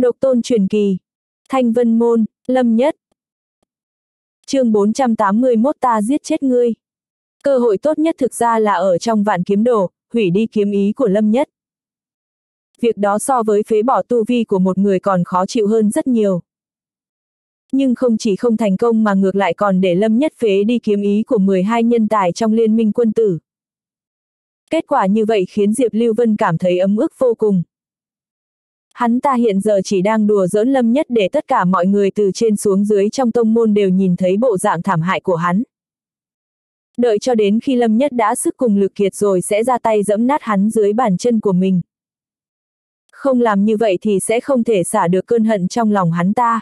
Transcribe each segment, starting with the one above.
Độc tôn truyền kỳ. Thanh vân môn, lâm nhất. chương 481 ta giết chết ngươi. Cơ hội tốt nhất thực ra là ở trong vạn kiếm đồ, hủy đi kiếm ý của lâm nhất. Việc đó so với phế bỏ tu vi của một người còn khó chịu hơn rất nhiều. Nhưng không chỉ không thành công mà ngược lại còn để lâm nhất phế đi kiếm ý của 12 nhân tài trong liên minh quân tử. Kết quả như vậy khiến Diệp Lưu Vân cảm thấy ấm ức vô cùng. Hắn ta hiện giờ chỉ đang đùa giỡn lâm nhất để tất cả mọi người từ trên xuống dưới trong tông môn đều nhìn thấy bộ dạng thảm hại của hắn. Đợi cho đến khi lâm nhất đã sức cùng lực kiệt rồi sẽ ra tay dẫm nát hắn dưới bàn chân của mình. Không làm như vậy thì sẽ không thể xả được cơn hận trong lòng hắn ta.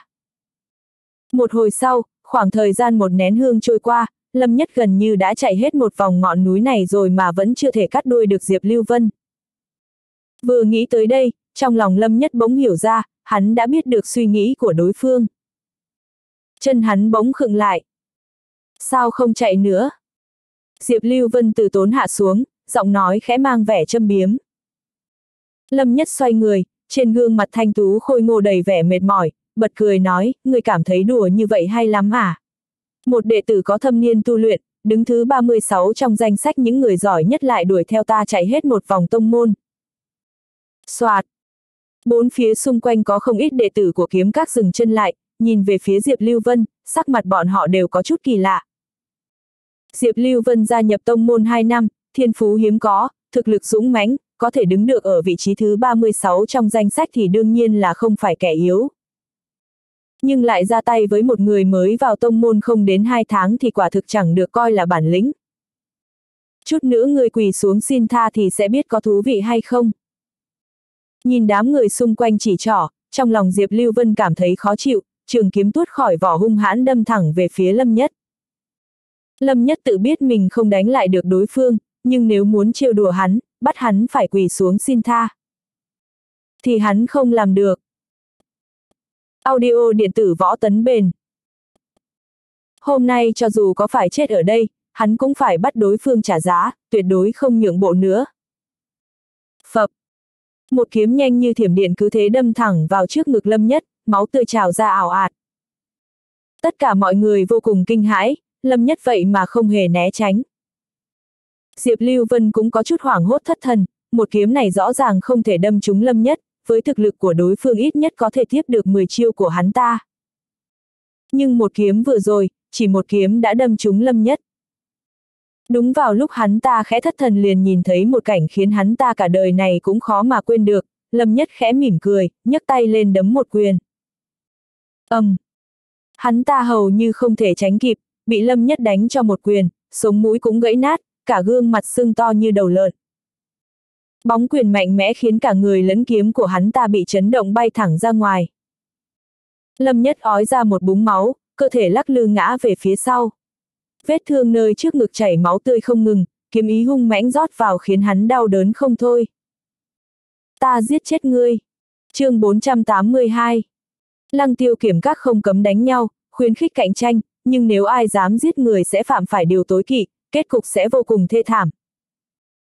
Một hồi sau, khoảng thời gian một nén hương trôi qua, Lâm Nhất gần như đã chạy hết một vòng ngọn núi này rồi mà vẫn chưa thể cắt đuôi được Diệp Lưu Vân. Vừa nghĩ tới đây, trong lòng Lâm Nhất bỗng hiểu ra, hắn đã biết được suy nghĩ của đối phương. Chân hắn bỗng khựng lại. Sao không chạy nữa? Diệp Lưu Vân từ tốn hạ xuống, giọng nói khẽ mang vẻ châm biếm. Lâm Nhất xoay người, trên gương mặt thanh tú khôi ngô đầy vẻ mệt mỏi, bật cười nói, người cảm thấy đùa như vậy hay lắm à? Một đệ tử có thâm niên tu luyện, đứng thứ 36 trong danh sách những người giỏi nhất lại đuổi theo ta chạy hết một vòng tông môn. Soạt! Bốn phía xung quanh có không ít đệ tử của kiếm các dừng chân lại, nhìn về phía Diệp Lưu Vân, sắc mặt bọn họ đều có chút kỳ lạ. Diệp Lưu Vân gia nhập tông môn 2 năm, thiên phú hiếm có, thực lực dũng mãnh, có thể đứng được ở vị trí thứ 36 trong danh sách thì đương nhiên là không phải kẻ yếu. Nhưng lại ra tay với một người mới vào tông môn không đến 2 tháng thì quả thực chẳng được coi là bản lĩnh. Chút nữa người quỳ xuống xin tha thì sẽ biết có thú vị hay không. Nhìn đám người xung quanh chỉ trỏ, trong lòng Diệp Lưu Vân cảm thấy khó chịu, trường kiếm tuốt khỏi vỏ hung hãn đâm thẳng về phía Lâm Nhất. Lâm Nhất tự biết mình không đánh lại được đối phương, nhưng nếu muốn trêu đùa hắn, bắt hắn phải quỳ xuống xin tha. Thì hắn không làm được. Audio điện tử võ tấn bền. Hôm nay cho dù có phải chết ở đây, hắn cũng phải bắt đối phương trả giá, tuyệt đối không nhượng bộ nữa. Một kiếm nhanh như thiểm điện cứ thế đâm thẳng vào trước ngực lâm nhất, máu tươi trào ra ảo ạt. Tất cả mọi người vô cùng kinh hãi, lâm nhất vậy mà không hề né tránh. Diệp Lưu Vân cũng có chút hoảng hốt thất thần, một kiếm này rõ ràng không thể đâm trúng lâm nhất, với thực lực của đối phương ít nhất có thể tiếp được 10 chiêu của hắn ta. Nhưng một kiếm vừa rồi, chỉ một kiếm đã đâm trúng lâm nhất. Đúng vào lúc hắn ta khẽ thất thần liền nhìn thấy một cảnh khiến hắn ta cả đời này cũng khó mà quên được, lâm nhất khẽ mỉm cười, nhấc tay lên đấm một quyền. ầm, um. Hắn ta hầu như không thể tránh kịp, bị lâm nhất đánh cho một quyền, sống mũi cũng gãy nát, cả gương mặt sưng to như đầu lợn. Bóng quyền mạnh mẽ khiến cả người lẫn kiếm của hắn ta bị chấn động bay thẳng ra ngoài. Lâm nhất ói ra một búng máu, cơ thể lắc lư ngã về phía sau. Vết thương nơi trước ngực chảy máu tươi không ngừng, kiếm ý hung mãnh rót vào khiến hắn đau đớn không thôi. Ta giết chết ngươi. chương 482. Lăng tiêu kiểm các không cấm đánh nhau, khuyến khích cạnh tranh, nhưng nếu ai dám giết người sẽ phạm phải điều tối kỵ, kết cục sẽ vô cùng thê thảm.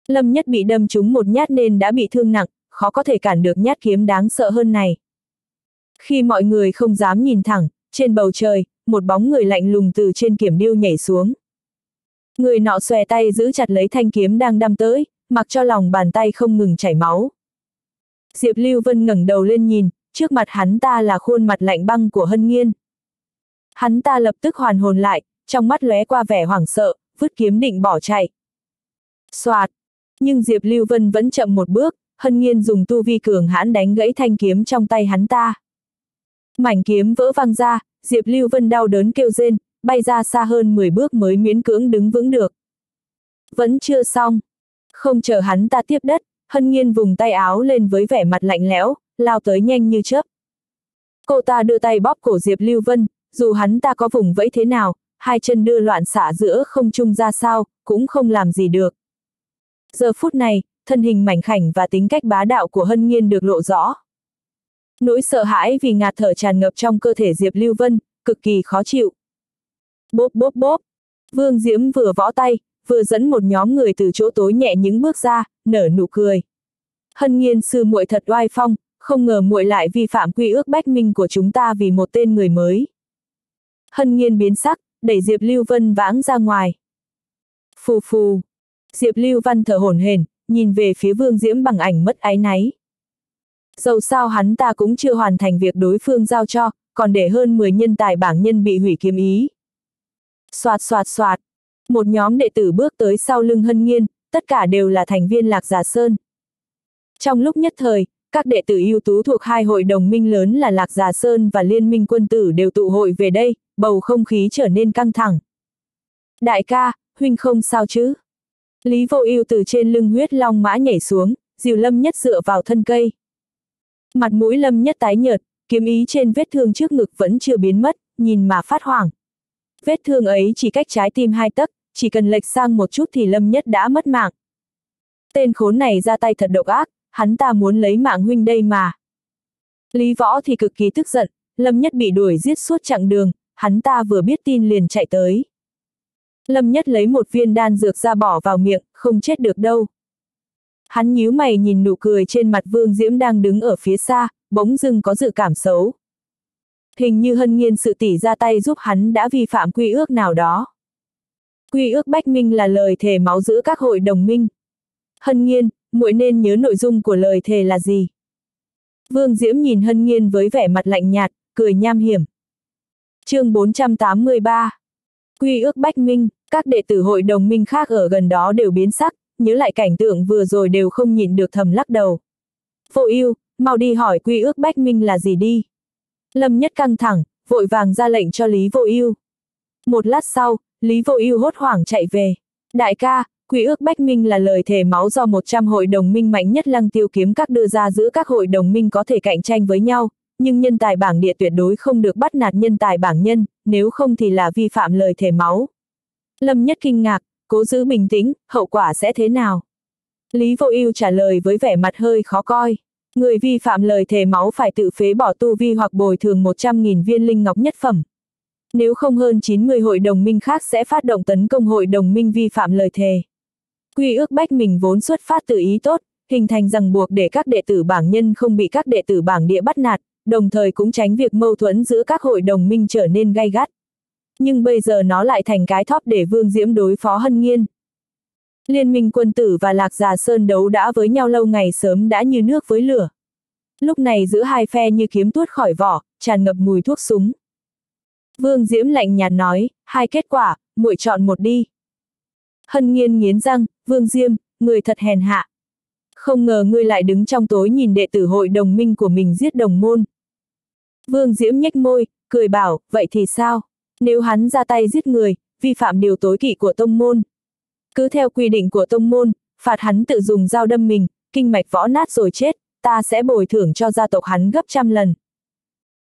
Lâm Nhất bị đâm trúng một nhát nên đã bị thương nặng, khó có thể cản được nhát kiếm đáng sợ hơn này. Khi mọi người không dám nhìn thẳng, trên bầu trời, một bóng người lạnh lùng từ trên kiểm điêu nhảy xuống. Người nọ xòe tay giữ chặt lấy thanh kiếm đang đâm tới, mặc cho lòng bàn tay không ngừng chảy máu. Diệp Lưu Vân ngẩng đầu lên nhìn, trước mặt hắn ta là khuôn mặt lạnh băng của Hân Nghiên. Hắn ta lập tức hoàn hồn lại, trong mắt lóe qua vẻ hoảng sợ, vứt kiếm định bỏ chạy. Soạt! Nhưng Diệp Lưu Vân vẫn chậm một bước, hân nghiên dùng tu vi cường hãn đánh gãy thanh kiếm trong tay hắn ta. Mảnh kiếm vỡ văng ra, Diệp Lưu Vân đau đớn kêu rên, bay ra xa hơn 10 bước mới miễn cưỡng đứng vững được. Vẫn chưa xong. Không chờ hắn ta tiếp đất, hân nghiên vùng tay áo lên với vẻ mặt lạnh lẽo, lao tới nhanh như chớp. Cô ta đưa tay bóp cổ Diệp Lưu Vân, dù hắn ta có vùng vẫy thế nào, hai chân đưa loạn xả giữa không trung ra sao, cũng không làm gì được. Giờ phút này, thân hình mảnh khảnh và tính cách bá đạo của Hân Nhiên được lộ rõ. Nỗi sợ hãi vì ngạt thở tràn ngập trong cơ thể Diệp Lưu Vân, cực kỳ khó chịu. Bốp bốp bốp. Vương Diễm vừa võ tay, vừa dẫn một nhóm người từ chỗ tối nhẹ những bước ra, nở nụ cười. Hân Nhiên sư muội thật oai phong, không ngờ muội lại vi phạm quy ước bách minh của chúng ta vì một tên người mới. Hân nghiên biến sắc, đẩy Diệp Lưu Vân vãng ra ngoài. Phù phù. Diệp Lưu Văn thở hổn hển, nhìn về phía Vương Diễm bằng ảnh mất ái náy. Dẫu sao hắn ta cũng chưa hoàn thành việc đối phương giao cho, còn để hơn 10 nhân tài bảng nhân bị hủy kiếm ý. Xoạt xoạt xoạt. Một nhóm đệ tử bước tới sau lưng hân nghiên, tất cả đều là thành viên Lạc Già Sơn. Trong lúc nhất thời, các đệ tử ưu tú thuộc hai hội đồng minh lớn là Lạc Già Sơn và Liên minh quân tử đều tụ hội về đây, bầu không khí trở nên căng thẳng. Đại ca, huynh không sao chứ? Lý vô ưu từ trên lưng huyết long mã nhảy xuống, diều lâm nhất dựa vào thân cây. Mặt mũi lâm nhất tái nhợt, kiếm ý trên vết thương trước ngực vẫn chưa biến mất, nhìn mà phát hoảng. Vết thương ấy chỉ cách trái tim hai tấc, chỉ cần lệch sang một chút thì lâm nhất đã mất mạng. Tên khốn này ra tay thật độc ác, hắn ta muốn lấy mạng huynh đây mà. Lý võ thì cực kỳ tức giận, lâm nhất bị đuổi giết suốt chặng đường, hắn ta vừa biết tin liền chạy tới. Lâm Nhất lấy một viên đan dược ra bỏ vào miệng, không chết được đâu. Hắn nhíu mày nhìn nụ cười trên mặt Vương Diễm đang đứng ở phía xa, bỗng dưng có dự cảm xấu. Hình như hân nhiên sự tỷ ra tay giúp hắn đã vi phạm quy ước nào đó. Quy ước Bách Minh là lời thề máu giữa các hội đồng minh. Hân nhiên, muội nên nhớ nội dung của lời thề là gì. Vương Diễm nhìn hân nhiên với vẻ mặt lạnh nhạt, cười nham hiểm. chương 483 Quy ước Bách Minh, các đệ tử hội đồng minh khác ở gần đó đều biến sắc, nhớ lại cảnh tượng vừa rồi đều không nhịn được thầm lắc đầu. Vô ưu, mau đi hỏi quy ước Bách Minh là gì đi. Lâm Nhất căng thẳng, vội vàng ra lệnh cho Lý Vô ưu. Một lát sau, Lý Vô ưu hốt hoảng chạy về. Đại ca, quy ước Bách Minh là lời thề máu do 100 hội đồng minh mạnh nhất lăng tiêu kiếm các đưa ra giữa các hội đồng minh có thể cạnh tranh với nhau, nhưng nhân tài bảng địa tuyệt đối không được bắt nạt nhân tài bảng nhân, nếu không thì là vi phạm lời thề máu. Lâm Nhất kinh ngạc, cố giữ bình tĩnh, hậu quả sẽ thế nào? Lý Vô Ưu trả lời với vẻ mặt hơi khó coi. Người vi phạm lời thề máu phải tự phế bỏ tu vi hoặc bồi thường 100.000 viên linh ngọc nhất phẩm. Nếu không hơn 90 hội đồng minh khác sẽ phát động tấn công hội đồng minh vi phạm lời thề. Quy ước bách mình vốn xuất phát từ ý tốt, hình thành rằng buộc để các đệ tử bảng nhân không bị các đệ tử bảng địa bắt nạt, đồng thời cũng tránh việc mâu thuẫn giữa các hội đồng minh trở nên gay gắt. Nhưng bây giờ nó lại thành cái thóp để Vương Diễm đối phó hân nghiên. Liên minh quân tử và Lạc Già Sơn đấu đã với nhau lâu ngày sớm đã như nước với lửa. Lúc này giữa hai phe như kiếm tuốt khỏi vỏ, tràn ngập mùi thuốc súng. Vương Diễm lạnh nhạt nói, hai kết quả, muội chọn một đi. Hân nghiên nghiến răng, Vương Diêm, người thật hèn hạ. Không ngờ ngươi lại đứng trong tối nhìn đệ tử hội đồng minh của mình giết đồng môn. Vương Diễm nhếch môi, cười bảo, vậy thì sao? Nếu hắn ra tay giết người, vi phạm điều tối kỵ của tông môn. Cứ theo quy định của tông môn, phạt hắn tự dùng dao đâm mình, kinh mạch võ nát rồi chết, ta sẽ bồi thưởng cho gia tộc hắn gấp trăm lần.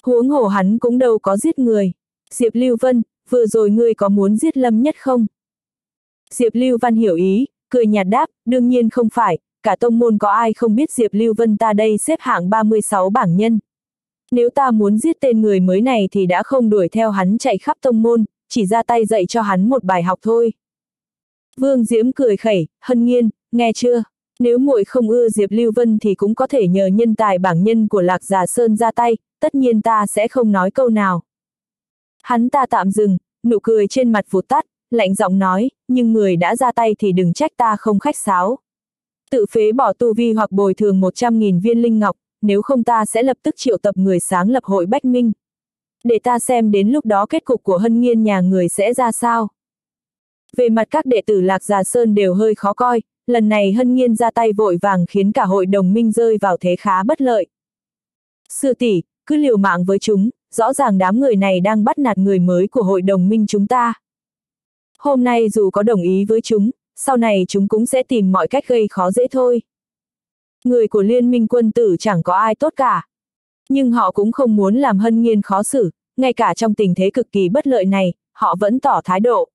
Huống hồ hắn cũng đâu có giết người. Diệp Lưu Vân, vừa rồi ngươi có muốn giết Lâm Nhất không? Diệp Lưu Văn hiểu ý, cười nhạt đáp, đương nhiên không phải, cả tông môn có ai không biết Diệp Lưu Vân ta đây xếp hạng 36 bảng nhân. Nếu ta muốn giết tên người mới này thì đã không đuổi theo hắn chạy khắp tông môn, chỉ ra tay dạy cho hắn một bài học thôi. Vương Diễm cười khẩy, hân nghiên, nghe chưa? Nếu muội không ưa Diệp Lưu Vân thì cũng có thể nhờ nhân tài bảng nhân của Lạc Già Sơn ra tay, tất nhiên ta sẽ không nói câu nào. Hắn ta tạm dừng, nụ cười trên mặt vụt tắt, lạnh giọng nói, nhưng người đã ra tay thì đừng trách ta không khách sáo. Tự phế bỏ tu vi hoặc bồi thường 100.000 viên linh ngọc, nếu không ta sẽ lập tức triệu tập người sáng lập hội Bách Minh. Để ta xem đến lúc đó kết cục của hân nghiên nhà người sẽ ra sao. Về mặt các đệ tử Lạc Già Sơn đều hơi khó coi, lần này hân nghiên ra tay vội vàng khiến cả hội đồng minh rơi vào thế khá bất lợi. Sư tỷ, cứ liều mạng với chúng, rõ ràng đám người này đang bắt nạt người mới của hội đồng minh chúng ta. Hôm nay dù có đồng ý với chúng, sau này chúng cũng sẽ tìm mọi cách gây khó dễ thôi. Người của liên minh quân tử chẳng có ai tốt cả. Nhưng họ cũng không muốn làm hân nghiên khó xử, ngay cả trong tình thế cực kỳ bất lợi này, họ vẫn tỏ thái độ.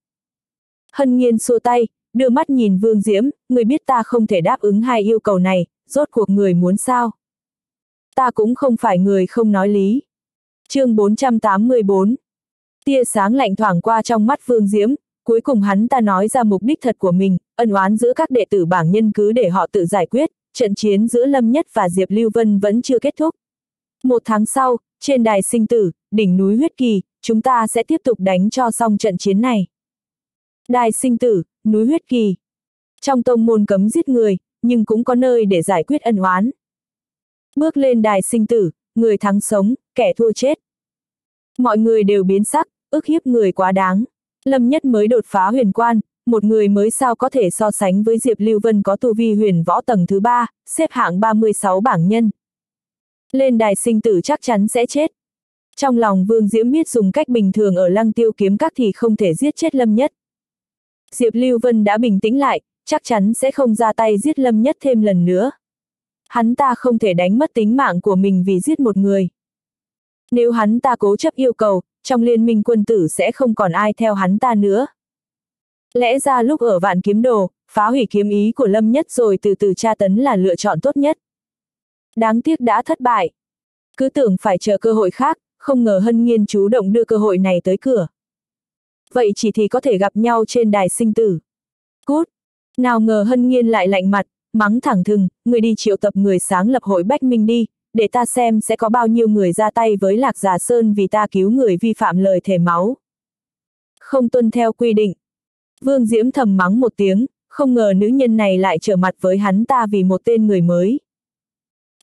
Hân nghiên xua tay, đưa mắt nhìn Vương Diễm, người biết ta không thể đáp ứng hai yêu cầu này, rốt cuộc người muốn sao? Ta cũng không phải người không nói lý. chương 484 Tia sáng lạnh thoảng qua trong mắt Vương Diễm, cuối cùng hắn ta nói ra mục đích thật của mình, ân oán giữa các đệ tử bảng nhân cứ để họ tự giải quyết, trận chiến giữa Lâm Nhất và Diệp Lưu Vân vẫn chưa kết thúc. Một tháng sau, trên đài sinh tử, đỉnh núi huyết kỳ, chúng ta sẽ tiếp tục đánh cho xong trận chiến này. Đài sinh tử, núi huyết kỳ. Trong tông môn cấm giết người, nhưng cũng có nơi để giải quyết ân oán. Bước lên đài sinh tử, người thắng sống, kẻ thua chết. Mọi người đều biến sắc, ức hiếp người quá đáng. Lâm Nhất mới đột phá huyền quan, một người mới sao có thể so sánh với Diệp Lưu Vân có tu vi huyền võ tầng thứ ba, xếp hạng 36 bảng nhân. Lên đài sinh tử chắc chắn sẽ chết. Trong lòng Vương Diễm biết dùng cách bình thường ở lăng tiêu kiếm các thì không thể giết chết Lâm Nhất. Diệp Lưu Vân đã bình tĩnh lại, chắc chắn sẽ không ra tay giết Lâm Nhất thêm lần nữa. Hắn ta không thể đánh mất tính mạng của mình vì giết một người. Nếu hắn ta cố chấp yêu cầu, trong liên minh quân tử sẽ không còn ai theo hắn ta nữa. Lẽ ra lúc ở vạn kiếm đồ, phá hủy kiếm ý của Lâm Nhất rồi từ từ tra tấn là lựa chọn tốt nhất. Đáng tiếc đã thất bại. Cứ tưởng phải chờ cơ hội khác, không ngờ hân nghiên chú động đưa cơ hội này tới cửa. Vậy chỉ thì có thể gặp nhau trên đài sinh tử. Cút! Nào ngờ hân nghiên lại lạnh mặt, mắng thẳng thừng, người đi triệu tập người sáng lập hội Bách Minh đi, để ta xem sẽ có bao nhiêu người ra tay với Lạc Già Sơn vì ta cứu người vi phạm lời thề máu. Không tuân theo quy định. Vương Diễm thầm mắng một tiếng, không ngờ nữ nhân này lại trở mặt với hắn ta vì một tên người mới.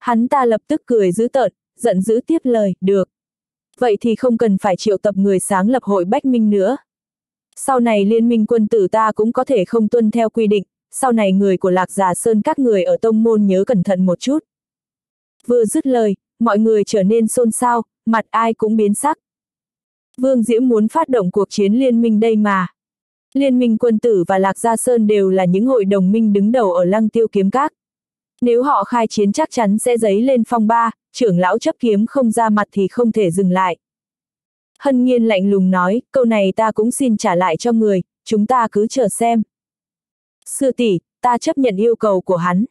Hắn ta lập tức cười dữ tợn, giận dữ tiếp lời, được. Vậy thì không cần phải triệu tập người sáng lập hội Bách Minh nữa. Sau này liên minh quân tử ta cũng có thể không tuân theo quy định, sau này người của Lạc Già Sơn các người ở tông môn nhớ cẩn thận một chút. Vừa dứt lời, mọi người trở nên xôn xao, mặt ai cũng biến sắc. Vương Diễm muốn phát động cuộc chiến liên minh đây mà. Liên minh quân tử và Lạc Gia Sơn đều là những hội đồng minh đứng đầu ở lăng tiêu kiếm các. Nếu họ khai chiến chắc chắn sẽ dấy lên phong ba, trưởng lão chấp kiếm không ra mặt thì không thể dừng lại. Hân nhiên lạnh lùng nói, câu này ta cũng xin trả lại cho người, chúng ta cứ chờ xem. Sư tỷ, ta chấp nhận yêu cầu của hắn.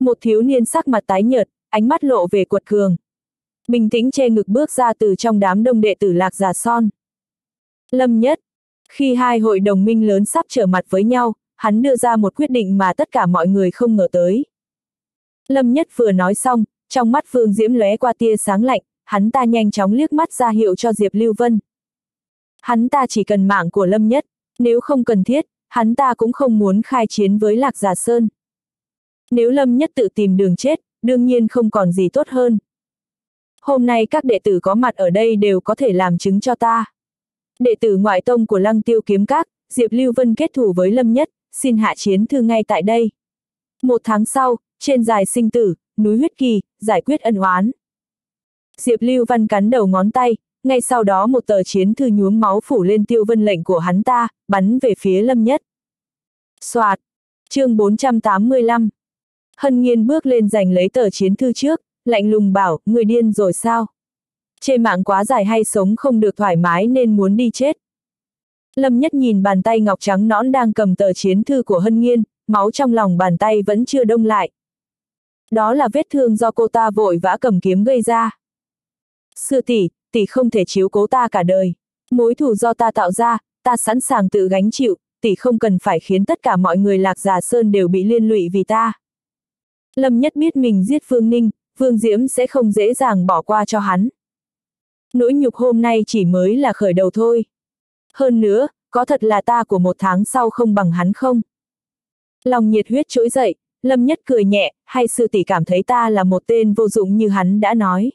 Một thiếu niên sắc mặt tái nhợt, ánh mắt lộ về quật cường. Bình tĩnh che ngực bước ra từ trong đám đông đệ tử lạc giả son. Lâm nhất. Khi hai hội đồng minh lớn sắp trở mặt với nhau, hắn đưa ra một quyết định mà tất cả mọi người không ngờ tới. Lâm nhất vừa nói xong, trong mắt Phương Diễm lóe qua tia sáng lạnh, hắn ta nhanh chóng liếc mắt ra hiệu cho Diệp Lưu Vân. Hắn ta chỉ cần mạng của Lâm nhất, nếu không cần thiết, hắn ta cũng không muốn khai chiến với Lạc Giả Sơn. Nếu Lâm nhất tự tìm đường chết, đương nhiên không còn gì tốt hơn. Hôm nay các đệ tử có mặt ở đây đều có thể làm chứng cho ta. Đệ tử ngoại tông của Lăng Tiêu Kiếm Các, Diệp Lưu Vân kết thủ với Lâm Nhất, xin hạ chiến thư ngay tại đây. Một tháng sau, trên dài sinh tử, núi huyết kỳ, giải quyết ân oán. Diệp Lưu Văn cắn đầu ngón tay, ngay sau đó một tờ chiến thư nhuốm máu phủ lên tiêu vân lệnh của hắn ta, bắn về phía Lâm Nhất. Soạt! chương 485 Hân nhiên bước lên giành lấy tờ chiến thư trước, lạnh lùng bảo, người điên rồi sao? Chê mạng quá dài hay sống không được thoải mái nên muốn đi chết. Lâm Nhất nhìn bàn tay ngọc trắng nõn đang cầm tờ chiến thư của Hân Nghiên, máu trong lòng bàn tay vẫn chưa đông lại. Đó là vết thương do cô ta vội vã cầm kiếm gây ra. Sư tỷ, tỷ không thể chiếu cố ta cả đời. Mối thù do ta tạo ra, ta sẵn sàng tự gánh chịu, tỷ không cần phải khiến tất cả mọi người lạc giả sơn đều bị liên lụy vì ta. Lâm Nhất biết mình giết Phương Ninh, Phương Diễm sẽ không dễ dàng bỏ qua cho hắn. Nỗi nhục hôm nay chỉ mới là khởi đầu thôi. Hơn nữa, có thật là ta của một tháng sau không bằng hắn không? Lòng nhiệt huyết trỗi dậy, Lâm Nhất cười nhẹ, hay sư tỷ cảm thấy ta là một tên vô dụng như hắn đã nói.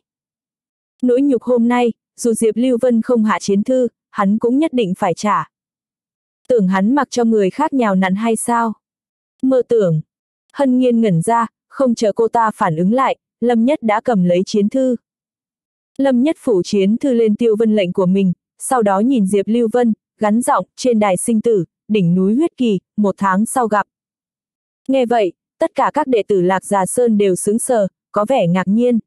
Nỗi nhục hôm nay, dù Diệp Lưu Vân không hạ chiến thư, hắn cũng nhất định phải trả. Tưởng hắn mặc cho người khác nhào nặn hay sao? Mơ tưởng. Hân nghiên ngẩn ra, không chờ cô ta phản ứng lại, Lâm Nhất đã cầm lấy chiến thư. Lâm Nhất phủ chiến thư lên tiêu vân lệnh của mình, sau đó nhìn Diệp Lưu Vân, gắn giọng, trên đài sinh tử, đỉnh núi huyết kỳ, một tháng sau gặp. Nghe vậy, tất cả các đệ tử Lạc Già Sơn đều sướng sờ, có vẻ ngạc nhiên.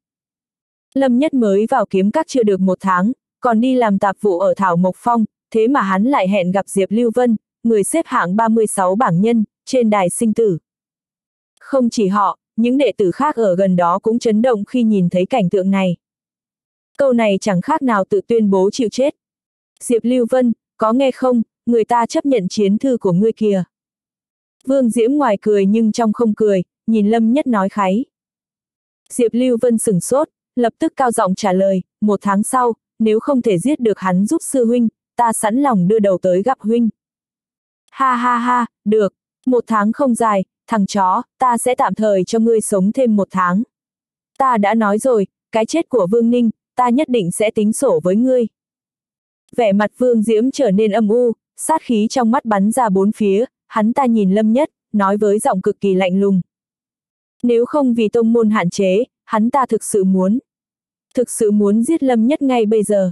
Lâm Nhất mới vào kiếm các chưa được một tháng, còn đi làm tạp vụ ở Thảo Mộc Phong, thế mà hắn lại hẹn gặp Diệp Lưu Vân, người xếp hạng 36 bảng nhân, trên đài sinh tử. Không chỉ họ, những đệ tử khác ở gần đó cũng chấn động khi nhìn thấy cảnh tượng này. Câu này chẳng khác nào tự tuyên bố chịu chết. Diệp Lưu Vân, có nghe không, người ta chấp nhận chiến thư của ngươi kìa. Vương Diễm ngoài cười nhưng trong không cười, nhìn Lâm Nhất nói kháy. Diệp Lưu Vân sừng sốt, lập tức cao giọng trả lời, một tháng sau, nếu không thể giết được hắn giúp sư huynh, ta sẵn lòng đưa đầu tới gặp huynh. Ha ha ha, được, một tháng không dài, thằng chó, ta sẽ tạm thời cho ngươi sống thêm một tháng. Ta đã nói rồi, cái chết của Vương Ninh, ta nhất định sẽ tính sổ với ngươi. Vẻ mặt Vương Diễm trở nên âm u, sát khí trong mắt bắn ra bốn phía, hắn ta nhìn Lâm Nhất, nói với giọng cực kỳ lạnh lùng. Nếu không vì tông môn hạn chế, hắn ta thực sự muốn. Thực sự muốn giết Lâm Nhất ngay bây giờ.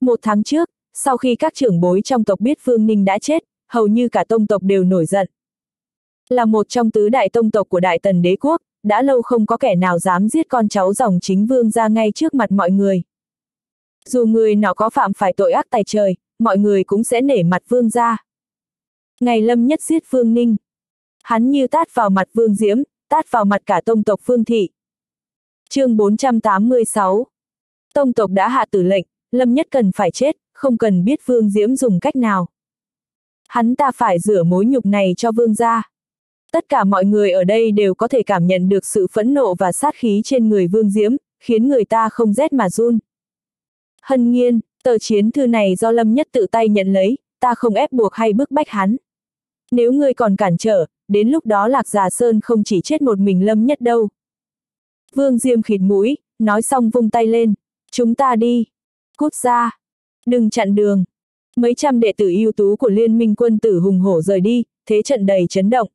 Một tháng trước, sau khi các trưởng bối trong tộc biết Vương Ninh đã chết, hầu như cả tông tộc đều nổi giận. Là một trong tứ đại tông tộc của Đại Tần Đế Quốc, đã lâu không có kẻ nào dám giết con cháu dòng chính vương ra ngay trước mặt mọi người. Dù người nào có phạm phải tội ác tài trời, mọi người cũng sẽ nể mặt vương ra. Ngày lâm nhất giết vương ninh. Hắn như tát vào mặt vương diễm, tát vào mặt cả tông tộc vương thị. chương 486 Tông tộc đã hạ tử lệnh, lâm nhất cần phải chết, không cần biết vương diễm dùng cách nào. Hắn ta phải rửa mối nhục này cho vương gia. Tất cả mọi người ở đây đều có thể cảm nhận được sự phẫn nộ và sát khí trên người Vương Diễm, khiến người ta không rét mà run. Hân nghiên, tờ chiến thư này do Lâm Nhất tự tay nhận lấy, ta không ép buộc hay bức bách hắn. Nếu ngươi còn cản trở, đến lúc đó Lạc Già Sơn không chỉ chết một mình Lâm Nhất đâu. Vương Diêm khịt mũi, nói xong vung tay lên. Chúng ta đi. Cút ra. Đừng chặn đường. Mấy trăm đệ tử ưu tú của liên minh quân tử hùng hổ rời đi, thế trận đầy chấn động.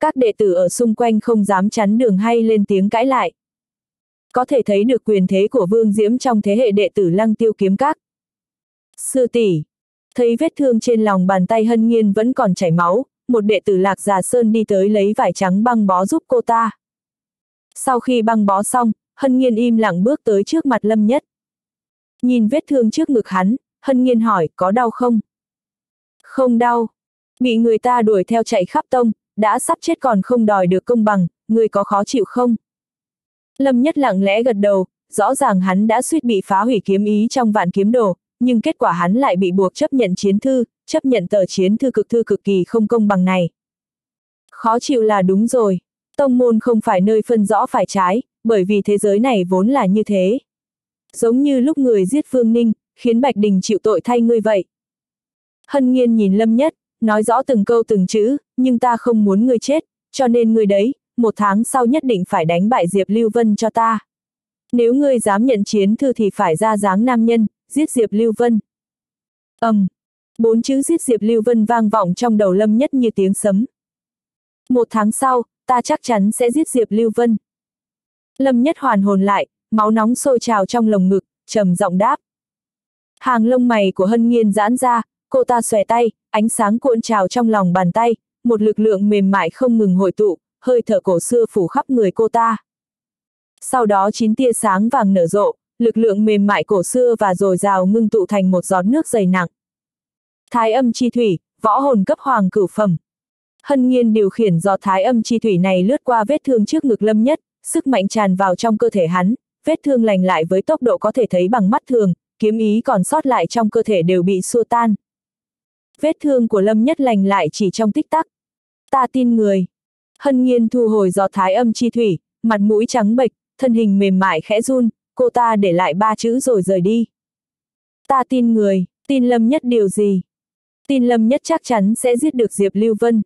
Các đệ tử ở xung quanh không dám chắn đường hay lên tiếng cãi lại. Có thể thấy được quyền thế của Vương Diễm trong thế hệ đệ tử lăng tiêu kiếm các. Sư tỷ Thấy vết thương trên lòng bàn tay hân nghiên vẫn còn chảy máu, một đệ tử lạc già sơn đi tới lấy vải trắng băng bó giúp cô ta. Sau khi băng bó xong, hân nghiên im lặng bước tới trước mặt lâm nhất. Nhìn vết thương trước ngực hắn, hân nghiên hỏi có đau không? Không đau. Bị người ta đuổi theo chạy khắp tông, đã sắp chết còn không đòi được công bằng, người có khó chịu không? Lâm Nhất lặng lẽ gật đầu, rõ ràng hắn đã suýt bị phá hủy kiếm ý trong vạn kiếm đồ, nhưng kết quả hắn lại bị buộc chấp nhận chiến thư, chấp nhận tờ chiến thư cực thư cực kỳ không công bằng này. Khó chịu là đúng rồi, tông môn không phải nơi phân rõ phải trái, bởi vì thế giới này vốn là như thế. Giống như lúc người giết Phương Ninh, khiến Bạch Đình chịu tội thay ngươi vậy. Hân nghiên nhìn Lâm Nhất, nói rõ từng câu từng chữ, nhưng ta không muốn ngươi chết, cho nên ngươi đấy, một tháng sau nhất định phải đánh bại Diệp Lưu Vân cho ta. Nếu ngươi dám nhận chiến thư thì phải ra dáng nam nhân, giết Diệp Lưu Vân. ầm, um, bốn chữ giết Diệp Lưu Vân vang vọng trong đầu Lâm Nhất như tiếng sấm. Một tháng sau, ta chắc chắn sẽ giết Diệp Lưu Vân. Lâm Nhất hoàn hồn lại, máu nóng sôi trào trong lồng ngực, trầm giọng đáp. Hàng lông mày của Hân Nghiên giãn ra, cô ta xòe tay, ánh sáng cuộn trào trong lòng bàn tay, một lực lượng mềm mại không ngừng hội tụ, hơi thở cổ xưa phủ khắp người cô ta. Sau đó chín tia sáng vàng nở rộ, lực lượng mềm mại cổ xưa và dồi dào ngưng tụ thành một giọt nước dày nặng. Thái âm chi thủy, võ hồn cấp hoàng cửu phẩm. Hân nhiên điều khiển do thái âm chi thủy này lướt qua vết thương trước ngực lâm nhất, sức mạnh tràn vào trong cơ thể hắn, vết thương lành lại với tốc độ có thể thấy bằng mắt thường, kiếm ý còn sót lại trong cơ thể đều bị xua tan. Vết thương của Lâm Nhất lành lại chỉ trong tích tắc. Ta tin người. Hân nghiên thu hồi giọt thái âm chi thủy, mặt mũi trắng bệch, thân hình mềm mại khẽ run, cô ta để lại ba chữ rồi rời đi. Ta tin người, tin Lâm Nhất điều gì? Tin Lâm Nhất chắc chắn sẽ giết được Diệp Lưu Vân.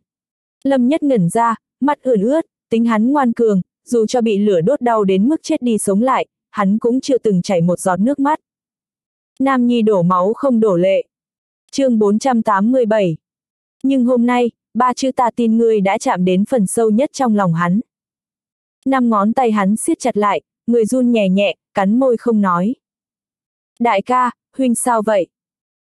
Lâm Nhất ngẩn ra, mắt ươn ướt, tính hắn ngoan cường, dù cho bị lửa đốt đau đến mức chết đi sống lại, hắn cũng chưa từng chảy một giọt nước mắt. Nam Nhi đổ máu không đổ lệ chương 487. Nhưng hôm nay, ba chữ ta tin ngươi đã chạm đến phần sâu nhất trong lòng hắn. Năm ngón tay hắn siết chặt lại, người run nhẹ nhẹ, cắn môi không nói. Đại ca, huynh sao vậy?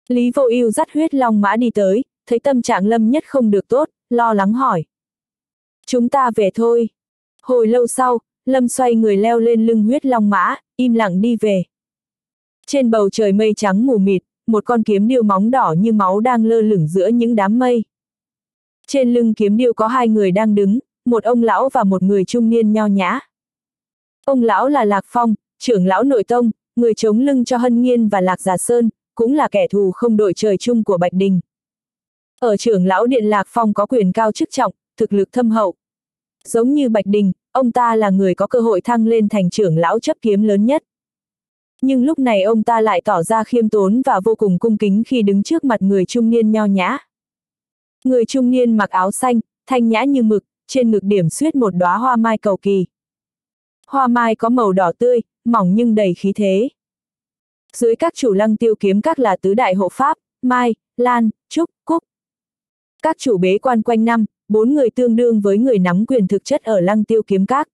Lý vô ưu dắt huyết long mã đi tới, thấy tâm trạng lâm nhất không được tốt, lo lắng hỏi. Chúng ta về thôi. Hồi lâu sau, lâm xoay người leo lên lưng huyết long mã, im lặng đi về. Trên bầu trời mây trắng mù mịt, một con kiếm điêu móng đỏ như máu đang lơ lửng giữa những đám mây. Trên lưng kiếm điêu có hai người đang đứng, một ông lão và một người trung niên nho nhã. Ông lão là Lạc Phong, trưởng lão nội tông, người chống lưng cho Hân Nghiên và Lạc Già Sơn, cũng là kẻ thù không đội trời chung của Bạch Đình. Ở trưởng lão điện Lạc Phong có quyền cao chức trọng, thực lực thâm hậu. Giống như Bạch Đình, ông ta là người có cơ hội thăng lên thành trưởng lão chấp kiếm lớn nhất. Nhưng lúc này ông ta lại tỏ ra khiêm tốn và vô cùng cung kính khi đứng trước mặt người trung niên nho nhã. Người trung niên mặc áo xanh, thanh nhã như mực, trên ngực điểm xuyết một đóa hoa mai cầu kỳ. Hoa mai có màu đỏ tươi, mỏng nhưng đầy khí thế. Dưới các chủ lăng tiêu kiếm các là tứ đại hộ pháp, mai, lan, trúc, cúc. Các chủ bế quan quanh năm, bốn người tương đương với người nắm quyền thực chất ở lăng tiêu kiếm các.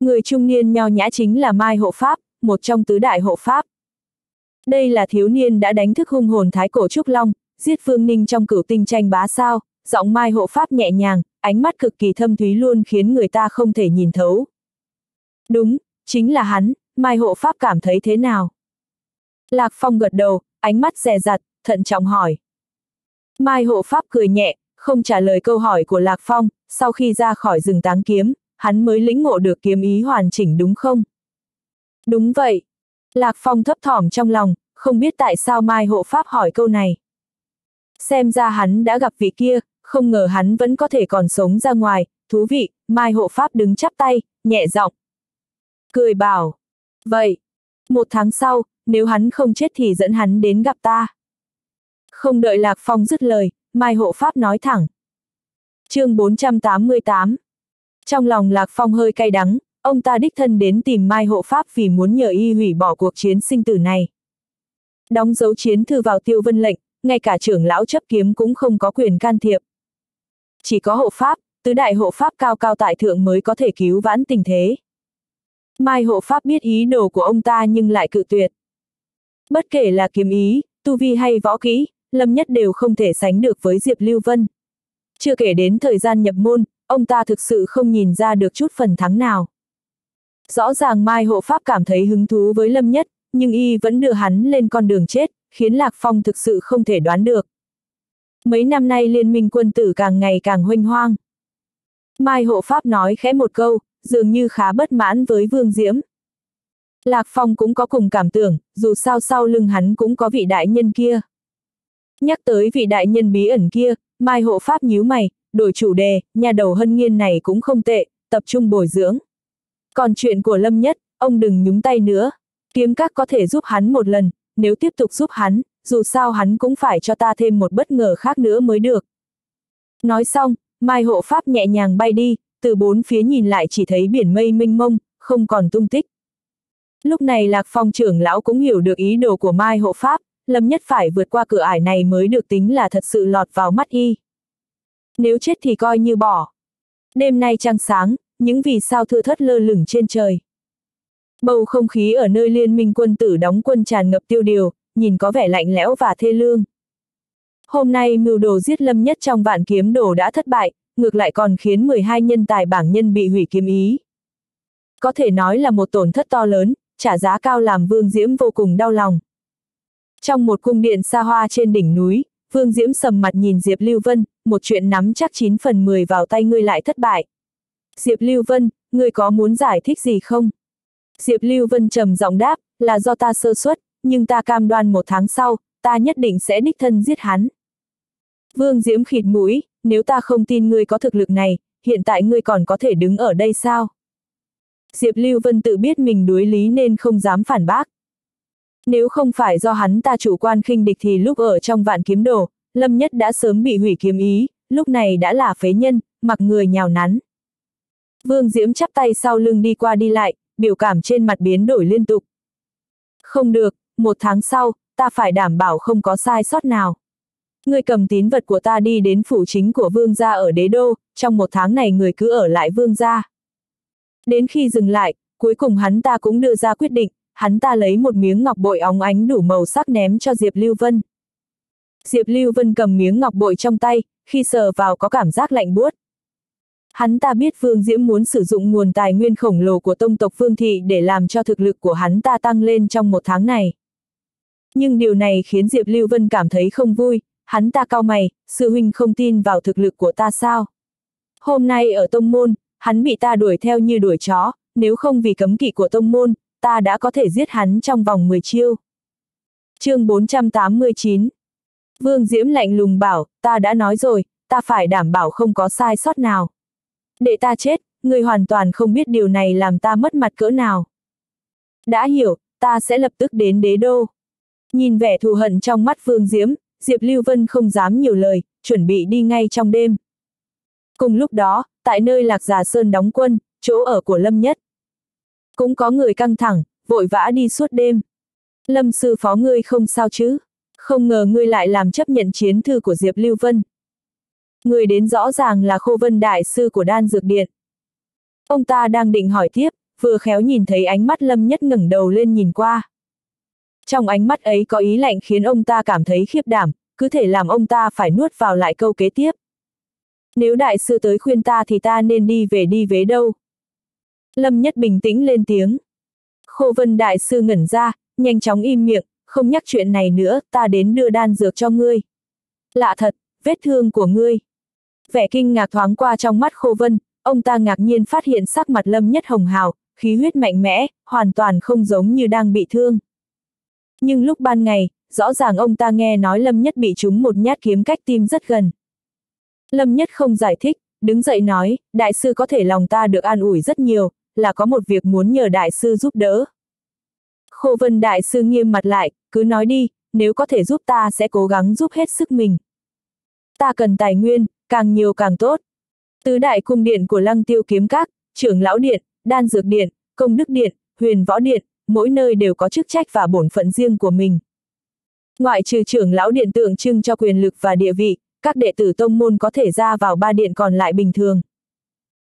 Người trung niên nho nhã chính là Mai Hộ Pháp, một trong tứ đại hộ Pháp. Đây là thiếu niên đã đánh thức hung hồn Thái Cổ Trúc Long, giết Phương Ninh trong cửu tinh tranh bá sao, giọng Mai Hộ Pháp nhẹ nhàng, ánh mắt cực kỳ thâm thúy luôn khiến người ta không thể nhìn thấu. Đúng, chính là hắn, Mai Hộ Pháp cảm thấy thế nào? Lạc Phong gật đầu, ánh mắt dè dặt, thận trọng hỏi. Mai Hộ Pháp cười nhẹ, không trả lời câu hỏi của Lạc Phong, sau khi ra khỏi rừng táng kiếm, hắn mới lĩnh ngộ được kiếm ý hoàn chỉnh đúng không? Đúng vậy. Lạc Phong thấp thỏm trong lòng, không biết tại sao Mai Hộ Pháp hỏi câu này. Xem ra hắn đã gặp vị kia, không ngờ hắn vẫn có thể còn sống ra ngoài, thú vị, Mai Hộ Pháp đứng chắp tay, nhẹ giọng. Cười bảo. Vậy, một tháng sau, nếu hắn không chết thì dẫn hắn đến gặp ta. Không đợi Lạc Phong dứt lời, Mai Hộ Pháp nói thẳng. chương 488 Trong lòng Lạc Phong hơi cay đắng, ông ta đích thân đến tìm Mai Hộ Pháp vì muốn nhờ y hủy bỏ cuộc chiến sinh tử này. Đóng dấu chiến thư vào tiêu vân lệnh, ngay cả trưởng lão chấp kiếm cũng không có quyền can thiệp. Chỉ có hộ pháp, tứ đại hộ pháp cao cao tại thượng mới có thể cứu vãn tình thế. Mai hộ pháp biết ý đồ của ông ta nhưng lại cự tuyệt. Bất kể là kiếm ý, tu vi hay võ kỹ, Lâm Nhất đều không thể sánh được với Diệp Lưu Vân. Chưa kể đến thời gian nhập môn, ông ta thực sự không nhìn ra được chút phần thắng nào. Rõ ràng Mai Hộ Pháp cảm thấy hứng thú với Lâm Nhất, nhưng y vẫn đưa hắn lên con đường chết, khiến Lạc Phong thực sự không thể đoán được. Mấy năm nay liên minh quân tử càng ngày càng huênh hoang. Mai Hộ Pháp nói khẽ một câu, dường như khá bất mãn với Vương Diễm. Lạc Phong cũng có cùng cảm tưởng, dù sao sau lưng hắn cũng có vị đại nhân kia. Nhắc tới vị đại nhân bí ẩn kia, Mai Hộ Pháp nhíu mày, đổi chủ đề, nhà đầu hân nghiên này cũng không tệ, tập trung bồi dưỡng. Còn chuyện của Lâm Nhất, ông đừng nhúng tay nữa. Kiếm các có thể giúp hắn một lần, nếu tiếp tục giúp hắn, dù sao hắn cũng phải cho ta thêm một bất ngờ khác nữa mới được. Nói xong, Mai Hộ Pháp nhẹ nhàng bay đi, từ bốn phía nhìn lại chỉ thấy biển mây minh mông, không còn tung tích. Lúc này Lạc Phong trưởng lão cũng hiểu được ý đồ của Mai Hộ Pháp, Lâm Nhất phải vượt qua cửa ải này mới được tính là thật sự lọt vào mắt y. Nếu chết thì coi như bỏ. Đêm nay trăng sáng, những vì sao thưa thất lơ lửng trên trời. Bầu không khí ở nơi liên minh quân tử đóng quân tràn ngập tiêu điều, nhìn có vẻ lạnh lẽo và thê lương. Hôm nay mưu đồ giết Lâm Nhất trong vạn kiếm đồ đã thất bại, ngược lại còn khiến 12 nhân tài bảng nhân bị hủy kiếm ý. Có thể nói là một tổn thất to lớn, trả giá cao làm Vương Diễm vô cùng đau lòng. Trong một cung điện xa hoa trên đỉnh núi, Vương Diễm sầm mặt nhìn Diệp Lưu Vân, một chuyện nắm chắc 9 phần 10 vào tay ngươi lại thất bại. Diệp Lưu Vân, ngươi có muốn giải thích gì không? Diệp Lưu Vân trầm giọng đáp, là do ta sơ suất, nhưng ta cam đoan một tháng sau, ta nhất định sẽ đích thân giết hắn. Vương Diễm khịt mũi, nếu ta không tin ngươi có thực lực này, hiện tại ngươi còn có thể đứng ở đây sao? Diệp Lưu Vân tự biết mình đối lý nên không dám phản bác. Nếu không phải do hắn ta chủ quan khinh địch thì lúc ở trong vạn kiếm đồ, Lâm Nhất đã sớm bị hủy kiếm ý, lúc này đã là phế nhân, mặc người nhào nắn. Vương Diễm chắp tay sau lưng đi qua đi lại, biểu cảm trên mặt biến đổi liên tục. Không được, một tháng sau, ta phải đảm bảo không có sai sót nào. Người cầm tín vật của ta đi đến phủ chính của vương gia ở đế đô, trong một tháng này người cứ ở lại vương gia. Đến khi dừng lại, cuối cùng hắn ta cũng đưa ra quyết định, hắn ta lấy một miếng ngọc bội óng ánh đủ màu sắc ném cho Diệp Lưu Vân. Diệp Lưu Vân cầm miếng ngọc bội trong tay, khi sờ vào có cảm giác lạnh buốt. Hắn ta biết Vương Diễm muốn sử dụng nguồn tài nguyên khổng lồ của tông tộc Vương Thị để làm cho thực lực của hắn ta tăng lên trong một tháng này. Nhưng điều này khiến Diệp Lưu Vân cảm thấy không vui, hắn ta cao mày, sư huynh không tin vào thực lực của ta sao? Hôm nay ở tông môn, hắn bị ta đuổi theo như đuổi chó, nếu không vì cấm kỵ của tông môn, ta đã có thể giết hắn trong vòng 10 chiêu. chương 489 Vương Diễm lạnh lùng bảo, ta đã nói rồi, ta phải đảm bảo không có sai sót nào. Để ta chết, người hoàn toàn không biết điều này làm ta mất mặt cỡ nào. Đã hiểu, ta sẽ lập tức đến đế đô. Nhìn vẻ thù hận trong mắt Vương Diễm, Diệp Lưu Vân không dám nhiều lời, chuẩn bị đi ngay trong đêm. Cùng lúc đó, tại nơi Lạc Già Sơn đóng quân, chỗ ở của Lâm Nhất. Cũng có người căng thẳng, vội vã đi suốt đêm. Lâm sư phó ngươi không sao chứ? Không ngờ ngươi lại làm chấp nhận chiến thư của Diệp Lưu Vân. Người đến rõ ràng là Khô Vân Đại sư của Đan Dược Điện. Ông ta đang định hỏi tiếp, vừa khéo nhìn thấy ánh mắt Lâm Nhất ngẩng đầu lên nhìn qua. Trong ánh mắt ấy có ý lạnh khiến ông ta cảm thấy khiếp đảm, cứ thể làm ông ta phải nuốt vào lại câu kế tiếp. Nếu đại sư tới khuyên ta thì ta nên đi về đi về đâu? Lâm Nhất bình tĩnh lên tiếng. Khô Vân đại sư ngẩn ra, nhanh chóng im miệng, không nhắc chuyện này nữa, ta đến đưa đan dược cho ngươi. Lạ thật, vết thương của ngươi. Vẻ kinh ngạc thoáng qua trong mắt Khô Vân, ông ta ngạc nhiên phát hiện sắc mặt Lâm Nhất hồng hào, khí huyết mạnh mẽ, hoàn toàn không giống như đang bị thương. Nhưng lúc ban ngày, rõ ràng ông ta nghe nói Lâm Nhất bị trúng một nhát kiếm cách tim rất gần. Lâm Nhất không giải thích, đứng dậy nói, đại sư có thể lòng ta được an ủi rất nhiều, là có một việc muốn nhờ đại sư giúp đỡ. Khô Vân đại sư nghiêm mặt lại, cứ nói đi, nếu có thể giúp ta sẽ cố gắng giúp hết sức mình. Ta cần tài nguyên, càng nhiều càng tốt. Tứ đại cung điện của lăng tiêu kiếm các, trưởng lão điện, đan dược điện, công đức điện, huyền võ điện, mỗi nơi đều có chức trách và bổn phận riêng của mình. Ngoại trừ trưởng lão điện tượng trưng cho quyền lực và địa vị, các đệ tử tông môn có thể ra vào ba điện còn lại bình thường.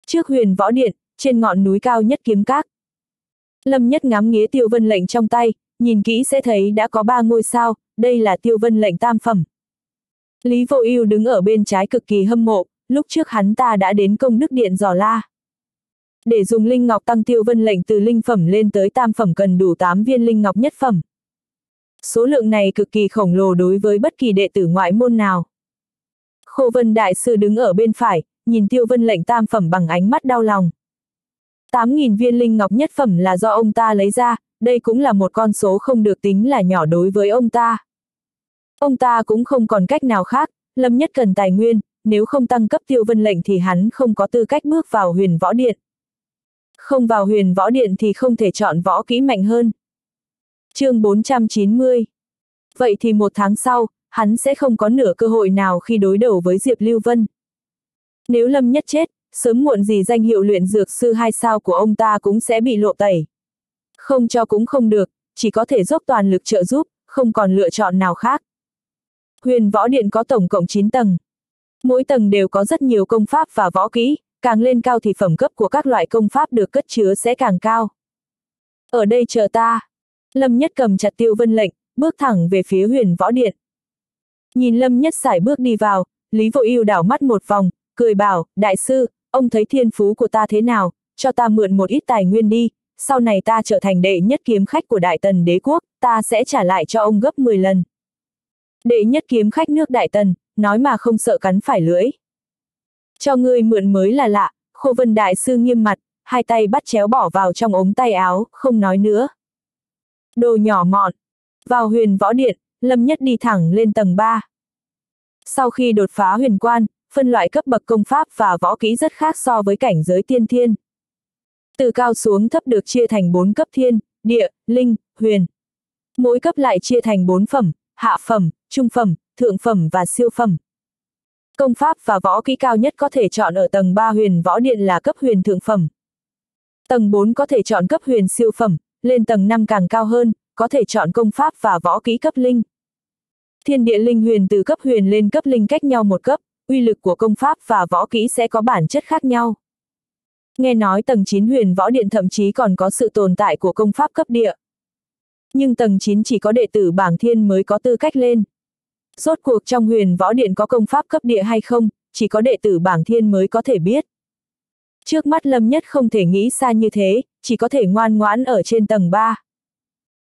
Trước huyền võ điện, trên ngọn núi cao nhất kiếm các. Lâm nhất ngắm nghía tiêu vân lệnh trong tay, nhìn kỹ sẽ thấy đã có ba ngôi sao, đây là tiêu vân lệnh tam phẩm. Lý Vô Ưu đứng ở bên trái cực kỳ hâm mộ, lúc trước hắn ta đã đến công đức điện dò la. Để dùng linh ngọc tăng tiêu vân lệnh từ linh phẩm lên tới tam phẩm cần đủ 8 viên linh ngọc nhất phẩm. Số lượng này cực kỳ khổng lồ đối với bất kỳ đệ tử ngoại môn nào. Khô Vân Đại Sư đứng ở bên phải, nhìn tiêu vân lệnh tam phẩm bằng ánh mắt đau lòng. 8.000 viên linh ngọc nhất phẩm là do ông ta lấy ra, đây cũng là một con số không được tính là nhỏ đối với ông ta. Ông ta cũng không còn cách nào khác, Lâm Nhất cần tài nguyên, nếu không tăng cấp tiêu vân lệnh thì hắn không có tư cách bước vào huyền võ điện. Không vào huyền võ điện thì không thể chọn võ kỹ mạnh hơn. chương 490 Vậy thì một tháng sau, hắn sẽ không có nửa cơ hội nào khi đối đầu với Diệp Lưu Vân. Nếu Lâm Nhất chết, sớm muộn gì danh hiệu luyện dược sư hai sao của ông ta cũng sẽ bị lộ tẩy. Không cho cũng không được, chỉ có thể dốc toàn lực trợ giúp, không còn lựa chọn nào khác. Huyền Võ Điện có tổng cộng 9 tầng. Mỗi tầng đều có rất nhiều công pháp và võ kỹ, càng lên cao thì phẩm cấp của các loại công pháp được cất chứa sẽ càng cao. Ở đây chờ ta. Lâm Nhất cầm chặt tiêu vân lệnh, bước thẳng về phía huyền võ điện. Nhìn Lâm Nhất sải bước đi vào, Lý Vô Ưu đảo mắt một vòng, cười bảo, đại sư, ông thấy thiên phú của ta thế nào, cho ta mượn một ít tài nguyên đi, sau này ta trở thành đệ nhất kiếm khách của Đại Tần đế quốc, ta sẽ trả lại cho ông gấp 10 lần. Đệ nhất kiếm khách nước Đại Tần, nói mà không sợ cắn phải lưỡi. Cho ngươi mượn mới là lạ, khô vân đại sư nghiêm mặt, hai tay bắt chéo bỏ vào trong ống tay áo, không nói nữa. Đồ nhỏ mọn. Vào huyền võ điện, Lâm Nhất đi thẳng lên tầng 3. Sau khi đột phá huyền quan, phân loại cấp bậc công pháp và võ kỹ rất khác so với cảnh giới tiên thiên. Từ cao xuống thấp được chia thành 4 cấp thiên, địa, linh, huyền. Mỗi cấp lại chia thành 4 phẩm, hạ phẩm, trung phẩm, thượng phẩm và siêu phẩm. Công pháp và võ kỹ cao nhất có thể chọn ở tầng 3 huyền võ điện là cấp huyền thượng phẩm. Tầng 4 có thể chọn cấp huyền siêu phẩm, lên tầng 5 càng cao hơn, có thể chọn công pháp và võ kỹ cấp linh. Thiên địa linh huyền từ cấp huyền lên cấp linh cách nhau một cấp, uy lực của công pháp và võ kỹ sẽ có bản chất khác nhau. Nghe nói tầng 9 huyền võ điện thậm chí còn có sự tồn tại của công pháp cấp địa. Nhưng tầng 9 chỉ có đệ tử bảng thiên mới có tư cách lên. Rốt cuộc trong huyền võ điện có công pháp cấp địa hay không, chỉ có đệ tử bảng thiên mới có thể biết. Trước mắt Lâm Nhất không thể nghĩ xa như thế, chỉ có thể ngoan ngoãn ở trên tầng 3.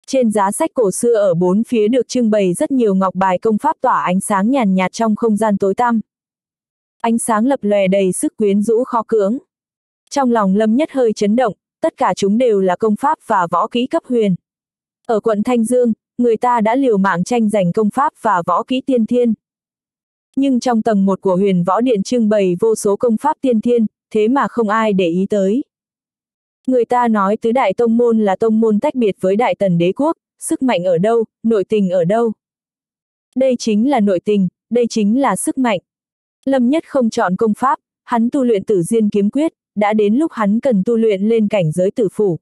Trên giá sách cổ xưa ở bốn phía được trưng bày rất nhiều ngọc bài công pháp tỏa ánh sáng nhàn nhạt trong không gian tối tăm. Ánh sáng lập lòe đầy sức quyến rũ khó cưỡng. Trong lòng Lâm Nhất hơi chấn động, tất cả chúng đều là công pháp và võ kỹ cấp huyền. Ở quận Thanh Dương, người ta đã liều mạng tranh giành công pháp và võ kỹ tiên thiên. Nhưng trong tầng 1 của huyền võ điện trưng bày vô số công pháp tiên thiên, thế mà không ai để ý tới. Người ta nói tứ đại tông môn là tông môn tách biệt với đại tần đế quốc, sức mạnh ở đâu, nội tình ở đâu. Đây chính là nội tình, đây chính là sức mạnh. Lâm Nhất không chọn công pháp, hắn tu luyện tử diên kiếm quyết, đã đến lúc hắn cần tu luyện lên cảnh giới tử phủ.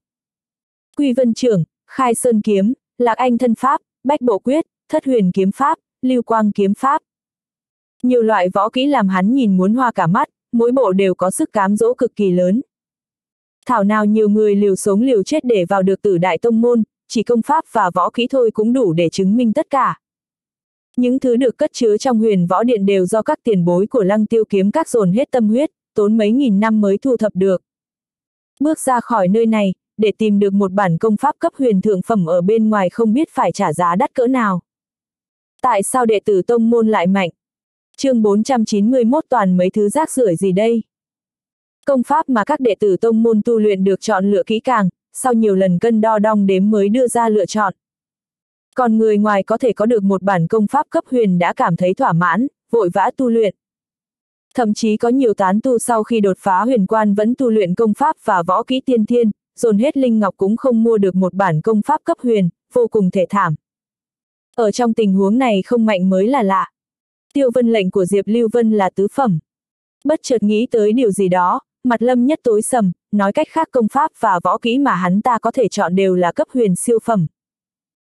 Quy vân trưởng, khai sơn kiếm, lạc anh thân pháp, bách bộ quyết, thất huyền kiếm pháp, lưu quang kiếm pháp. Nhiều loại võ kỹ làm hắn nhìn muốn hoa cả mắt, mỗi bộ đều có sức cám dỗ cực kỳ lớn. Thảo nào nhiều người liều sống liều chết để vào được tử đại tông môn, chỉ công pháp và võ kỹ thôi cũng đủ để chứng minh tất cả. Những thứ được cất chứa trong huyền võ điện đều do các tiền bối của lăng tiêu kiếm các dồn hết tâm huyết, tốn mấy nghìn năm mới thu thập được. Bước ra khỏi nơi này, để tìm được một bản công pháp cấp huyền thượng phẩm ở bên ngoài không biết phải trả giá đắt cỡ nào. Tại sao đệ tử tông môn lại mạnh? chương 491 toàn mấy thứ rác rưởi gì đây? Công pháp mà các đệ tử tông môn tu luyện được chọn lựa kỹ càng, sau nhiều lần cân đo đong đếm mới đưa ra lựa chọn. Còn người ngoài có thể có được một bản công pháp cấp huyền đã cảm thấy thỏa mãn, vội vã tu luyện. Thậm chí có nhiều tán tu sau khi đột phá huyền quan vẫn tu luyện công pháp và võ kỹ tiên thiên, dồn hết linh ngọc cũng không mua được một bản công pháp cấp huyền, vô cùng thể thảm. Ở trong tình huống này không mạnh mới là lạ. Tiêu vân lệnh của Diệp Lưu Vân là tứ phẩm. Bất chợt nghĩ tới điều gì đó, mặt lâm nhất tối sầm, nói cách khác công pháp và võ kỹ mà hắn ta có thể chọn đều là cấp huyền siêu phẩm.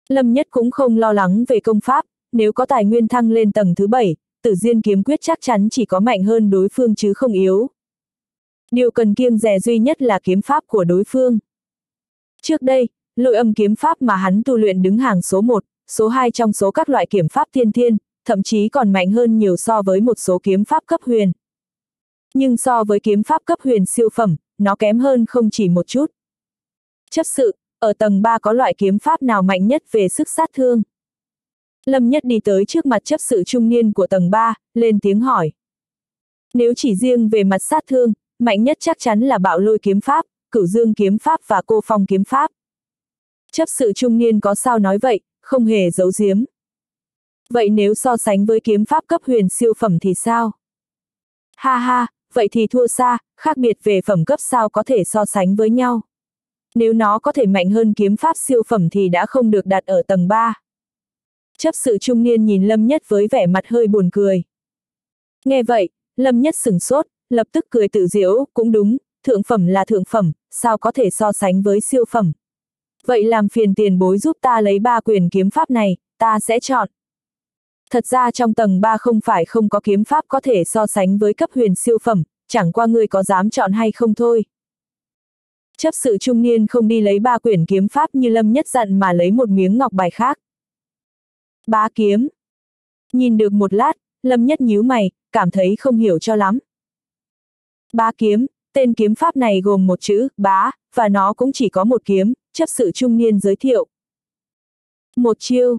Lâm nhất cũng không lo lắng về công pháp, nếu có tài nguyên thăng lên tầng thứ bảy, tử diên kiếm quyết chắc chắn chỉ có mạnh hơn đối phương chứ không yếu. Điều cần kiêng rè duy nhất là kiếm pháp của đối phương. Trước đây, lội âm kiếm pháp mà hắn tu luyện đứng hàng số 1, số 2 trong số các loại kiếm pháp thiên thiên, thậm chí còn mạnh hơn nhiều so với một số kiếm pháp cấp huyền. Nhưng so với kiếm pháp cấp huyền siêu phẩm, nó kém hơn không chỉ một chút. Chấp sự, ở tầng 3 có loại kiếm pháp nào mạnh nhất về sức sát thương? Lâm Nhất đi tới trước mặt chấp sự trung niên của tầng 3, lên tiếng hỏi. Nếu chỉ riêng về mặt sát thương, mạnh nhất chắc chắn là bạo lôi kiếm pháp, cửu dương kiếm pháp và cô phong kiếm pháp. Chấp sự trung niên có sao nói vậy, không hề giấu giếm. Vậy nếu so sánh với kiếm pháp cấp huyền siêu phẩm thì sao? Ha ha, vậy thì thua xa, khác biệt về phẩm cấp sao có thể so sánh với nhau. Nếu nó có thể mạnh hơn kiếm pháp siêu phẩm thì đã không được đặt ở tầng 3. Chấp sự trung niên nhìn Lâm Nhất với vẻ mặt hơi buồn cười. Nghe vậy, Lâm Nhất sừng sốt, lập tức cười tự diễu, cũng đúng, thượng phẩm là thượng phẩm, sao có thể so sánh với siêu phẩm. Vậy làm phiền tiền bối giúp ta lấy ba quyền kiếm pháp này, ta sẽ chọn. Thật ra trong tầng 3 không phải không có kiếm pháp có thể so sánh với cấp huyền siêu phẩm, chẳng qua ngươi có dám chọn hay không thôi. Chấp sự trung niên không đi lấy ba quyển kiếm pháp như lâm nhất dặn mà lấy một miếng ngọc bài khác. Bá kiếm. Nhìn được một lát, lâm nhất nhíu mày, cảm thấy không hiểu cho lắm. Bá kiếm, tên kiếm pháp này gồm một chữ, bá, và nó cũng chỉ có một kiếm, chấp sự trung niên giới thiệu. Một chiêu.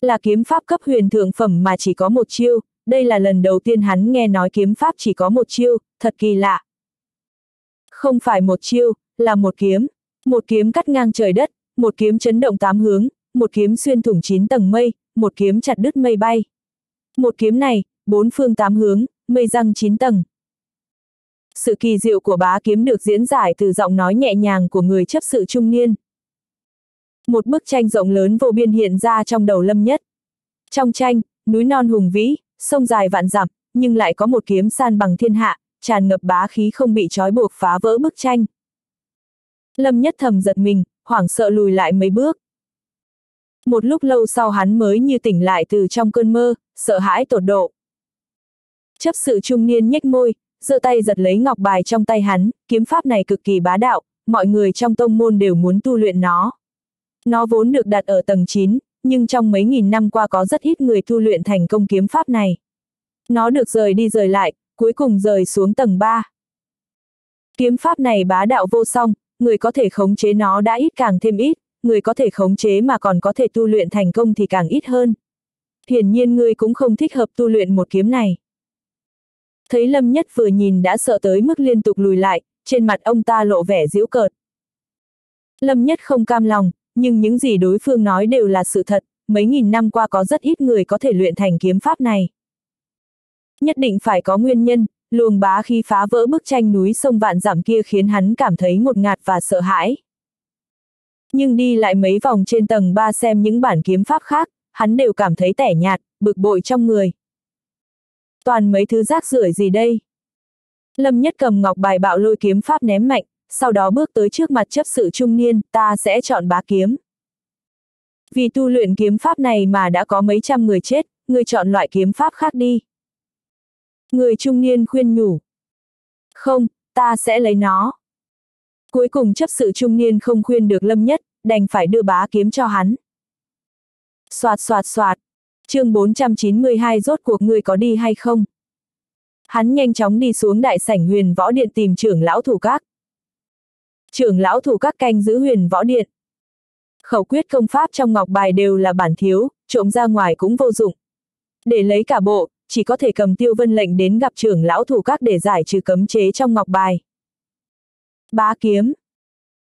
Là kiếm pháp cấp huyền thượng phẩm mà chỉ có một chiêu, đây là lần đầu tiên hắn nghe nói kiếm pháp chỉ có một chiêu, thật kỳ lạ. Không phải một chiêu, là một kiếm. Một kiếm cắt ngang trời đất, một kiếm chấn động tám hướng, một kiếm xuyên thủng chín tầng mây, một kiếm chặt đứt mây bay. Một kiếm này, bốn phương tám hướng, mây răng chín tầng. Sự kỳ diệu của bá kiếm được diễn giải từ giọng nói nhẹ nhàng của người chấp sự trung niên. Một bức tranh rộng lớn vô biên hiện ra trong đầu lâm nhất. Trong tranh, núi non hùng vĩ, sông dài vạn dặm, nhưng lại có một kiếm san bằng thiên hạ, tràn ngập bá khí không bị trói buộc phá vỡ bức tranh. Lâm nhất thầm giật mình, hoảng sợ lùi lại mấy bước. Một lúc lâu sau hắn mới như tỉnh lại từ trong cơn mơ, sợ hãi tột độ. Chấp sự trung niên nhếch môi, giơ tay giật lấy ngọc bài trong tay hắn, kiếm pháp này cực kỳ bá đạo, mọi người trong tông môn đều muốn tu luyện nó. Nó vốn được đặt ở tầng 9, nhưng trong mấy nghìn năm qua có rất ít người tu luyện thành công kiếm pháp này. Nó được rời đi rời lại, cuối cùng rời xuống tầng 3. Kiếm pháp này bá đạo vô song, người có thể khống chế nó đã ít càng thêm ít, người có thể khống chế mà còn có thể tu luyện thành công thì càng ít hơn. Hiển nhiên ngươi cũng không thích hợp tu luyện một kiếm này. Thấy Lâm Nhất vừa nhìn đã sợ tới mức liên tục lùi lại, trên mặt ông ta lộ vẻ giễu cợt. Lâm Nhất không cam lòng, nhưng những gì đối phương nói đều là sự thật, mấy nghìn năm qua có rất ít người có thể luyện thành kiếm pháp này. Nhất định phải có nguyên nhân, Luồng bá khí phá vỡ bức tranh núi sông vạn dặm kia khiến hắn cảm thấy ngột ngạt và sợ hãi. Nhưng đi lại mấy vòng trên tầng 3 xem những bản kiếm pháp khác, hắn đều cảm thấy tẻ nhạt, bực bội trong người. Toàn mấy thứ rác rưởi gì đây? Lâm Nhất cầm ngọc bài bạo lôi kiếm pháp ném mạnh, sau đó bước tới trước mặt chấp sự trung niên, ta sẽ chọn bá kiếm. Vì tu luyện kiếm pháp này mà đã có mấy trăm người chết, người chọn loại kiếm pháp khác đi. Người trung niên khuyên nhủ. Không, ta sẽ lấy nó. Cuối cùng chấp sự trung niên không khuyên được Lâm Nhất, đành phải đưa bá kiếm cho hắn. Xoạt xoạt xoạt chương 492 rốt cuộc ngươi có đi hay không? Hắn nhanh chóng đi xuống đại sảnh huyền võ điện tìm trưởng lão thủ các. Trưởng lão thủ các canh giữ huyền võ điện. Khẩu quyết công pháp trong ngọc bài đều là bản thiếu, trộm ra ngoài cũng vô dụng. Để lấy cả bộ, chỉ có thể cầm tiêu vân lệnh đến gặp trưởng lão thủ các để giải trừ cấm chế trong ngọc bài. Bá kiếm.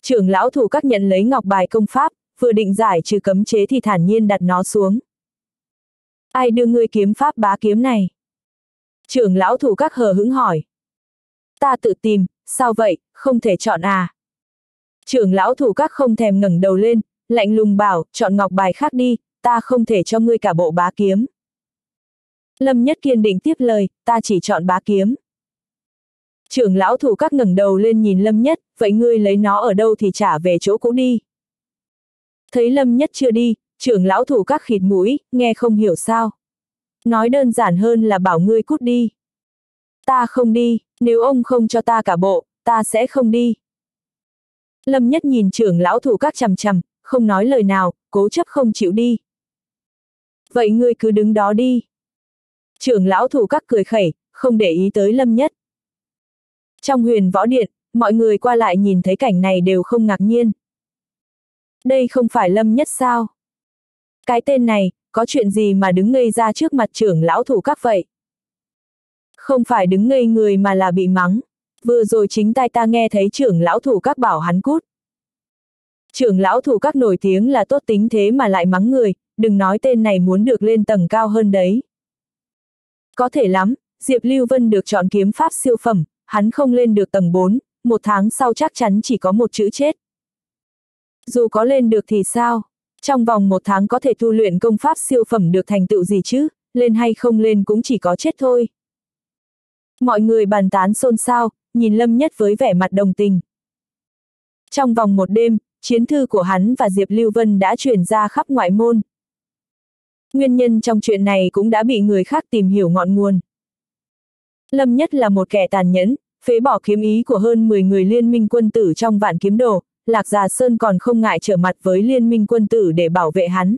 Trưởng lão thủ các nhận lấy ngọc bài công pháp, vừa định giải trừ cấm chế thì thản nhiên đặt nó xuống. Ai đưa ngươi kiếm pháp bá kiếm này? Trưởng lão thủ các hờ hững hỏi. Ta tự tìm, sao vậy, không thể chọn à? Trưởng lão thủ các không thèm ngẩng đầu lên, lạnh lùng bảo, chọn ngọc bài khác đi, ta không thể cho ngươi cả bộ bá kiếm. Lâm Nhất kiên định tiếp lời, ta chỉ chọn bá kiếm. Trưởng lão thủ các ngẩng đầu lên nhìn Lâm Nhất, vậy ngươi lấy nó ở đâu thì trả về chỗ cũ đi. Thấy Lâm Nhất chưa đi, trưởng lão thủ các khịt mũi, nghe không hiểu sao. Nói đơn giản hơn là bảo ngươi cút đi. Ta không đi, nếu ông không cho ta cả bộ, ta sẽ không đi. Lâm Nhất nhìn trưởng lão thủ các chằm chằm, không nói lời nào, cố chấp không chịu đi. Vậy ngươi cứ đứng đó đi. Trưởng lão thủ các cười khẩy, không để ý tới Lâm Nhất. Trong huyền võ điện, mọi người qua lại nhìn thấy cảnh này đều không ngạc nhiên. Đây không phải Lâm Nhất sao? Cái tên này, có chuyện gì mà đứng ngây ra trước mặt trưởng lão thủ các vậy? Không phải đứng ngây người mà là bị mắng. Vừa rồi chính tai ta nghe thấy trưởng lão thủ các bảo hắn cút. Trưởng lão thủ các nổi tiếng là tốt tính thế mà lại mắng người, đừng nói tên này muốn được lên tầng cao hơn đấy. Có thể lắm, Diệp Lưu Vân được chọn kiếm pháp siêu phẩm, hắn không lên được tầng 4, một tháng sau chắc chắn chỉ có một chữ chết. Dù có lên được thì sao? Trong vòng một tháng có thể tu luyện công pháp siêu phẩm được thành tựu gì chứ, lên hay không lên cũng chỉ có chết thôi. Mọi người bàn tán xôn xao, nhìn Lâm Nhất với vẻ mặt đồng tình. Trong vòng một đêm, chiến thư của hắn và Diệp Lưu Vân đã truyền ra khắp ngoại môn. Nguyên nhân trong chuyện này cũng đã bị người khác tìm hiểu ngọn nguồn. Lâm Nhất là một kẻ tàn nhẫn, phế bỏ kiếm ý của hơn 10 người liên minh quân tử trong vạn kiếm đồ, Lạc Già Sơn còn không ngại trở mặt với liên minh quân tử để bảo vệ hắn.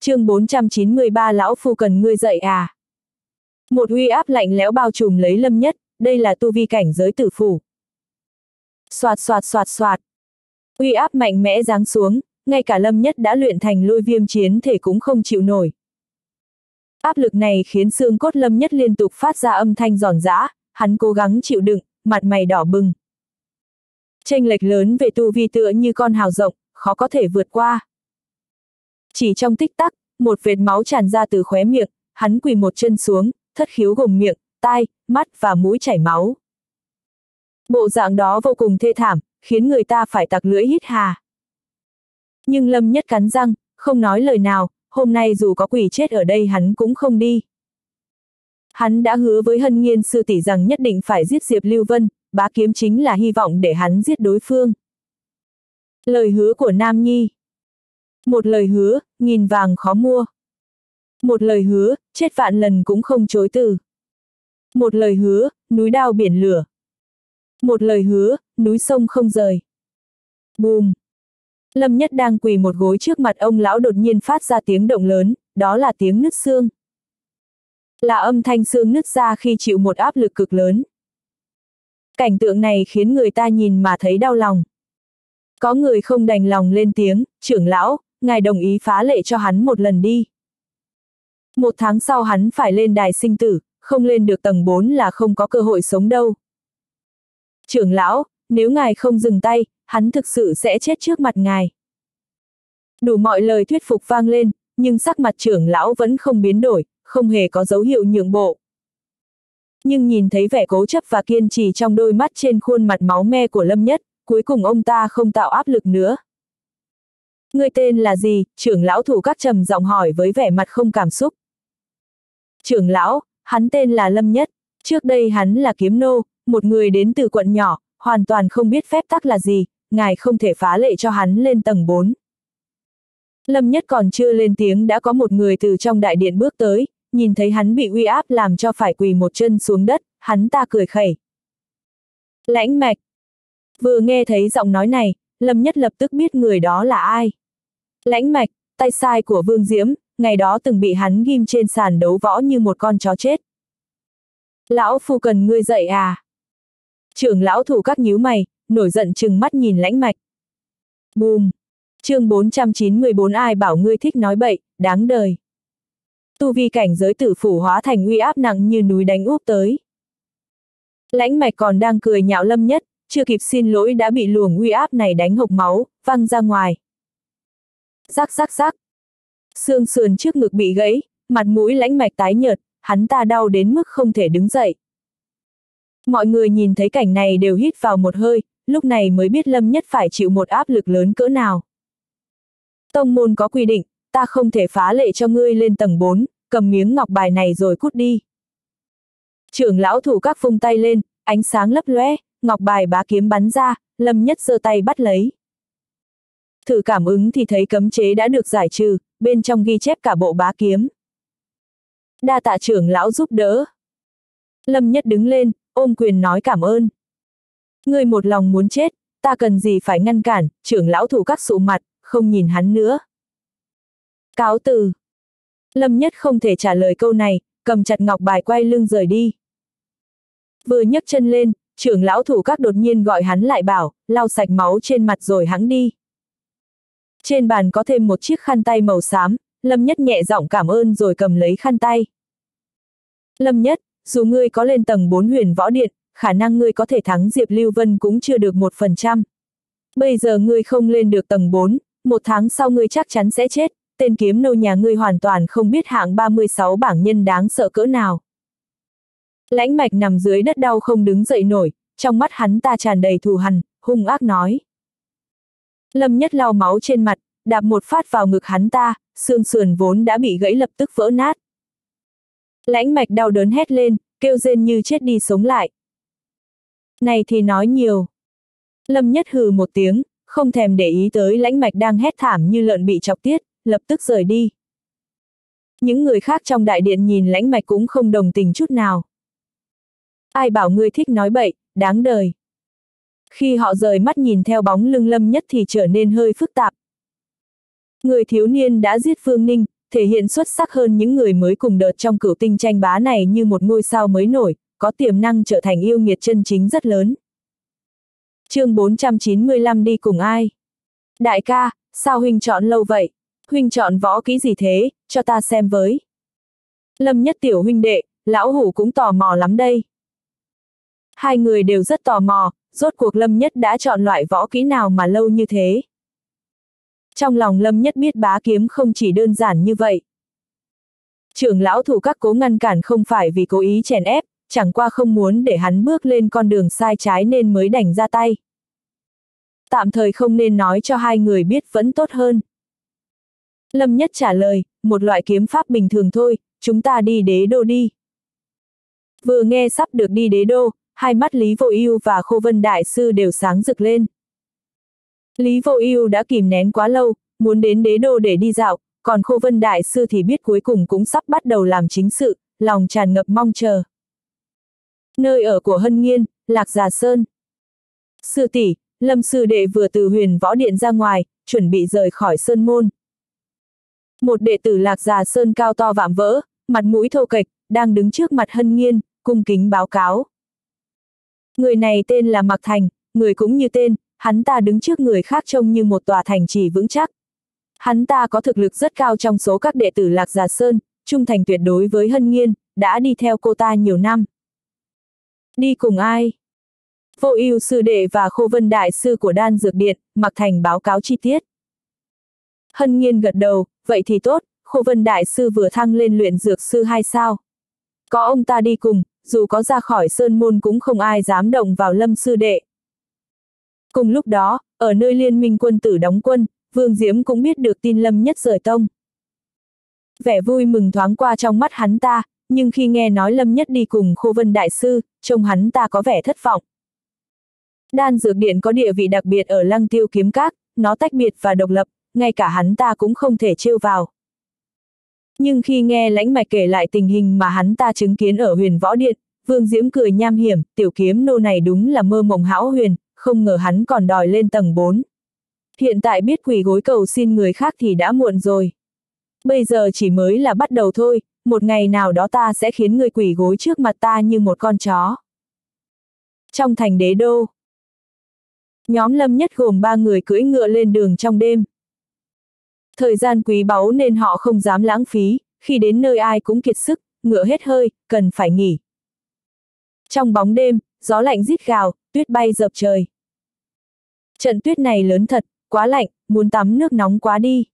chương 493 Lão Phu cần ngươi dậy à? Một uy áp lạnh lẽo bao trùm lấy Lâm Nhất, đây là tu vi cảnh giới tử phủ. Xoạt xoạt xoạt xoạt. Uy áp mạnh mẽ giáng xuống, ngay cả Lâm Nhất đã luyện thành lôi viêm chiến thể cũng không chịu nổi. Áp lực này khiến xương cốt Lâm Nhất liên tục phát ra âm thanh giòn giã, hắn cố gắng chịu đựng, mặt mày đỏ bừng. Tranh lệch lớn về tu vi tựa như con hào rộng, khó có thể vượt qua. Chỉ trong tích tắc, một vệt máu tràn ra từ khóe miệng, hắn quỳ một chân xuống, thất khiếu gồm miệng, tai, mắt và mũi chảy máu. Bộ dạng đó vô cùng thê thảm, khiến người ta phải tặc lưỡi hít hà. Nhưng Lâm Nhất cắn răng, không nói lời nào, hôm nay dù có quỷ chết ở đây hắn cũng không đi. Hắn đã hứa với hân nghiên sư tỷ rằng nhất định phải giết Diệp Lưu Vân, bá kiếm chính là hy vọng để hắn giết đối phương. Lời hứa của Nam Nhi Một lời hứa, nghìn vàng khó mua. Một lời hứa, chết vạn lần cũng không chối từ. Một lời hứa, núi đao biển lửa. Một lời hứa, núi sông không rời. Bùm! Lâm Nhất đang quỳ một gối trước mặt ông lão đột nhiên phát ra tiếng động lớn, đó là tiếng nứt xương. Là âm thanh xương nứt ra khi chịu một áp lực cực lớn. Cảnh tượng này khiến người ta nhìn mà thấy đau lòng. Có người không đành lòng lên tiếng, trưởng lão, ngài đồng ý phá lệ cho hắn một lần đi. Một tháng sau hắn phải lên đài sinh tử, không lên được tầng 4 là không có cơ hội sống đâu. Trưởng lão, nếu ngài không dừng tay, hắn thực sự sẽ chết trước mặt ngài. Đủ mọi lời thuyết phục vang lên, nhưng sắc mặt trưởng lão vẫn không biến đổi, không hề có dấu hiệu nhượng bộ. Nhưng nhìn thấy vẻ cố chấp và kiên trì trong đôi mắt trên khuôn mặt máu me của Lâm Nhất, cuối cùng ông ta không tạo áp lực nữa. Người tên là gì? Trưởng lão thủ các trầm giọng hỏi với vẻ mặt không cảm xúc. Trưởng lão, hắn tên là Lâm Nhất. Trước đây hắn là kiếm nô, một người đến từ quận nhỏ, hoàn toàn không biết phép tắc là gì, ngài không thể phá lệ cho hắn lên tầng 4. Lâm Nhất còn chưa lên tiếng đã có một người từ trong đại điện bước tới, nhìn thấy hắn bị uy áp làm cho phải quỳ một chân xuống đất, hắn ta cười khẩy. Lãnh mạch. Vừa nghe thấy giọng nói này, Lâm Nhất lập tức biết người đó là ai. Lãnh mạch, tay sai của Vương Diễm, ngày đó từng bị hắn ghim trên sàn đấu võ như một con chó chết. Lão phu cần ngươi dậy à? Trưởng lão thủ các nhíu mày, nổi giận chừng mắt nhìn lãnh mạch. Bùm! chương 494 ai bảo ngươi thích nói bậy, đáng đời. Tu vi cảnh giới tử phủ hóa thành uy áp nặng như núi đánh úp tới. Lãnh mạch còn đang cười nhạo lâm nhất, chưa kịp xin lỗi đã bị luồng uy áp này đánh hộc máu, văng ra ngoài. Rắc rắc rắc. Xương sườn trước ngực bị gãy, mặt mũi lãnh mạch tái nhợt, hắn ta đau đến mức không thể đứng dậy. Mọi người nhìn thấy cảnh này đều hít vào một hơi, lúc này mới biết Lâm Nhất phải chịu một áp lực lớn cỡ nào. Tông môn có quy định, ta không thể phá lệ cho ngươi lên tầng 4, cầm miếng ngọc bài này rồi cút đi. Trưởng lão thủ các phung tay lên, ánh sáng lấp lóe, ngọc bài bá kiếm bắn ra, Lâm Nhất giơ tay bắt lấy. Thử cảm ứng thì thấy cấm chế đã được giải trừ, bên trong ghi chép cả bộ bá kiếm. Đa tạ trưởng lão giúp đỡ. Lâm Nhất đứng lên, ôm quyền nói cảm ơn. Người một lòng muốn chết, ta cần gì phải ngăn cản, trưởng lão thủ các sụ mặt, không nhìn hắn nữa. Cáo từ. Lâm Nhất không thể trả lời câu này, cầm chặt ngọc bài quay lưng rời đi. Vừa nhấc chân lên, trưởng lão thủ các đột nhiên gọi hắn lại bảo, lau sạch máu trên mặt rồi hắn đi. Trên bàn có thêm một chiếc khăn tay màu xám, Lâm Nhất nhẹ giọng cảm ơn rồi cầm lấy khăn tay. Lâm Nhất, dù ngươi có lên tầng 4 huyền võ điện, khả năng ngươi có thể thắng Diệp Lưu Vân cũng chưa được một phần trăm. Bây giờ ngươi không lên được tầng 4, một tháng sau ngươi chắc chắn sẽ chết, tên kiếm nô nhà ngươi hoàn toàn không biết hạng 36 bảng nhân đáng sợ cỡ nào. Lãnh mạch nằm dưới đất đau không đứng dậy nổi, trong mắt hắn ta tràn đầy thù hằn, hung ác nói. Lâm nhất lau máu trên mặt, đạp một phát vào ngực hắn ta, xương sườn vốn đã bị gãy lập tức vỡ nát. Lãnh mạch đau đớn hét lên, kêu rên như chết đi sống lại. Này thì nói nhiều. Lâm nhất hừ một tiếng, không thèm để ý tới lãnh mạch đang hét thảm như lợn bị chọc tiết, lập tức rời đi. Những người khác trong đại điện nhìn lãnh mạch cũng không đồng tình chút nào. Ai bảo ngươi thích nói bậy, đáng đời. Khi họ rời mắt nhìn theo bóng lưng lâm nhất thì trở nên hơi phức tạp. Người thiếu niên đã giết Phương Ninh, thể hiện xuất sắc hơn những người mới cùng đợt trong cửu tinh tranh bá này như một ngôi sao mới nổi, có tiềm năng trở thành yêu nghiệt chân chính rất lớn. chương 495 đi cùng ai? Đại ca, sao huynh chọn lâu vậy? Huynh chọn võ kỹ gì thế, cho ta xem với. Lâm nhất tiểu huynh đệ, lão hủ cũng tò mò lắm đây. Hai người đều rất tò mò, rốt cuộc Lâm Nhất đã chọn loại võ kỹ nào mà lâu như thế. Trong lòng Lâm Nhất biết bá kiếm không chỉ đơn giản như vậy. Trưởng lão thủ các cố ngăn cản không phải vì cố ý chèn ép, chẳng qua không muốn để hắn bước lên con đường sai trái nên mới đành ra tay. Tạm thời không nên nói cho hai người biết vẫn tốt hơn. Lâm Nhất trả lời, một loại kiếm pháp bình thường thôi, chúng ta đi đế đô đi. Vừa nghe sắp được đi đế đô, hai mắt Lý Vô Ưu và Khô Vân Đại Sư đều sáng rực lên. Lý Vô Ưu đã kìm nén quá lâu, muốn đến đế đô để đi dạo, còn Khô Vân Đại Sư thì biết cuối cùng cũng sắp bắt đầu làm chính sự, lòng tràn ngập mong chờ. Nơi ở của Hân Nghiên, Lạc Già Sơn. Sư tỷ, Lâm sư đệ vừa từ Huyền Võ Điện ra ngoài, chuẩn bị rời khỏi sơn môn. Một đệ tử Lạc Già Sơn cao to vạm vỡ, mặt mũi thô kệch, đang đứng trước mặt Hân Nghiên, cung kính báo cáo. Người này tên là Mạc Thành, người cũng như tên, hắn ta đứng trước người khác trông như một tòa thành trì vững chắc. Hắn ta có thực lực rất cao trong số các đệ tử Lạc Già Sơn, trung thành tuyệt đối với Hân Nghiên, đã đi theo cô ta nhiều năm. Đi cùng ai? Vô ưu sư đệ và khô vân đại sư của đan dược điện, Mạc Thành báo cáo chi tiết. Hân Nghiên gật đầu, vậy thì tốt, khô vân đại sư vừa thăng lên luyện dược sư hay sao? Có ông ta đi cùng, dù có ra khỏi sơn môn cũng không ai dám động vào lâm sư đệ. Cùng lúc đó, ở nơi liên minh quân tử đóng quân, Vương Diễm cũng biết được tin lâm nhất rời tông. Vẻ vui mừng thoáng qua trong mắt hắn ta, nhưng khi nghe nói lâm nhất đi cùng khô vân đại sư, trông hắn ta có vẻ thất vọng. Đan dược điện có địa vị đặc biệt ở lăng tiêu kiếm các, nó tách biệt và độc lập, ngay cả hắn ta cũng không thể trêu vào. Nhưng khi nghe lãnh mạch kể lại tình hình mà hắn ta chứng kiến ở huyền võ điện, Vương Diễm cười nham hiểm, tiểu kiếm nô này đúng là mơ mộng hão huyền, không ngờ hắn còn đòi lên tầng 4. Hiện tại biết quỳ gối cầu xin người khác thì đã muộn rồi. Bây giờ chỉ mới là bắt đầu thôi, một ngày nào đó ta sẽ khiến người quỳ gối trước mặt ta như một con chó. Trong thành đế đô, nhóm lâm nhất gồm ba người cưỡi ngựa lên đường trong đêm. Thời gian quý báu nên họ không dám lãng phí, khi đến nơi ai cũng kiệt sức, ngựa hết hơi, cần phải nghỉ. Trong bóng đêm, gió lạnh rít gào, tuyết bay dập trời. Trận tuyết này lớn thật, quá lạnh, muốn tắm nước nóng quá đi.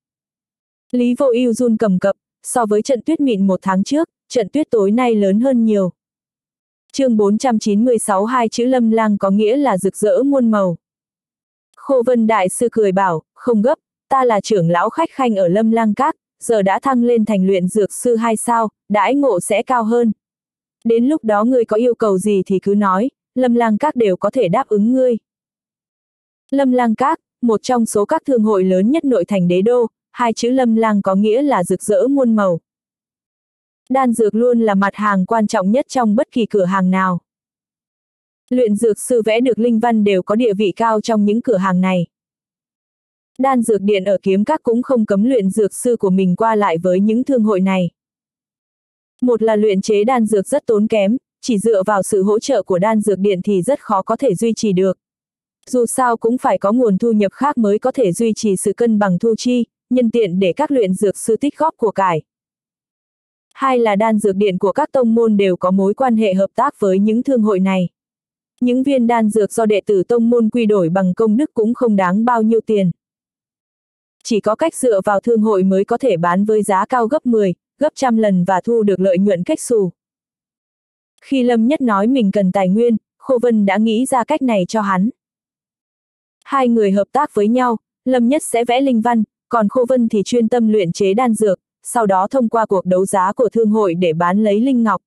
Lý vô ưu run cầm cập, so với trận tuyết mịn một tháng trước, trận tuyết tối nay lớn hơn nhiều. chương 496 hai chữ lâm lang có nghĩa là rực rỡ muôn màu. Khô Vân Đại Sư cười bảo, không gấp, ta là trưởng lão khách khanh ở Lâm Lang Các, giờ đã thăng lên thành luyện dược sư hai sao, đãi ngộ sẽ cao hơn. Đến lúc đó ngươi có yêu cầu gì thì cứ nói, Lâm Lang Các đều có thể đáp ứng ngươi. Lâm Lang Các, một trong số các thương hội lớn nhất nội thành đế đô, hai chữ Lâm Lang có nghĩa là rực rỡ muôn màu. Đan dược luôn là mặt hàng quan trọng nhất trong bất kỳ cửa hàng nào. Luyện dược sư vẽ được linh văn đều có địa vị cao trong những cửa hàng này. Đan dược điện ở kiếm các cũng không cấm luyện dược sư của mình qua lại với những thương hội này. Một là luyện chế đan dược rất tốn kém, chỉ dựa vào sự hỗ trợ của đan dược điện thì rất khó có thể duy trì được. Dù sao cũng phải có nguồn thu nhập khác mới có thể duy trì sự cân bằng thu chi, nhân tiện để các luyện dược sư tích góp của cải. Hai là đan dược điện của các tông môn đều có mối quan hệ hợp tác với những thương hội này. Những viên đan dược do đệ tử tông môn quy đổi bằng công đức cũng không đáng bao nhiêu tiền. Chỉ có cách dựa vào thương hội mới có thể bán với giá cao gấp 10, gấp trăm lần và thu được lợi nhuận cách xù. Khi Lâm Nhất nói mình cần tài nguyên, Khô Vân đã nghĩ ra cách này cho hắn. Hai người hợp tác với nhau, Lâm Nhất sẽ vẽ linh văn, còn Khô Vân thì chuyên tâm luyện chế đan dược, sau đó thông qua cuộc đấu giá của thương hội để bán lấy linh ngọc.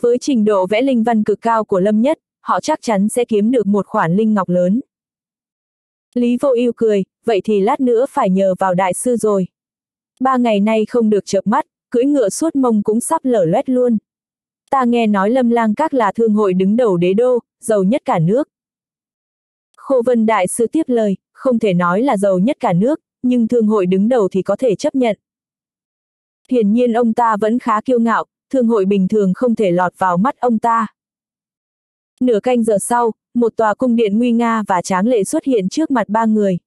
Với trình độ vẽ linh văn cực cao của Lâm Nhất, họ chắc chắn sẽ kiếm được một khoản linh ngọc lớn. Lý vô ưu cười, vậy thì lát nữa phải nhờ vào đại sư rồi. Ba ngày nay không được chợp mắt, cưỡi ngựa suốt mông cũng sắp lở loét luôn. Ta nghe nói lâm lang các là thương hội đứng đầu đế đô, giàu nhất cả nước. Khô vân đại sư tiếp lời, không thể nói là giàu nhất cả nước, nhưng thương hội đứng đầu thì có thể chấp nhận. Hiển nhiên ông ta vẫn khá kiêu ngạo, thương hội bình thường không thể lọt vào mắt ông ta. Nửa canh giờ sau, một tòa cung điện nguy nga và tráng lệ xuất hiện trước mặt ba người.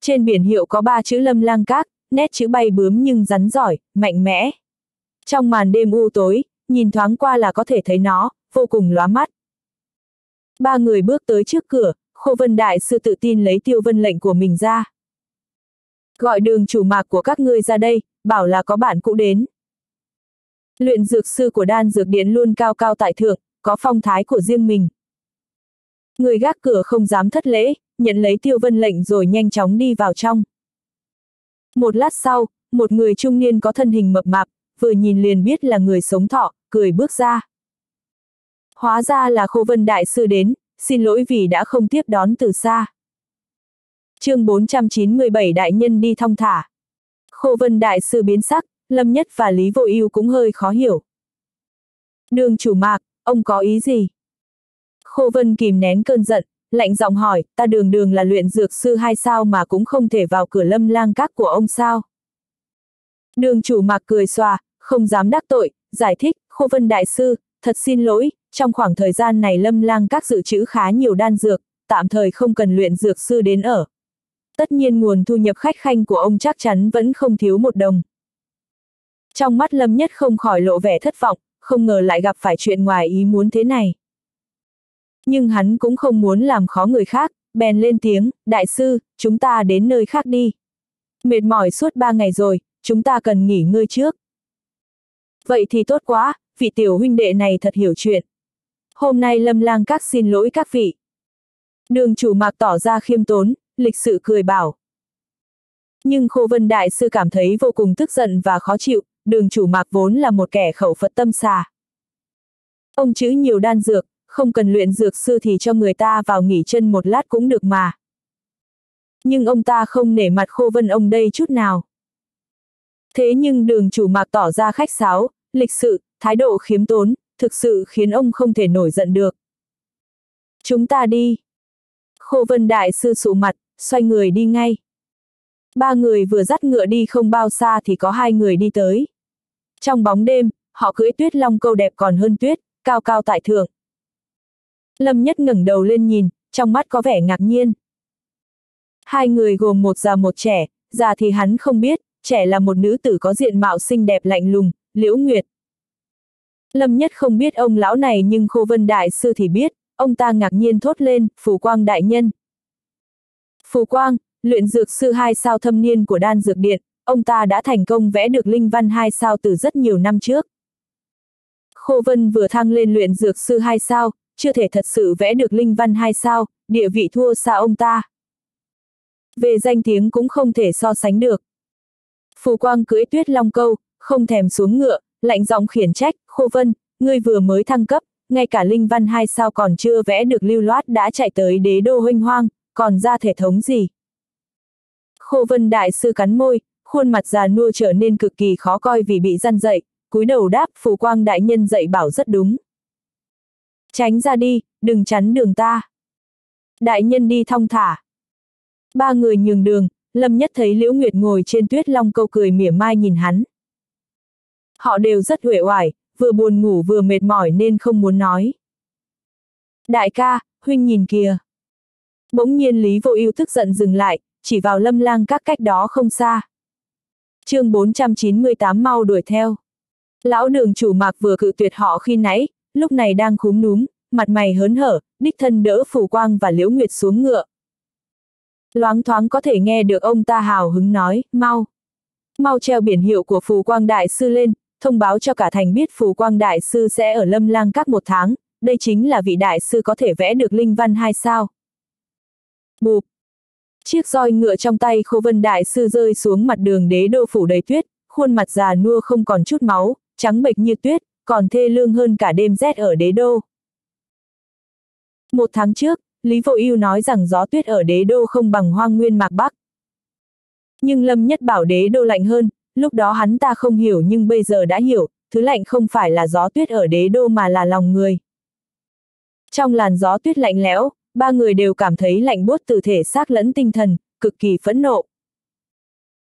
Trên biển hiệu có ba chữ lâm lang các, nét chữ bay bướm nhưng rắn giỏi, mạnh mẽ. Trong màn đêm u tối, nhìn thoáng qua là có thể thấy nó, vô cùng lóa mắt. Ba người bước tới trước cửa, Khô Vân Đại Sư tự tin lấy tiêu vân lệnh của mình ra. Gọi đường chủ mạc của các ngươi ra đây, bảo là có bạn cũ đến. Luyện dược sư của đan dược điện luôn cao cao tại thượng, có phong thái của riêng mình. Người gác cửa không dám thất lễ, nhận lấy tiêu vân lệnh rồi nhanh chóng đi vào trong. Một lát sau, một người trung niên có thân hình mập mạp, vừa nhìn liền biết là người sống thọ, cười bước ra. Hóa ra là khô vân đại sư đến, xin lỗi vì đã không tiếp đón từ xa. chương 497 đại nhân đi thong thả. Khô vân đại sư biến sắc, Lâm Nhất và Lý Vô Ưu cũng hơi khó hiểu. Đường chủ mạc, ông có ý gì? Khô Vân kìm nén cơn giận, lạnh giọng hỏi, ta đường đường là luyện dược sư hay sao mà cũng không thể vào cửa lâm lang các của ông sao? Đường chủ mạc cười xòa, không dám đắc tội, giải thích, Khô Vân đại sư, thật xin lỗi, trong khoảng thời gian này lâm lang các dự trữ khá nhiều đan dược, tạm thời không cần luyện dược sư đến ở. Tất nhiên nguồn thu nhập khách khanh của ông chắc chắn vẫn không thiếu một đồng. Trong mắt lâm nhất không khỏi lộ vẻ thất vọng, không ngờ lại gặp phải chuyện ngoài ý muốn thế này. Nhưng hắn cũng không muốn làm khó người khác, bèn lên tiếng, đại sư, chúng ta đến nơi khác đi. Mệt mỏi suốt ba ngày rồi, chúng ta cần nghỉ ngơi trước. Vậy thì tốt quá, vị tiểu huynh đệ này thật hiểu chuyện. Hôm nay lâm lang các xin lỗi các vị. Đường chủ mạc tỏ ra khiêm tốn, lịch sự cười bảo. Nhưng Khô Vân Đại Sư cảm thấy vô cùng tức giận và khó chịu, đường chủ mạc vốn là một kẻ khẩu Phật tâm xà. Ông chữ nhiều đan dược, không cần luyện dược sư thì cho người ta vào nghỉ chân một lát cũng được mà. Nhưng ông ta không nể mặt Khô Vân ông đây chút nào. Thế nhưng đường chủ mạc tỏ ra khách sáo, lịch sự, thái độ khiếm tốn, thực sự khiến ông không thể nổi giận được. Chúng ta đi. Khô Vân Đại Sư sụ mặt, xoay người đi ngay. Ba người vừa dắt ngựa đi không bao xa thì có hai người đi tới. Trong bóng đêm, họ cưỡi tuyết long câu đẹp còn hơn tuyết, cao cao tại thượng. Lâm Nhất ngẩng đầu lên nhìn, trong mắt có vẻ ngạc nhiên. Hai người gồm một già một trẻ, già thì hắn không biết, trẻ là một nữ tử có diện mạo xinh đẹp lạnh lùng, Liễu Nguyệt. Lâm Nhất không biết ông lão này nhưng Khô Vân Đại Sư thì biết, ông ta ngạc nhiên thốt lên, Phù Quang Đại Nhân. Phù Quang, luyện dược sư hai sao thâm niên của đan dược điện, ông ta đã thành công vẽ được linh văn hai sao từ rất nhiều năm trước. Khô Vân vừa thăng lên luyện dược sư hai sao, chưa thể thật sự vẽ được linh văn hai sao, địa vị thua xa ông ta. Về danh tiếng cũng không thể so sánh được. Phù Quang cưỡi tuyết long câu, không thèm xuống ngựa, lạnh giọng khiển trách, Khô Vân, ngươi vừa mới thăng cấp, ngay cả linh văn hai sao còn chưa vẽ được lưu loát đã chạy tới đế đô huynh hoang, còn ra thể thống gì. Khô Vân Đại Sư cắn môi, khuôn mặt già nua trở nên cực kỳ khó coi vì bị răn dậy, cúi đầu đáp Phù Quang Đại Nhân dạy bảo rất đúng. Tránh ra đi, đừng chắn đường ta. Đại nhân đi thong thả. Ba người nhường đường, Lâm Nhất thấy Liễu Nguyệt ngồi trên tuyết long câu cười mỉa mai nhìn hắn. Họ đều rất huệ oải, vừa buồn ngủ vừa mệt mỏi nên không muốn nói. Đại ca, huynh nhìn kìa. Bỗng nhiên Lý Vô Ưu tức giận dừng lại, chỉ vào lâm lang các cách đó không xa chương 498 mau đuổi theo. Lão đường chủ mạc vừa cự tuyệt họ khi nãy, lúc này đang khúm núm, mặt mày hớn hở, đích thân đỡ Phủ Quang và Liễu Nguyệt xuống ngựa. Loáng thoáng có thể nghe được ông ta hào hứng nói, mau. Mau treo biển hiệu của Phù Quang Đại Sư lên, thông báo cho cả thành biết Phù Quang Đại Sư sẽ ở Lâm Lang các một tháng, đây chính là vị Đại Sư có thể vẽ được linh văn hai sao. Bụp. Chiếc roi ngựa trong tay Khô Vân Đại Sư rơi xuống mặt đường đế đô phủ đầy tuyết, khuôn mặt già nua không còn chút máu, trắng bệch như tuyết, còn thê lương hơn cả đêm rét ở đế đô. Một tháng trước, Lý Vô Ưu nói rằng gió tuyết ở đế đô không bằng hoang nguyên mạc Bắc. Nhưng Lâm Nhất bảo đế đô lạnh hơn, lúc đó hắn ta không hiểu nhưng bây giờ đã hiểu, thứ lạnh không phải là gió tuyết ở đế đô mà là lòng người. Trong làn gió tuyết lạnh lẽo, ba người đều cảm thấy lạnh buốt từ thể xác lẫn tinh thần, cực kỳ phẫn nộ.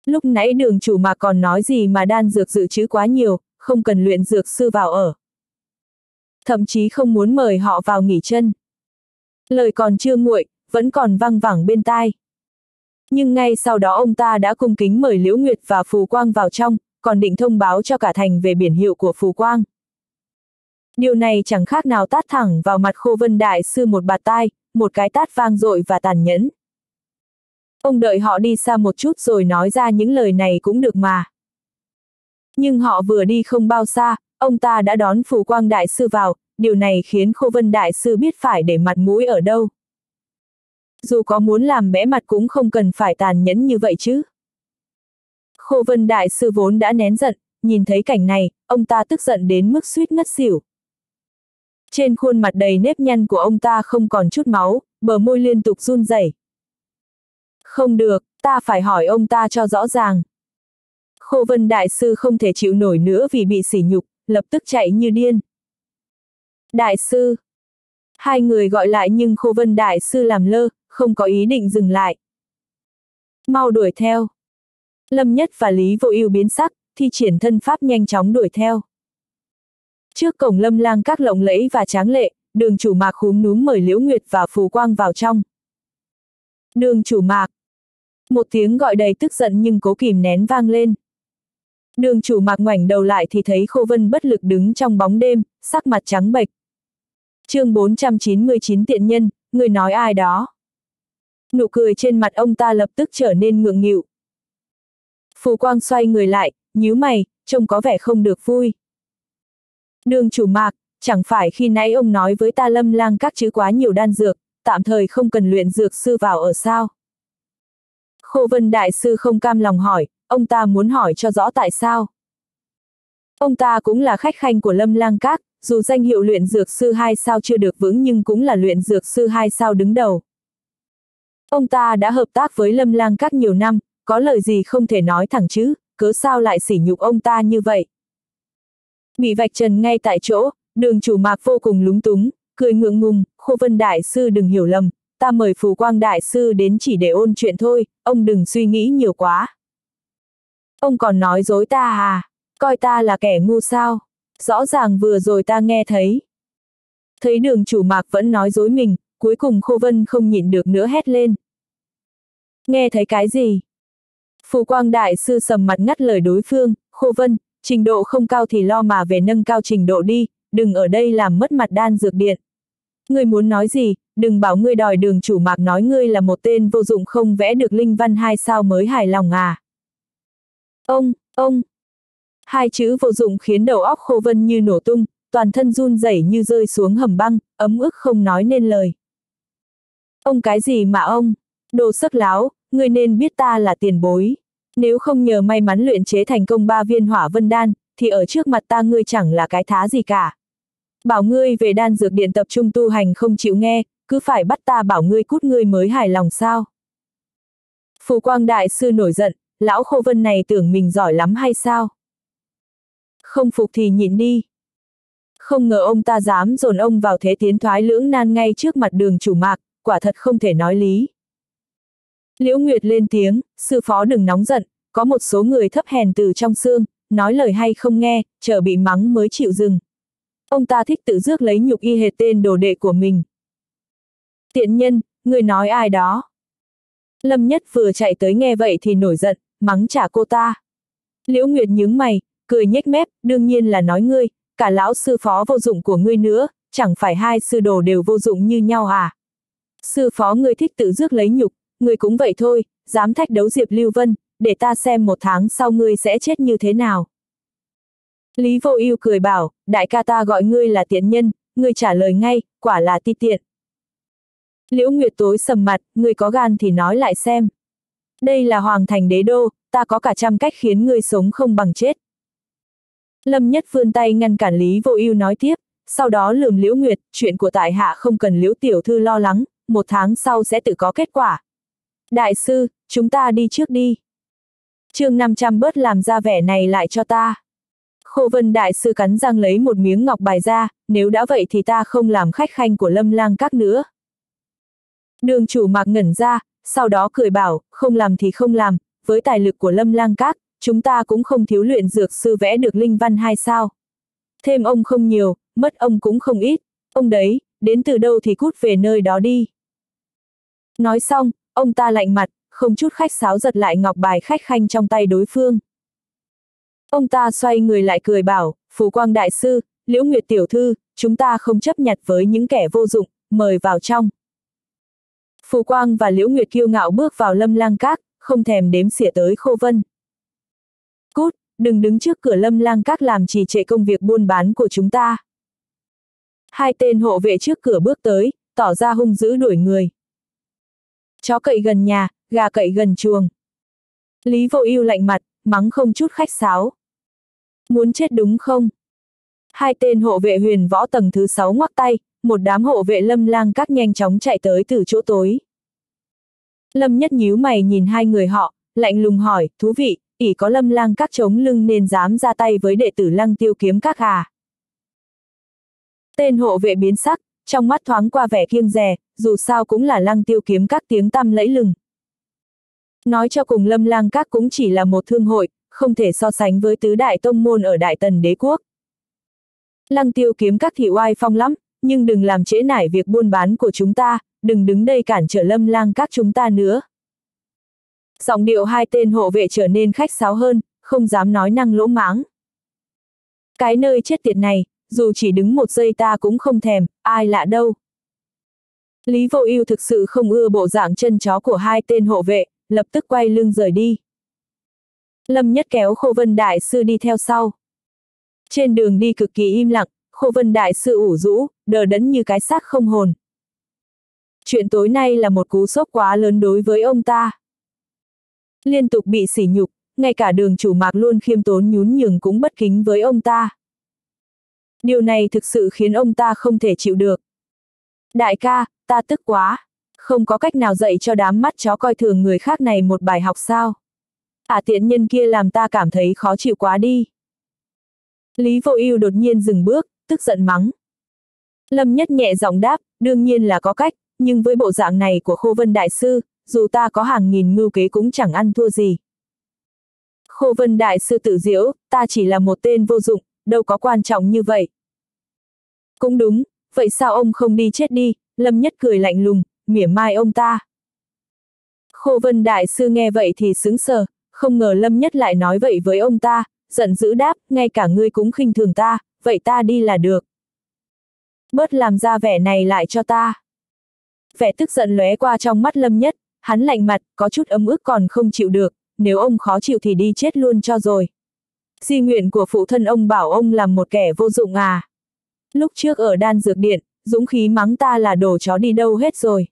Lúc nãy đường chủ mà còn nói gì mà đan dược dự trữ quá nhiều, không cần luyện dược sư vào ở. Thậm chí không muốn mời họ vào nghỉ chân. Lời còn chưa nguội, vẫn còn văng vẳng bên tai. Nhưng ngay sau đó ông ta đã cung kính mời Liễu Nguyệt và Phù Quang vào trong, còn định thông báo cho cả thành về biển hiệu của Phù Quang. Điều này chẳng khác nào tát thẳng vào mặt Khô Vân Đại Sư một bạt tai, một cái tát vang dội và tàn nhẫn. Ông đợi họ đi xa một chút rồi nói ra những lời này cũng được mà. Nhưng họ vừa đi không bao xa, ông ta đã đón Phù Quang Đại Sư vào, điều này khiến Khô Vân Đại Sư biết phải để mặt mũi ở đâu. Dù có muốn làm bẽ mặt cũng không cần phải tàn nhẫn như vậy chứ. Khô Vân Đại Sư vốn đã nén giận, nhìn thấy cảnh này, ông ta tức giận đến mức suýt ngất xỉu. Trên khuôn mặt đầy nếp nhăn của ông ta không còn chút máu, bờ môi liên tục run rẩy. Không được, ta phải hỏi ông ta cho rõ ràng. Khô Vân Đại Sư không thể chịu nổi nữa vì bị sỉ nhục, lập tức chạy như điên. Đại Sư! Hai người gọi lại nhưng Khô Vân Đại Sư làm lơ, không có ý định dừng lại. Mau đuổi theo. Lâm Nhất và Lý Vô Ưu biến sắc, thi triển thân pháp nhanh chóng đuổi theo. Trước cổng Lâm Lang các lộng lẫy và tráng lệ, đường chủ mạc khúm núm mời Liễu Nguyệt và Phù Quang vào trong. Đường chủ mạc. Một tiếng gọi đầy tức giận nhưng cố kìm nén vang lên. Đường chủ mạc ngoảnh đầu lại thì thấy Khô Vân bất lực đứng trong bóng đêm, sắc mặt trắng bệch. chương 499 tiện nhân, người nói ai đó. Nụ cười trên mặt ông ta lập tức trở nên ngượng nghịu. Phù Quang xoay người lại, nhíu mày, trông có vẻ không được vui. Nương chủ mạc, chẳng phải khi nãy ông nói với ta lâm lang các chữ quá nhiều đan dược, tạm thời không cần luyện dược sư vào ở sao? Khô Vân Đại Sư không cam lòng hỏi, ông ta muốn hỏi cho rõ tại sao. Ông ta cũng là khách khanh của Lâm Lang Các, dù danh hiệu luyện dược sư hai sao chưa được vững nhưng cũng là luyện dược sư hai sao đứng đầu. Ông ta đã hợp tác với Lâm Lang Các nhiều năm, có lời gì không thể nói thẳng chứ, cớ sao lại sỉ nhục ông ta như vậy. Bị vạch trần ngay tại chỗ, đường chủ mạc vô cùng lúng túng, cười ngượng ngùng, khô vân đại sư đừng hiểu lầm, ta mời phù quang đại sư đến chỉ để ôn chuyện thôi, ông đừng suy nghĩ nhiều quá. Ông còn nói dối ta à, coi ta là kẻ ngu sao, rõ ràng vừa rồi ta nghe thấy. Thấy đường chủ mạc vẫn nói dối mình, cuối cùng khô vân không nhịn được nữa hét lên. Nghe thấy cái gì? Phù quang đại sư sầm mặt ngắt lời đối phương, khô vân, trình độ không cao thì lo mà về nâng cao trình độ đi, đừng ở đây làm mất mặt đan dược điện. Ngươi muốn nói gì, đừng bảo ngươi đòi đường chủ mạc nói ngươi là một tên vô dụng không vẽ được linh văn hai sao mới hài lòng à. Ông, ông. Hai chữ vô dụng khiến đầu óc khô vân như nổ tung, toàn thân run rẩy như rơi xuống hầm băng, ấm ức không nói nên lời. Ông cái gì mà ông? Đồ sắc láo, ngươi nên biết ta là tiền bối. Nếu không nhờ may mắn luyện chế thành công ba viên hỏa vân đan, thì ở trước mặt ta ngươi chẳng là cái thá gì cả. Bảo ngươi về đan dược điện tập trung tu hành không chịu nghe, cứ phải bắt ta bảo ngươi cút ngươi mới hài lòng sao. Phù quang đại sư nổi giận, lão khô vân này tưởng mình giỏi lắm hay sao? Không phục thì nhịn đi. Không ngờ ông ta dám dồn ông vào thế tiến thoái lưỡng nan ngay trước mặt đường chủ mạc, quả thật không thể nói lý. Liễu Nguyệt lên tiếng, sư phó đừng nóng giận, có một số người thấp hèn từ trong xương, nói lời hay không nghe, chờ bị mắng mới chịu dừng. Ông ta thích tự rước lấy nhục y hệt tên đồ đệ của mình. Tiện nhân, người nói ai đó. Lâm Nhất vừa chạy tới nghe vậy thì nổi giận, mắng trả cô ta. Liễu Nguyệt nhướng mày, cười nhếch mép, đương nhiên là nói ngươi, cả lão sư phó vô dụng của ngươi nữa, chẳng phải hai sư đồ đều vô dụng như nhau à. Sư phó ngươi thích tự rước lấy nhục, ngươi cũng vậy thôi, dám thách đấu Diệp Lưu Vân, để ta xem một tháng sau ngươi sẽ chết như thế nào. Lý Vô Ưu cười bảo, đại ca ta gọi ngươi là tiện nhân, ngươi trả lời ngay, quả là ti tiện. Liễu Nguyệt tối sầm mặt, ngươi có gan thì nói lại xem. Đây là hoàng thành đế đô, ta có cả trăm cách khiến ngươi sống không bằng chết. Lâm Nhất vươn tay ngăn cản Lý Vô Ưu nói tiếp, sau đó lườm Liễu Nguyệt, chuyện của tại hạ không cần Liễu tiểu thư lo lắng, một tháng sau sẽ tự có kết quả. Đại sư, chúng ta đi trước đi. Chương 500 bớt làm ra vẻ này lại cho ta. Khô Vân Đại sư cắn răng lấy một miếng ngọc bài ra, nếu đã vậy thì ta không làm khách khanh của Lâm Lang Các nữa. Đường chủ mạc ngẩn ra, sau đó cười bảo, không làm thì không làm, với tài lực của Lâm Lang Các, chúng ta cũng không thiếu luyện dược sư vẽ được linh văn hay sao. Thêm ông không nhiều, mất ông cũng không ít, ông đấy, đến từ đâu thì cút về nơi đó đi. Nói xong, ông ta lạnh mặt, không chút khách sáo giật lại ngọc bài khách khanh trong tay đối phương. Ông ta xoay người lại cười bảo, Phú Quang Đại Sư, Liễu Nguyệt Tiểu Thư, chúng ta không chấp nhặt với những kẻ vô dụng, mời vào trong. Phù Quang và Liễu Nguyệt kiêu ngạo bước vào lâm lang các, không thèm đếm xỉa tới khô vân. Cút, đừng đứng trước cửa lâm lang các làm trì trệ công việc buôn bán của chúng ta. Hai tên hộ vệ trước cửa bước tới, tỏ ra hung dữ đuổi người. Chó cậy gần nhà, gà cậy gần chuồng. Lý vô ưu lạnh mặt, mắng không chút khách sáo. Muốn chết đúng không? Hai tên hộ vệ huyền võ tầng thứ sáu ngoắc tay, một đám hộ vệ lâm lang các nhanh chóng chạy tới từ chỗ tối. Lâm nhất nhíu mày nhìn hai người họ, lạnh lùng hỏi, thú vị, ỉ có lâm lang các chống lưng nên dám ra tay với đệ tử lăng tiêu kiếm các à. Tên hộ vệ biến sắc, trong mắt thoáng qua vẻ kiêng rè, dù sao cũng là lăng tiêu kiếm các tiếng tăm lẫy lừng. Nói cho cùng lâm lang các cũng chỉ là một thương hội, không thể so sánh với tứ đại tông môn ở đại tần đế quốc. Lăng tiêu kiếm các thị oai phong lắm, nhưng đừng làm trễ nải việc buôn bán của chúng ta, đừng đứng đây cản trở lâm lang các chúng ta nữa. Giọng điệu hai tên hộ vệ trở nên khách sáo hơn, không dám nói năng lỗ mãng. Cái nơi chết tiệt này, dù chỉ đứng một giây ta cũng không thèm, ai lạ đâu. Lý Vô Ưu thực sự không ưa bộ dạng chân chó của hai tên hộ vệ, lập tức quay lưng rời đi. Lâm Nhất kéo Khô Vân Đại Sư đi theo sau. Trên đường đi cực kỳ im lặng, khô vân đại sư ủ rũ, đờ đẫn như cái xác không hồn. Chuyện tối nay là một cú sốc quá lớn đối với ông ta. Liên tục bị sỉ nhục, ngay cả đường chủ mạc luôn khiêm tốn nhún nhường cũng bất kính với ông ta. Điều này thực sự khiến ông ta không thể chịu được. Đại ca, ta tức quá. Không có cách nào dạy cho đám mắt chó coi thường người khác này một bài học sao. À tiện nhân kia làm ta cảm thấy khó chịu quá đi. Lý vô ưu đột nhiên dừng bước, tức giận mắng. Lâm nhất nhẹ giọng đáp, đương nhiên là có cách, nhưng với bộ dạng này của Khô Vân Đại Sư, dù ta có hàng nghìn mưu kế cũng chẳng ăn thua gì. Khô Vân Đại Sư tự diễu, ta chỉ là một tên vô dụng, đâu có quan trọng như vậy. Cũng đúng, vậy sao ông không đi chết đi, Lâm Nhất cười lạnh lùng, mỉa mai ông ta. Khô Vân Đại Sư nghe vậy thì sững sờ, không ngờ Lâm Nhất lại nói vậy với ông ta, giận dữ đáp, ngay cả ngươi cũng khinh thường ta, vậy ta đi là được. Bớt làm ra vẻ này lại cho ta. Vẻ tức giận lóe qua trong mắt Lâm Nhất, hắn lạnh mặt, có chút ấm ức còn không chịu được, nếu ông khó chịu thì đi chết luôn cho rồi. Di nguyện của phụ thân ông bảo ông làm một kẻ vô dụng à. Lúc trước ở đan dược điện, dũng khí mắng ta là đồ chó đi đâu hết rồi.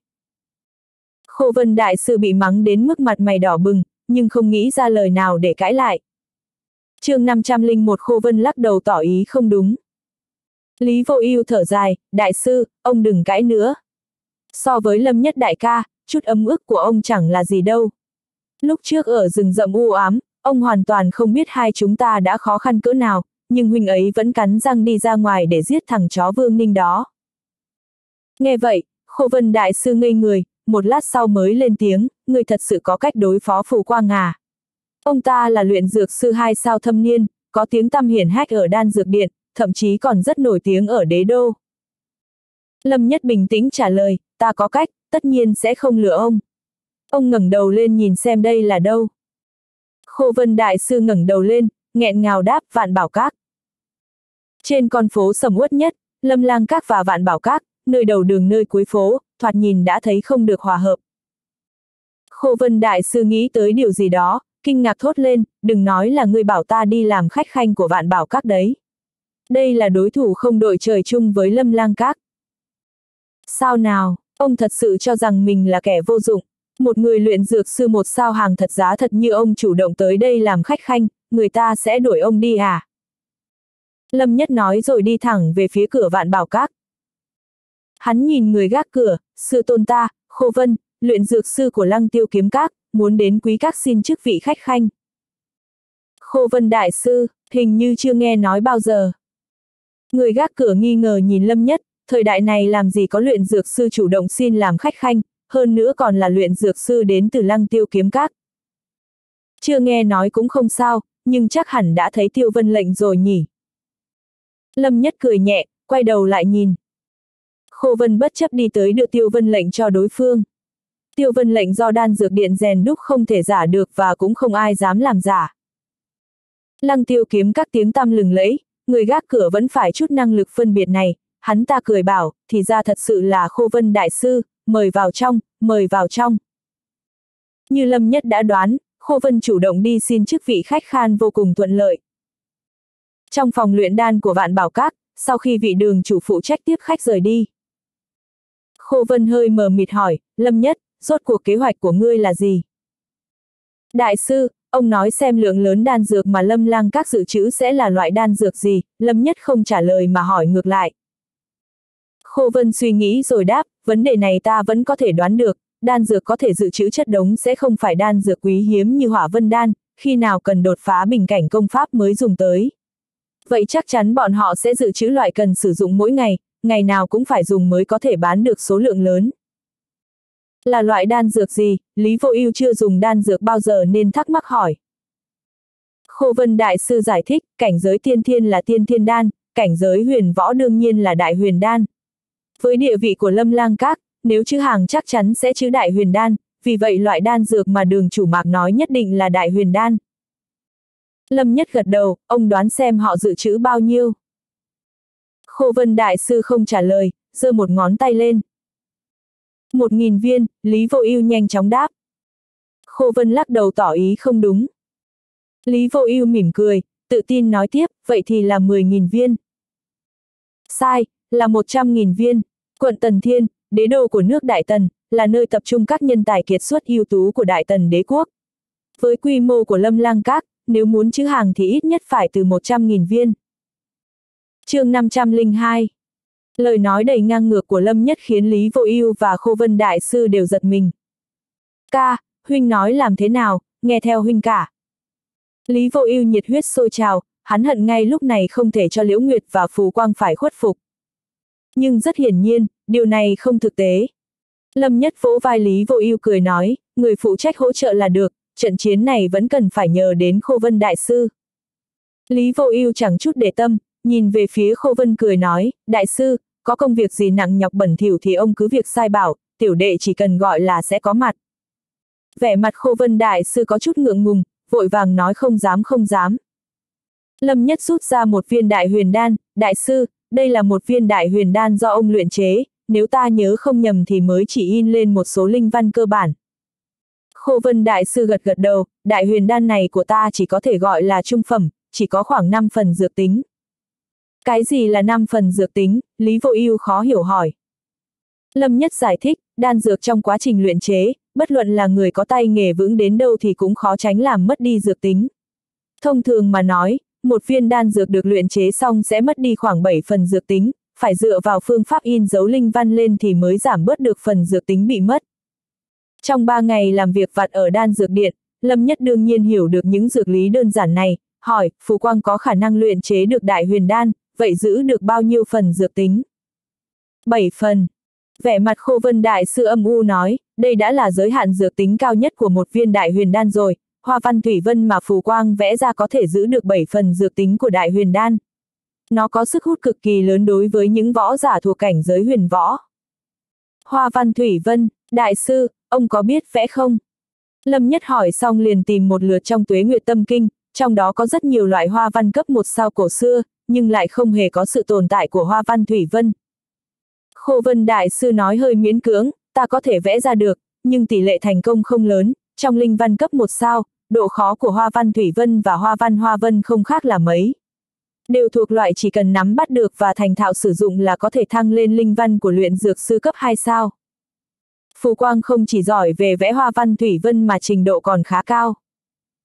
Khô vân đại sư bị mắng đến mức mặt mày đỏ bừng, nhưng không nghĩ ra lời nào để cãi lại. chương 501 Khô Vân lắc đầu tỏ ý không đúng. Lý vô ưu thở dài, đại sư, ông đừng cãi nữa. So với lâm nhất đại ca, chút ấm ức của ông chẳng là gì đâu. Lúc trước ở rừng rậm u ám, ông hoàn toàn không biết hai chúng ta đã khó khăn cỡ nào, nhưng huynh ấy vẫn cắn răng đi ra ngoài để giết thằng chó vương ninh đó. Nghe vậy, khô vân đại sư ngây người, một lát sau mới lên tiếng, người thật sự có cách đối phó phù quang à. Ông ta là luyện dược sư hai sao thâm niên, có tiếng tăm hiển hách ở đan dược điện, thậm chí còn rất nổi tiếng ở đế đô. Lâm Nhất bình tĩnh trả lời, ta có cách, tất nhiên sẽ không lừa ông. Ông ngẩng đầu lên nhìn xem đây là đâu. Khô Vân Đại Sư ngẩng đầu lên, nghẹn ngào đáp vạn bảo các. Trên con phố sầm uất nhất, Lâm Lang Các và Vạn Bảo Các, nơi đầu đường nơi cuối phố, thoạt nhìn đã thấy không được hòa hợp. Khô Vân Đại Sư nghĩ tới điều gì đó, kinh ngạc thốt lên, đừng nói là người bảo ta đi làm khách khanh của Vạn Bảo Các đấy. Đây là đối thủ không đội trời chung với Lâm Lang Các. Sao nào, ông thật sự cho rằng mình là kẻ vô dụng. Một người luyện dược sư một sao hàng thật giá thật như ông chủ động tới đây làm khách khanh, người ta sẽ đuổi ông đi à? Lâm Nhất nói rồi đi thẳng về phía cửa vạn bảo các. Hắn nhìn người gác cửa, sư tôn ta, khô vân, luyện dược sư của lăng tiêu kiếm các, muốn đến quý các xin chức vị khách khanh. Khô vân đại sư, hình như chưa nghe nói bao giờ. Người gác cửa nghi ngờ nhìn Lâm Nhất, thời đại này làm gì có luyện dược sư chủ động xin làm khách khanh, hơn nữa còn là luyện dược sư đến từ lăng tiêu kiếm các. Chưa nghe nói cũng không sao, nhưng chắc hẳn đã thấy tiêu vân lệnh rồi nhỉ. Lâm Nhất cười nhẹ, quay đầu lại nhìn. Khô Vân bất chấp đi tới đưa Tiêu Vân lệnh cho đối phương. Tiêu Vân lệnh do đan dược điện rèn đúc không thể giả được và cũng không ai dám làm giả. Lăng tiêu kiếm các tiếng tăm lừng lẫy, người gác cửa vẫn phải chút năng lực phân biệt này, hắn ta cười bảo, thì ra thật sự là Khô Vân Đại Sư, mời vào trong, mời vào trong. Như Lâm Nhất đã đoán, Khô Vân chủ động đi xin chức vị khách khan vô cùng thuận lợi. Trong phòng luyện đan của Vạn Bảo Các, sau khi vị đường chủ phụ trách tiếp khách rời đi. Khô Vân hơi mờ mịt hỏi, Lâm Nhất, rốt cuộc kế hoạch của ngươi là gì? Đại sư, ông nói xem lượng lớn đan dược mà Lâm Lang các dự trữ sẽ là loại đan dược gì, Lâm Nhất không trả lời mà hỏi ngược lại. Khô Vân suy nghĩ rồi đáp, vấn đề này ta vẫn có thể đoán được, đan dược có thể dự trữ chất đống sẽ không phải đan dược quý hiếm như hỏa vân đan, khi nào cần đột phá bình cảnh công pháp mới dùng tới. Vậy chắc chắn bọn họ sẽ dự trữ loại cần sử dụng mỗi ngày, ngày nào cũng phải dùng mới có thể bán được số lượng lớn. Là loại đan dược gì, Lý Vô Ưu chưa dùng đan dược bao giờ nên thắc mắc hỏi. Khô Vân Đại Sư giải thích, cảnh giới tiên thiên là tiên thiên đan, cảnh giới huyền võ đương nhiên là đại huyền đan. Với địa vị của Lâm Lang Các, nếu chữ hàng chắc chắn sẽ chữ đại huyền đan, vì vậy loại đan dược mà đường chủ mạc nói nhất định là đại huyền đan. Lâm Nhất gật đầu, ông đoán xem họ dự trữ bao nhiêu. Khô Vân Đại Sư không trả lời, giơ một ngón tay lên. Một nghìn viên, Lý Vô Ưu nhanh chóng đáp. Khô Vân lắc đầu tỏ ý không đúng. Lý Vô Ưu mỉm cười, tự tin nói tiếp, vậy thì là 10.000 viên. Sai, là 100.000 viên. Quận Tần Thiên, đế đô của nước Đại Tần, là nơi tập trung các nhân tài kiệt xuất ưu tú của Đại Tần đế quốc. Với quy mô của Lâm Lang Các, nếu muốn chữ hàng thì ít nhất phải từ 100.000 viên. chương 502 Lời nói đầy ngang ngược của Lâm Nhất khiến Lý Vô Ưu và Khô Vân Đại Sư đều giật mình. Ca, huynh nói làm thế nào, nghe theo huynh cả. Lý Vô Ưu nhiệt huyết sôi trào, hắn hận ngay lúc này không thể cho Liễu Nguyệt và Phù Quang phải khuất phục. Nhưng rất hiển nhiên, điều này không thực tế. Lâm Nhất vỗ vai Lý Vô Ưu cười nói, người phụ trách hỗ trợ là được, trận chiến này vẫn cần phải nhờ đến Khô Vân Đại Sư. Lý Vô Ưu chẳng chút để tâm, nhìn về phía Khô Vân cười nói, Đại Sư, có công việc gì nặng nhọc bẩn thỉu thì ông cứ việc sai bảo, tiểu đệ chỉ cần gọi là sẽ có mặt. Vẻ mặt Khô Vân Đại Sư có chút ngượng ngùng, vội vàng nói không dám không dám. Lâm Nhất rút ra một viên đại huyền đan, Đại Sư, đây là một viên đại huyền đan do ông luyện chế, nếu ta nhớ không nhầm thì mới chỉ in lên một số linh văn cơ bản. Khô Vân Đại Sư gật gật đầu, đại huyền đan này của ta chỉ có thể gọi là trung phẩm, chỉ có khoảng 5 phần dược tính. Cái gì là 5 phần dược tính, Lý Vô Ưu khó hiểu hỏi. Lâm Nhất giải thích, đan dược trong quá trình luyện chế, bất luận là người có tay nghề vững đến đâu thì cũng khó tránh làm mất đi dược tính. Thông thường mà nói, một viên đan dược được luyện chế xong sẽ mất đi khoảng 7 phần dược tính, phải dựa vào phương pháp in dấu linh văn lên thì mới giảm bớt được phần dược tính bị mất. Trong 3 ngày làm việc vặt ở đan dược điện, Lâm Nhất đương nhiên hiểu được những dược lý đơn giản này, hỏi, Phù Quang có khả năng luyện chế được đại huyền đan, vậy giữ được bao nhiêu phần dược tính? 7 phần. Vẻ mặt khô vân đại sư âm u nói, đây đã là giới hạn dược tính cao nhất của một viên đại huyền đan rồi, hoa văn thủy vân mà phù quang vẽ ra có thể giữ được 7 phần dược tính của đại huyền đan. Nó có sức hút cực kỳ lớn đối với những võ giả thuộc cảnh giới huyền võ. Hoa văn thủy vân, đại sư, ông có biết vẽ không? Lâm Nhất hỏi xong liền tìm một lượt trong tuế nguyệt tâm kinh, trong đó có rất nhiều loại hoa văn cấp một sao cổ xưa, nhưng lại không hề có sự tồn tại của hoa văn thủy vân. Khô Vân Đại Sư nói hơi miễn cưỡng, ta có thể vẽ ra được, nhưng tỷ lệ thành công không lớn, trong linh văn cấp một sao, độ khó của hoa văn thủy vân và hoa văn hoa vân không khác là mấy. Đều thuộc loại chỉ cần nắm bắt được và thành thạo sử dụng là có thể thăng lên linh văn của luyện dược sư cấp 2 sao. Phù Quang không chỉ giỏi về vẽ hoa văn thủy vân mà trình độ còn khá cao.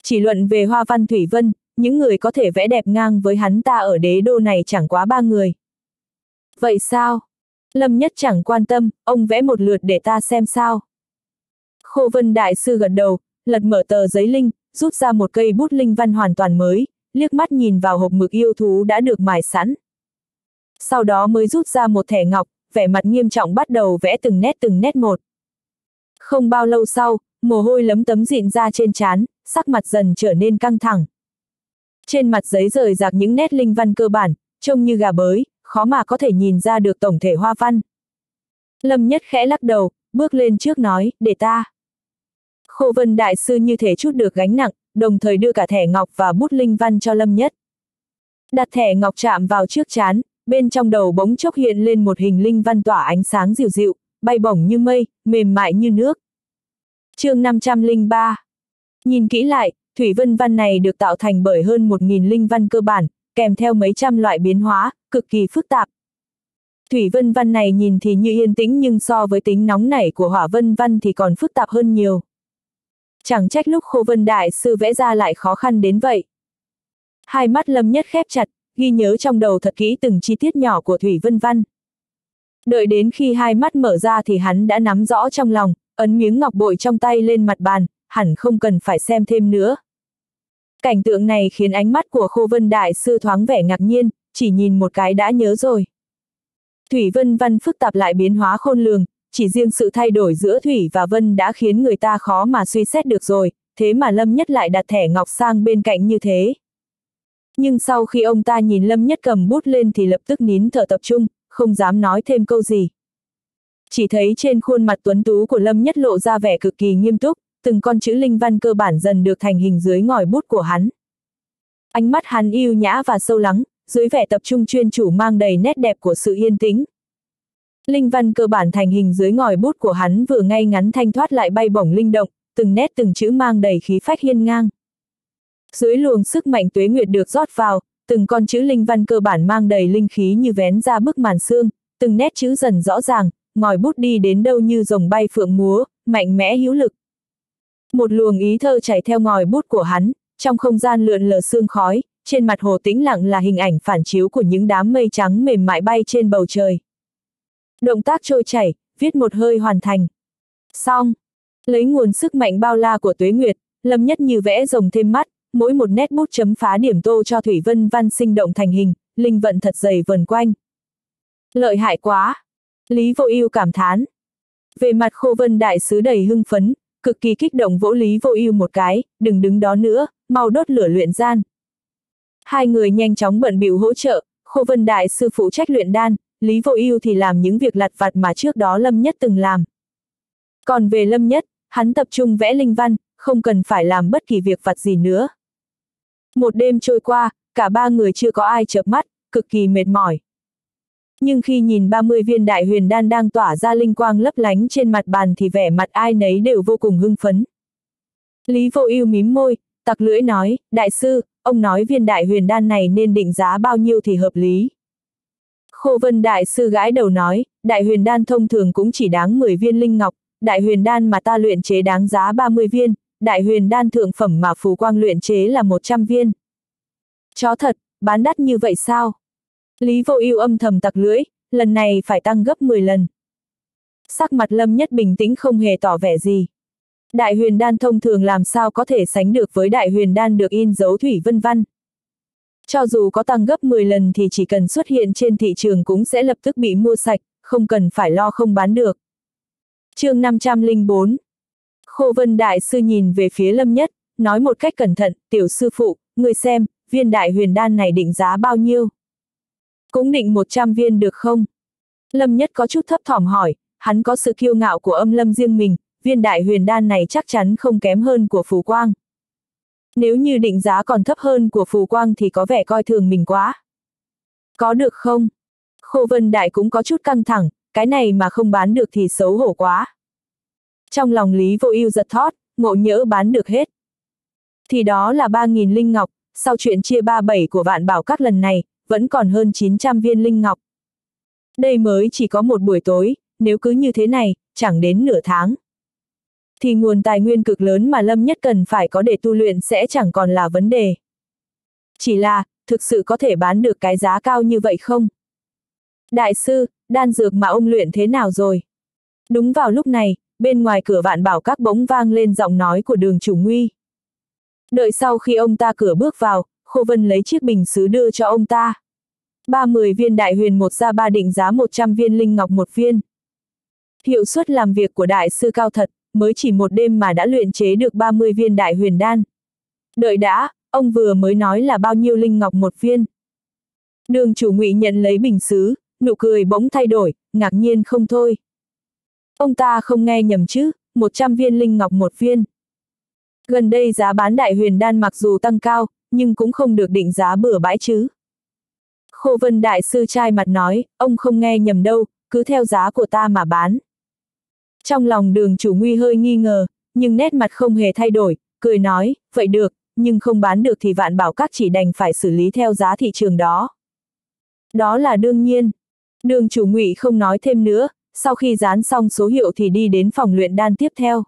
Chỉ luận về hoa văn thủy vân, những người có thể vẽ đẹp ngang với hắn ta ở đế đô này chẳng quá ba người. Vậy sao? Lâm Nhất chẳng quan tâm, ông vẽ một lượt để ta xem sao. Khô Vân Đại Sư gật đầu, lật mở tờ giấy linh, rút ra một cây bút linh văn hoàn toàn mới, liếc mắt nhìn vào hộp mực yêu thú đã được mài sẵn. Sau đó mới rút ra một thẻ ngọc, vẻ mặt nghiêm trọng bắt đầu vẽ từng nét từng nét một. Không bao lâu sau, mồ hôi lấm tấm dịn ra trên trán, sắc mặt dần trở nên căng thẳng. Trên mặt giấy rời rạc những nét linh văn cơ bản, trông như gà bới, khó mà có thể nhìn ra được tổng thể hoa văn. Lâm Nhất khẽ lắc đầu, bước lên trước nói, để ta. Khô Vân Đại Sư như thể chút được gánh nặng, đồng thời đưa cả thẻ ngọc và bút linh văn cho Lâm Nhất. Đặt thẻ ngọc chạm vào trước chán, bên trong đầu bỗng chốc hiện lên một hình linh văn tỏa ánh sáng dịu dịu, bay bổng như mây, mềm mại như nước. chương 503 Nhìn kỹ lại, thủy vân văn này được tạo thành bởi hơn 1.000 linh văn cơ bản, kèm theo mấy trăm loại biến hóa, cực kỳ phức tạp. Thủy vân văn này nhìn thì như yên tĩnh nhưng so với tính nóng nảy của hỏa vân văn thì còn phức tạp hơn nhiều. Chẳng trách lúc khô vân đại sư vẽ ra lại khó khăn đến vậy. Hai mắt lâm nhất khép chặt, ghi nhớ trong đầu thật kỹ từng chi tiết nhỏ của thủy vân văn. Đợi đến khi hai mắt mở ra thì hắn đã nắm rõ trong lòng, ấn miếng ngọc bội trong tay lên mặt bàn, hẳn không cần phải xem thêm nữa. Cảnh tượng này khiến ánh mắt của Khô Vân Đại Sư thoáng vẻ ngạc nhiên, chỉ nhìn một cái đã nhớ rồi. Thủy Vân Văn phức tạp lại biến hóa khôn lường, chỉ riêng sự thay đổi giữa Thủy và Vân đã khiến người ta khó mà suy xét được rồi, thế mà Lâm Nhất lại đặt thẻ ngọc sang bên cạnh như thế. Nhưng sau khi ông ta nhìn Lâm Nhất cầm bút lên thì lập tức nín thở tập trung, không dám nói thêm câu gì. Chỉ thấy trên khuôn mặt tuấn tú của Lâm Nhất lộ ra vẻ cực kỳ nghiêm túc, từng con chữ linh văn cơ bản dần được thành hình dưới ngòi bút của hắn. Ánh mắt hắn yêu nhã và sâu lắng, dưới vẻ tập trung chuyên chủ mang đầy nét đẹp của sự yên tĩnh. Linh văn cơ bản thành hình dưới ngòi bút của hắn vừa ngay ngắn thanh thoát lại bay bổng linh động, từng nét từng chữ mang đầy khí phách hiên ngang. Dưới luồng sức mạnh tuế nguyệt được rót vào, từng con chữ linh văn cơ bản mang đầy linh khí như vén ra bức màn xương, từng nét chữ dần rõ ràng, ngòi bút đi đến đâu như rồng bay phượng múa, mạnh mẽ hữu lực. Một luồng ý thơ chảy theo ngòi bút của hắn, trong không gian lượn lờ sương khói, trên mặt hồ tĩnh lặng là hình ảnh phản chiếu của những đám mây trắng mềm mại bay trên bầu trời. Động tác trôi chảy, viết một hơi hoàn thành. Xong. Lấy nguồn sức mạnh bao la của tuế nguyệt, lâm nhất như vẽ rồng thêm mắt, mỗi một nét bút chấm phá điểm tô cho Thủy Vân Văn sinh động thành hình, linh vận thật dày vần quanh. Lợi hại quá! Lý Vô Ưu cảm thán. Về mặt Khô Vân đại sứ đầy hưng phấn, cực kỳ kích động vỗ Lý Vô Ưu một cái, đừng đứng đó nữa, mau đốt lửa luyện gian. Hai người nhanh chóng bận bịu hỗ trợ, Khô Vân đại sư phụ trách luyện đan, Lý Vô Ưu thì làm những việc lặt vặt mà trước đó Lâm Nhất từng làm. Còn về Lâm Nhất, hắn tập trung vẽ linh văn, không cần phải làm bất kỳ việc vặt gì nữa. Một đêm trôi qua, cả ba người chưa có ai chợp mắt, cực kỳ mệt mỏi. Nhưng khi nhìn 30 viên đại huyền đan đang tỏa ra linh quang lấp lánh trên mặt bàn thì vẻ mặt ai nấy đều vô cùng hưng phấn. Lý vô ưu mím môi, tặc lưỡi nói, đại sư, ông nói viên đại huyền đan này nên định giá bao nhiêu thì hợp lý. Khô vân đại sư gãi đầu nói, đại huyền đan thông thường cũng chỉ đáng 10 viên linh ngọc, đại huyền đan mà ta luyện chế đáng giá 30 viên, đại huyền đan thượng phẩm mà phù quang luyện chế là 100 viên. Chó thật, bán đắt như vậy sao? Lý vô ưu âm thầm tặc lưỡi, lần này phải tăng gấp 10 lần. Sắc mặt lâm nhất bình tĩnh không hề tỏ vẻ gì. Đại huyền đan thông thường làm sao có thể sánh được với đại huyền đan được in dấu thủy vân văn. Cho dù có tăng gấp 10 lần thì chỉ cần xuất hiện trên thị trường cũng sẽ lập tức bị mua sạch, không cần phải lo không bán được. chương 504 Khô Vân Đại Sư nhìn về phía Lâm Nhất, nói một cách cẩn thận, tiểu sư phụ, người xem, viên đại huyền đan này định giá bao nhiêu? Cũng định 100 viên được không? Lâm Nhất có chút thấp thỏm hỏi, hắn có sự kiêu ngạo của âm lâm riêng mình, viên đại huyền đan này chắc chắn không kém hơn của Phù Quang. Nếu như định giá còn thấp hơn của Phù Quang thì có vẻ coi thường mình quá. Có được không? Khô Vân Đại cũng có chút căng thẳng, cái này mà không bán được thì xấu hổ quá. Trong lòng Lý Vô Ưu giật thót, ngộ nhỡ bán được hết. Thì đó là 3.000 linh ngọc, sau chuyện chia ba bảy của vạn bảo các lần này, vẫn còn hơn 900 viên linh ngọc. Đây mới chỉ có một buổi tối, nếu cứ như thế này, chẳng đến nửa tháng. Thì nguồn tài nguyên cực lớn mà Lâm Nhất cần phải có để tu luyện sẽ chẳng còn là vấn đề. Chỉ là, thực sự có thể bán được cái giá cao như vậy không? Đại sư, đan dược mà ông luyện thế nào rồi? Đúng vào lúc này, bên ngoài cửa vạn bảo các bỗng vang lên giọng nói của đường chủ nguy. Đợi sau khi ông ta cửa bước vào, Khô Vân lấy chiếc bình sứ đưa cho ông ta. Ba mười viên đại huyền một ra ba định giá 100 viên linh ngọc một viên. Hiệu suất làm việc của đại sư cao thật, mới chỉ một đêm mà đã luyện chế được 30 viên đại huyền đan. Đợi đã, ông vừa mới nói là bao nhiêu linh ngọc một viên. Đường chủ ngụy nhận lấy bình sứ, nụ cười bỗng thay đổi, ngạc nhiên không thôi. Ông ta không nghe nhầm chứ, 100 viên linh ngọc một viên. Gần đây giá bán đại huyền đan mặc dù tăng cao, nhưng cũng không được định giá bừa bãi chứ. Khô Vân Đại Sư trai mặt nói, ông không nghe nhầm đâu, cứ theo giá của ta mà bán. Trong lòng đường chủ nguy hơi nghi ngờ, nhưng nét mặt không hề thay đổi, cười nói, vậy được, nhưng không bán được thì vạn bảo các chỉ đành phải xử lý theo giá thị trường đó. Đó là đương nhiên. Đường chủ ngụy không nói thêm nữa, sau khi dán xong số hiệu thì đi đến phòng luyện đan tiếp theo.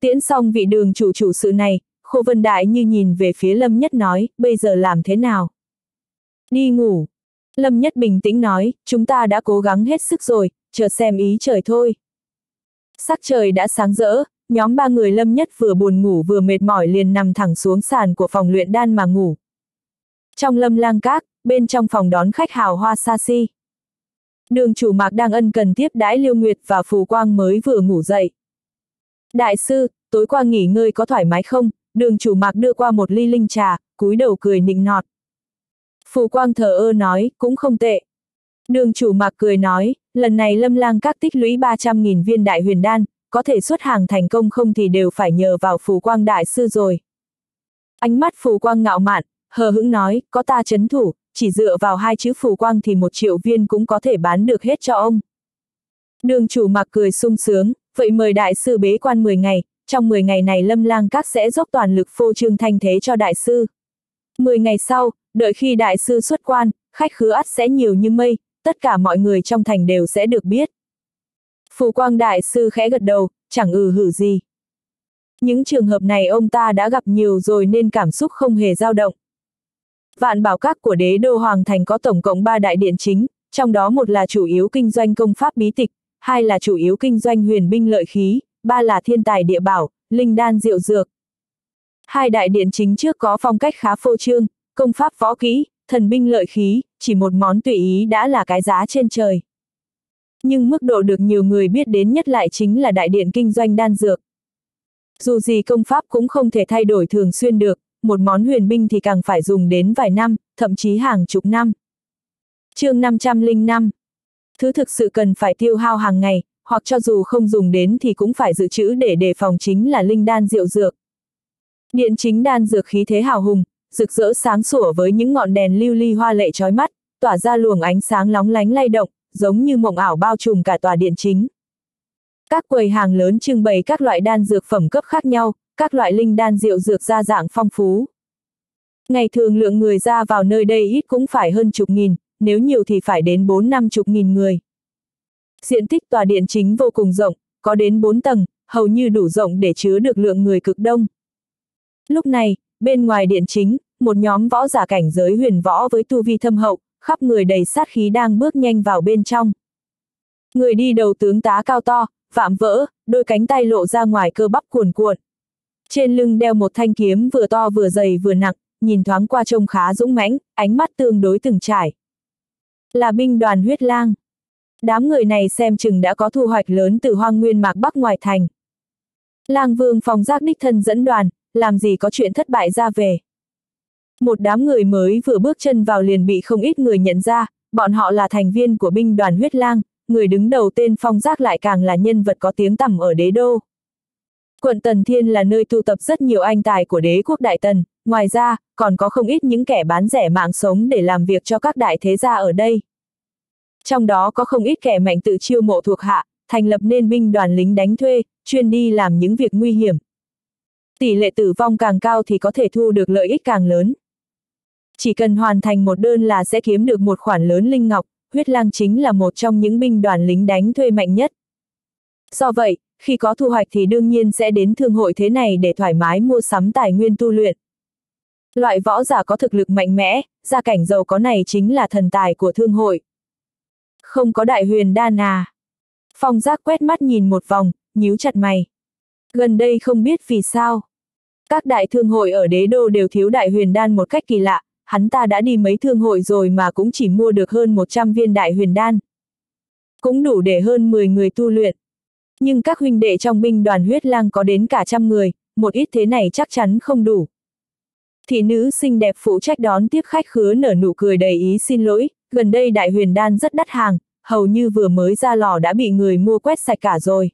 Tiễn xong vị đường chủ chủ sự này, Khô Vân Đại như nhìn về phía Lâm Nhất nói, bây giờ làm thế nào? Đi ngủ. Lâm Nhất bình tĩnh nói, chúng ta đã cố gắng hết sức rồi, chờ xem ý trời thôi. Sắc trời đã sáng rỡ, nhóm ba người Lâm Nhất vừa buồn ngủ vừa mệt mỏi liền nằm thẳng xuống sàn của phòng luyện đan mà ngủ. Trong lâm lang các, bên trong phòng đón khách hào hoa xa xi. Đường chủ mạc đang ân cần tiếp đãi Liêu Nguyệt và Phù Quang mới vừa ngủ dậy. Đại sư, tối qua nghỉ ngơi có thoải mái không? Đường chủ mạc đưa qua một ly linh trà, cúi đầu cười nịnh nọt. Phù Quang thờ ơ nói, cũng không tệ. Đường chủ mạc cười nói, lần này lâm lang các tích lũy 300.000 viên đại huyền đan, có thể xuất hàng thành công không thì đều phải nhờ vào Phù Quang đại sư rồi. Ánh mắt Phù Quang ngạo mạn, hờ hững nói, có ta chấn thủ, chỉ dựa vào hai chữ Phù Quang thì một triệu viên cũng có thể bán được hết cho ông. Đường chủ mạc cười sung sướng, vậy mời đại sư bế quan 10 ngày, trong 10 ngày này lâm lang các sẽ dốc toàn lực phô trương thanh thế cho đại sư. 10 ngày sau, đợi khi đại sư xuất quan, khách khứa ắt sẽ nhiều như mây, tất cả mọi người trong thành đều sẽ được biết. Phù quang đại sư khẽ gật đầu, chẳng ừ hử gì. Những trường hợp này ông ta đã gặp nhiều rồi nên cảm xúc không hề dao động. Vạn bảo các của đế đô Hoàng Thành có tổng cộng 3 đại điện chính, trong đó một là chủ yếu kinh doanh công pháp bí tịch, hai là chủ yếu kinh doanh huyền binh lợi khí, ba là thiên tài địa bảo, linh đan diệu dược. Hai đại điện chính trước có phong cách khá phô trương, công pháp võ kỹ, thần binh lợi khí, chỉ một món tùy ý đã là cái giá trên trời. Nhưng mức độ được nhiều người biết đến nhất lại chính là đại điện kinh doanh đan dược. Dù gì công pháp cũng không thể thay đổi thường xuyên được, một món huyền binh thì càng phải dùng đến vài năm, thậm chí hàng chục năm. chương 505 Thứ thực sự cần phải tiêu hao hàng ngày, hoặc cho dù không dùng đến thì cũng phải dự trữ để đề phòng chính là linh đan diệu dược. Điện chính đan dược khí thế hào hùng, rực rỡ sáng sủa với những ngọn đèn lưu ly hoa lệ chói mắt, tỏa ra luồng ánh sáng lóng lánh lay động, giống như mộng ảo bao trùm cả tòa điện chính. Các quầy hàng lớn trưng bày các loại đan dược phẩm cấp khác nhau, các loại linh đan rượu dược ra dạng phong phú. Ngày thường lượng người ra vào nơi đây ít cũng phải hơn chục nghìn, nếu nhiều thì phải đến bốn năm chục nghìn người. Diện tích tòa điện chính vô cùng rộng, có đến bốn tầng, hầu như đủ rộng để chứa được lượng người cực đông. Lúc này, bên ngoài điện chính, một nhóm võ giả cảnh giới huyền võ với tu vi thâm hậu, khắp người đầy sát khí đang bước nhanh vào bên trong. Người đi đầu tướng tá cao to, vạm vỡ, đôi cánh tay lộ ra ngoài cơ bắp cuồn cuộn. Trên lưng đeo một thanh kiếm vừa to vừa dày vừa nặng, nhìn thoáng qua trông khá dũng mãnh, ánh mắt tương đối từng trải. Là binh đoàn huyết lang. Đám người này xem chừng đã có thu hoạch lớn từ hoang nguyên mạc bắc ngoài thành. Lang vương phòng giác đích thân dẫn đoàn, làm gì có chuyện thất bại ra về. Một đám người mới vừa bước chân vào liền bị không ít người nhận ra, bọn họ là thành viên của binh đoàn huyết lang, người đứng đầu tên phong giác lại càng là nhân vật có tiếng tầm ở đế đô. Quận Tần Thiên là nơi tu tập rất nhiều anh tài của đế quốc Đại Tần, ngoài ra, còn có không ít những kẻ bán rẻ mạng sống để làm việc cho các đại thế gia ở đây. Trong đó có không ít kẻ mạnh tự chiêu mộ thuộc hạ, thành lập nên binh đoàn lính đánh thuê, chuyên đi làm những việc nguy hiểm. Tỷ lệ tử vong càng cao thì có thể thu được lợi ích càng lớn. Chỉ cần hoàn thành một đơn là sẽ kiếm được một khoản lớn linh ngọc, huyết lang chính là một trong những binh đoàn lính đánh thuê mạnh nhất. Do vậy, khi có thu hoạch thì đương nhiên sẽ đến thương hội thế này để thoải mái mua sắm tài nguyên tu luyện. Loại võ giả có thực lực mạnh mẽ, gia cảnh giàu có này chính là thần tài của thương hội. Không có đại huyền đan à. Phong giác quét mắt nhìn một vòng, nhíu chặt mày. Gần đây không biết vì sao. Các đại thương hội ở đế đô đều thiếu đại huyền đan một cách kỳ lạ, hắn ta đã đi mấy thương hội rồi mà cũng chỉ mua được hơn 100 viên đại huyền đan. Cũng đủ để hơn 10 người tu luyện. Nhưng các huynh đệ trong binh đoàn huyết lang có đến cả trăm người, một ít thế này chắc chắn không đủ. Thị nữ xinh đẹp phụ trách đón tiếp khách khứa nở nụ cười đầy ý xin lỗi, gần đây đại huyền đan rất đắt hàng, hầu như vừa mới ra lò đã bị người mua quét sạch cả rồi.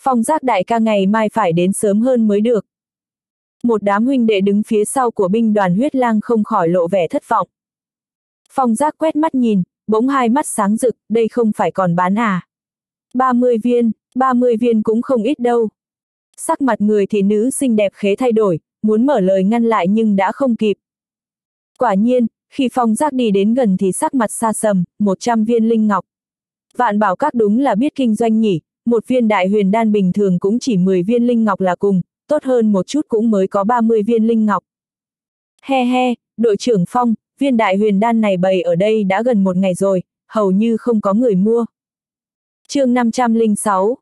Phong giác đại ca ngày mai phải đến sớm hơn mới được. Một đám huynh đệ đứng phía sau của binh đoàn huyết lang không khỏi lộ vẻ thất vọng. Phong giác quét mắt nhìn, bỗng hai mắt sáng rực, đây không phải còn bán à. 30 viên, 30 viên cũng không ít đâu. Sắc mặt người thì nữ xinh đẹp khế thay đổi, muốn mở lời ngăn lại nhưng đã không kịp. Quả nhiên, khi phong giác đi đến gần thì sắc mặt xa sầm, 100 viên linh ngọc. Vạn bảo các đúng là biết kinh doanh nhỉ, một viên đại huyền đan bình thường cũng chỉ 10 viên linh ngọc là cùng, tốt hơn một chút cũng mới có 30 viên linh ngọc. He he, đội trưởng Phong, viên đại huyền đan này bày ở đây đã gần một ngày rồi, hầu như không có người mua. chương 506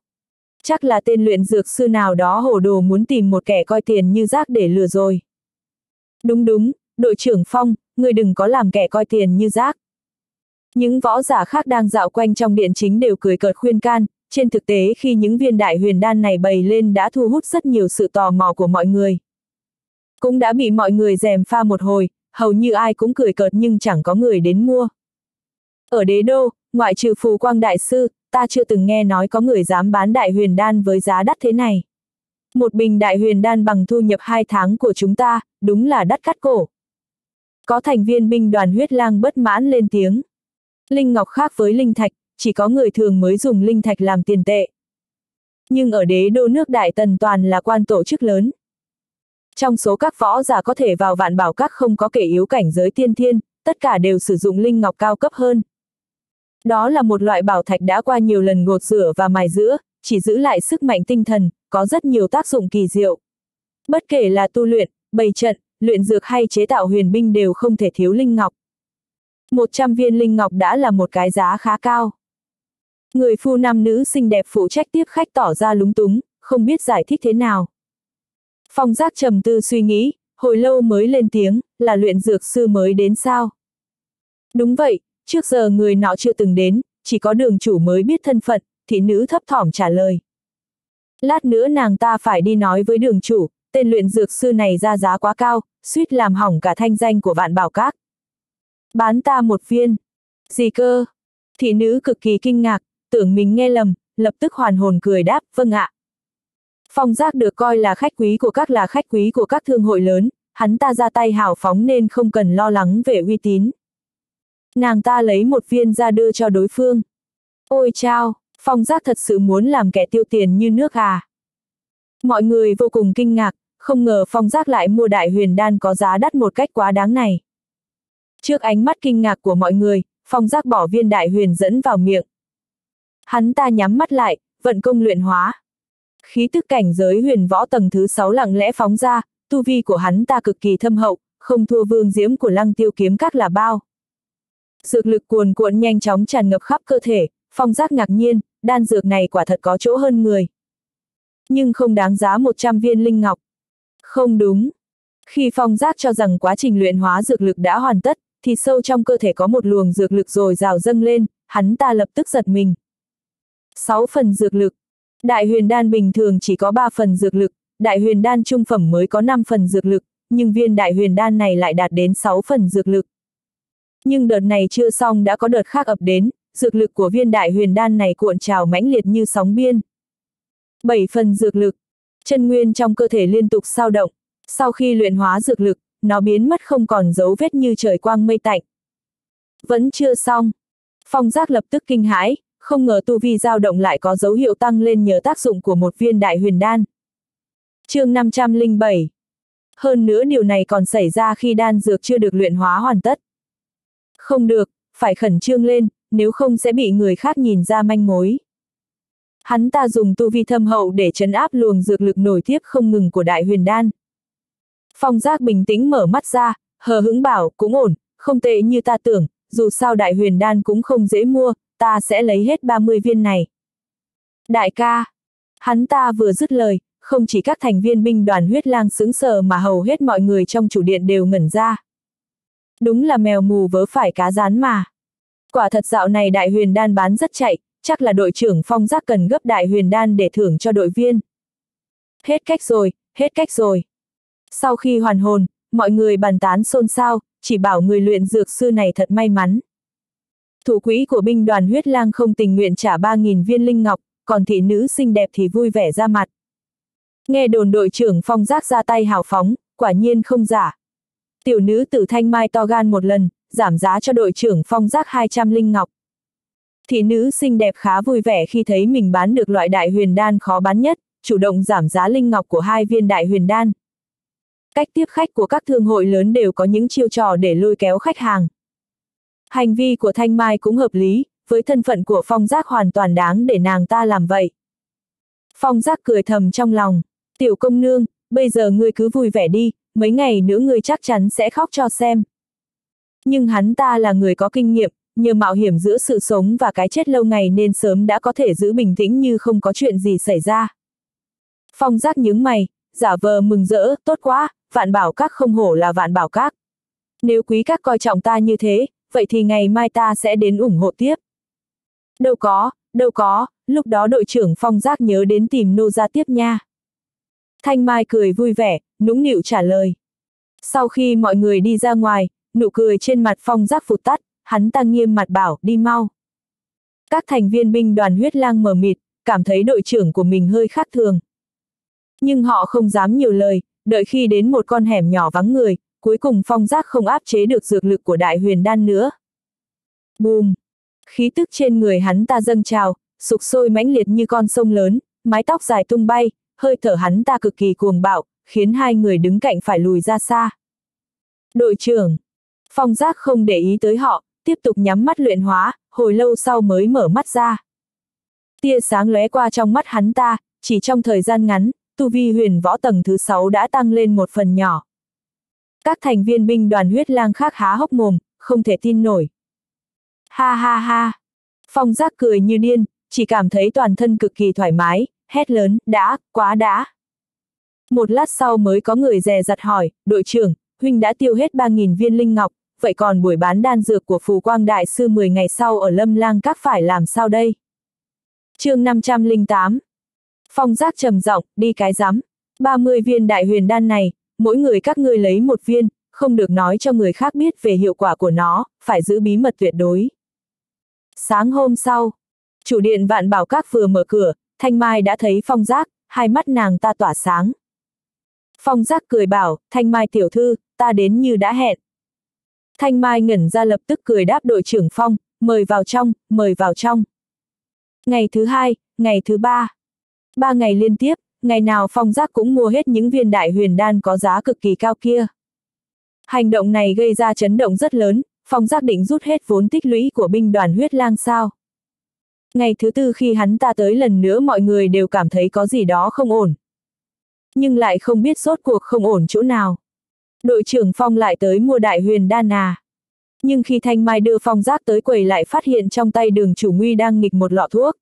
Chắc là tên luyện dược sư nào đó hồ đồ muốn tìm một kẻ coi tiền như rác để lừa rồi. Đúng đúng, đội trưởng Phong, người đừng có làm kẻ coi tiền như rác. Những võ giả khác đang dạo quanh trong điện chính đều cười cợt khuyên can, trên thực tế khi những viên đại huyền đan này bày lên đã thu hút rất nhiều sự tò mò của mọi người. Cũng đã bị mọi người dèm pha một hồi, hầu như ai cũng cười cợt nhưng chẳng có người đến mua. Ở đế đô, ngoại trừ phù quang đại sư, ta chưa từng nghe nói có người dám bán đại huyền đan với giá đắt thế này. Một bình đại huyền đan bằng thu nhập hai tháng của chúng ta, đúng là đắt cắt cổ. Có thành viên binh đoàn huyết lang bất mãn lên tiếng. Linh ngọc khác với linh thạch, chỉ có người thường mới dùng linh thạch làm tiền tệ. Nhưng ở đế đô nước Đại Tần toàn là quan tổ chức lớn. Trong số các võ giả có thể vào vạn bảo các không có kẻ yếu cảnh giới tiên thiên, tất cả đều sử dụng linh ngọc cao cấp hơn. Đó là một loại bảo thạch đã qua nhiều lần gột rửa và mài giữa, chỉ giữ lại sức mạnh tinh thần, có rất nhiều tác dụng kỳ diệu. Bất kể là tu luyện, bày trận, luyện dược hay chế tạo huyền binh đều không thể thiếu linh ngọc. 100 viên linh ngọc đã là một cái giá khá cao. Người phu nam nữ xinh đẹp phụ trách tiếp khách tỏ ra lúng túng, không biết giải thích thế nào. Phong giác trầm tư suy nghĩ, hồi lâu mới lên tiếng, là luyện dược sư mới đến sao? Đúng vậy, trước giờ người nọ chưa từng đến, chỉ có đường chủ mới biết thân phận, thị nữ thấp thỏm trả lời. Lát nữa nàng ta phải đi nói với đường chủ, tên luyện dược sư này ra giá quá cao, suýt làm hỏng cả thanh danh của vạn bảo các. Bán ta một viên. Gì cơ? Thị nữ cực kỳ kinh ngạc, tưởng mình nghe lầm, lập tức hoàn hồn cười đáp, vâng ạ. Phong giác được coi là khách quý của các là khách quý của các thương hội lớn, hắn ta ra tay hào phóng nên không cần lo lắng về uy tín. Nàng ta lấy một viên ra đưa cho đối phương. Ôi chao, phong giác thật sự muốn làm kẻ tiêu tiền như nước à. Mọi người vô cùng kinh ngạc, không ngờ phong giác lại mua đại huyền đan có giá đắt một cách quá đáng này. Trước ánh mắt kinh ngạc của mọi người, phong giác bỏ viên đại huyền dẫn vào miệng. Hắn ta nhắm mắt lại, vận công luyện hóa. Khí tức cảnh giới huyền võ tầng thứ 6 lặng lẽ phóng ra, tu vi của hắn ta cực kỳ thâm hậu, không thua vương diễm của lăng tiêu kiếm các là bao. Dược lực cuồn cuộn nhanh chóng tràn ngập khắp cơ thể, phong giác ngạc nhiên, đan dược này quả thật có chỗ hơn người. Nhưng không đáng giá 100 viên linh ngọc. Không đúng. Khi phong giác cho rằng quá trình luyện hóa dược lực đã hoàn tất, thì sâu trong cơ thể có một luồng dược lực rồi rào dâng lên, hắn ta lập tức giật mình. 6 phần dược lực. Đại huyền đan bình thường chỉ có 3 phần dược lực, đại huyền đan trung phẩm mới có 5 phần dược lực, nhưng viên đại huyền đan này lại đạt đến 6 phần dược lực. Nhưng đợt này chưa xong đã có đợt khác ập đến, dược lực của viên đại huyền đan này cuộn trào mãnh liệt như sóng biên. 7 phần dược lực. Chân nguyên trong cơ thể liên tục sao động. Sau khi luyện hóa dược lực, nó biến mất không còn dấu vết như trời quang mây tạnh. Vẫn chưa xong. Phong giác lập tức kinh hãi, không ngờ tu vi dao động lại có dấu hiệu tăng lên nhờ tác dụng của một viên đại huyền đan. chương 507 Hơn nữa điều này còn xảy ra khi đan dược chưa được luyện hóa hoàn tất. Không được, phải khẩn trương lên, nếu không sẽ bị người khác nhìn ra manh mối. Hắn ta dùng tu vi thâm hậu để chấn áp luồng dược lực nổi tiếp không ngừng của đại huyền đan. Phong giác bình tĩnh mở mắt ra, hờ hững bảo, cũng ổn, không tệ như ta tưởng, dù sao đại huyền đan cũng không dễ mua, ta sẽ lấy hết 30 viên này. Đại ca, hắn ta vừa dứt lời, không chỉ các thành viên binh đoàn huyết lang sững sờ mà hầu hết mọi người trong chủ điện đều ngẩn ra. Đúng là mèo mù vớ phải cá rán mà. Quả thật dạo này đại huyền đan bán rất chạy, chắc là đội trưởng phong giác cần gấp đại huyền đan để thưởng cho đội viên. Hết cách rồi, hết cách rồi. Sau khi hoàn hồn, mọi người bàn tán xôn xao, chỉ bảo người luyện dược sư này thật may mắn. Thủ quỹ của binh đoàn huyết lang không tình nguyện trả 3.000 viên linh ngọc, còn thị nữ xinh đẹp thì vui vẻ ra mặt. Nghe đồn đội trưởng phong giác ra tay hào phóng, quả nhiên không giả. Tiểu nữ tử thanh mai to gan một lần, giảm giá cho đội trưởng phong giác 200 linh ngọc. Thị nữ xinh đẹp khá vui vẻ khi thấy mình bán được loại đại huyền đan khó bán nhất, chủ động giảm giá linh ngọc của hai viên đại huyền đan. Cách tiếp khách của các thương hội lớn đều có những chiêu trò để lôi kéo khách hàng. Hành vi của Thanh Mai cũng hợp lý, với thân phận của Phong Giác hoàn toàn đáng để nàng ta làm vậy. Phong Giác cười thầm trong lòng, tiểu công nương, bây giờ ngươi cứ vui vẻ đi, mấy ngày nữa ngươi chắc chắn sẽ khóc cho xem. Nhưng hắn ta là người có kinh nghiệm, nhờ mạo hiểm giữa sự sống và cái chết lâu ngày nên sớm đã có thể giữ bình tĩnh như không có chuyện gì xảy ra. Phong giác nhướng mày, giả vờ mừng rỡ, tốt quá, vạn bảo các không hổ là vạn bảo các. Nếu quý các coi trọng ta như thế, vậy thì ngày mai ta sẽ đến ủng hộ tiếp. Đâu có, đâu có, lúc đó đội trưởng phong giác nhớ đến tìm nô ra tiếp nha. Thanh Mai cười vui vẻ, nũng nịu trả lời. Sau khi mọi người đi ra ngoài, nụ cười trên mặt phong giác phụt tắt, hắn ta nghiêm mặt bảo, đi mau. Các thành viên binh đoàn huyết lang mờ mịt, cảm thấy đội trưởng của mình hơi khác thường. Nhưng họ không dám nhiều lời, đợi khi đến một con hẻm nhỏ vắng người, cuối cùng phong giác không áp chế được dược lực của đại huyền đan nữa. Bùm! Khí tức trên người hắn ta dâng trào, sục sôi mãnh liệt như con sông lớn, mái tóc dài tung bay, hơi thở hắn ta cực kỳ cuồng bạo, khiến hai người đứng cạnh phải lùi ra xa. Đội trưởng, phong giác không để ý tới họ, tiếp tục nhắm mắt luyện hóa, hồi lâu sau mới mở mắt ra. Tia sáng lóe qua trong mắt hắn ta, chỉ trong thời gian ngắn, tu vi huyền võ tầng thứ 6 đã tăng lên một phần nhỏ. Các thành viên binh đoàn huyết lang khác há hốc mồm, không thể tin nổi. Ha ha ha! Phong giác cười như điên, chỉ cảm thấy toàn thân cực kỳ thoải mái, hét lớn, đã, quá đã. Một lát sau mới có người dè dặt hỏi, đội trưởng, huynh đã tiêu hết 3.000 viên linh ngọc, vậy còn buổi bán đan dược của Phù Quang Đại Sư 10 ngày sau ở Lâm Lang Các phải làm sao đây? chương 508 Phong giác trầm giọng, đi cái rắm 30 viên đại huyền đan này, mỗi người các ngươi lấy một viên, không được nói cho người khác biết về hiệu quả của nó, phải giữ bí mật tuyệt đối. Sáng hôm sau, chủ điện vạn bảo các vừa mở cửa, Thanh Mai đã thấy phong giác, hai mắt nàng ta tỏa sáng. Phong giác cười bảo, Thanh Mai tiểu thư, ta đến như đã hẹn. Thanh Mai ngẩn ra lập tức cười đáp đội trưởng Phong, mời vào trong, mời vào trong. Ngày thứ hai, ngày thứ ba. Ba ngày liên tiếp, ngày nào Phong giác cũng mua hết những viên đại huyền đan có giá cực kỳ cao kia. Hành động này gây ra chấn động rất lớn, Phong giác định rút hết vốn tích lũy của binh đoàn huyết lang sao. Ngày thứ tư khi hắn ta tới lần nữa mọi người đều cảm thấy có gì đó không ổn. Nhưng lại không biết rốt cuộc không ổn chỗ nào. Đội trưởng Phong lại tới mua đại huyền đan à. Nhưng khi Thanh Mai đưa Phong giác tới quầy lại phát hiện trong tay đường chủ nguy đang nghịch một lọ thuốc.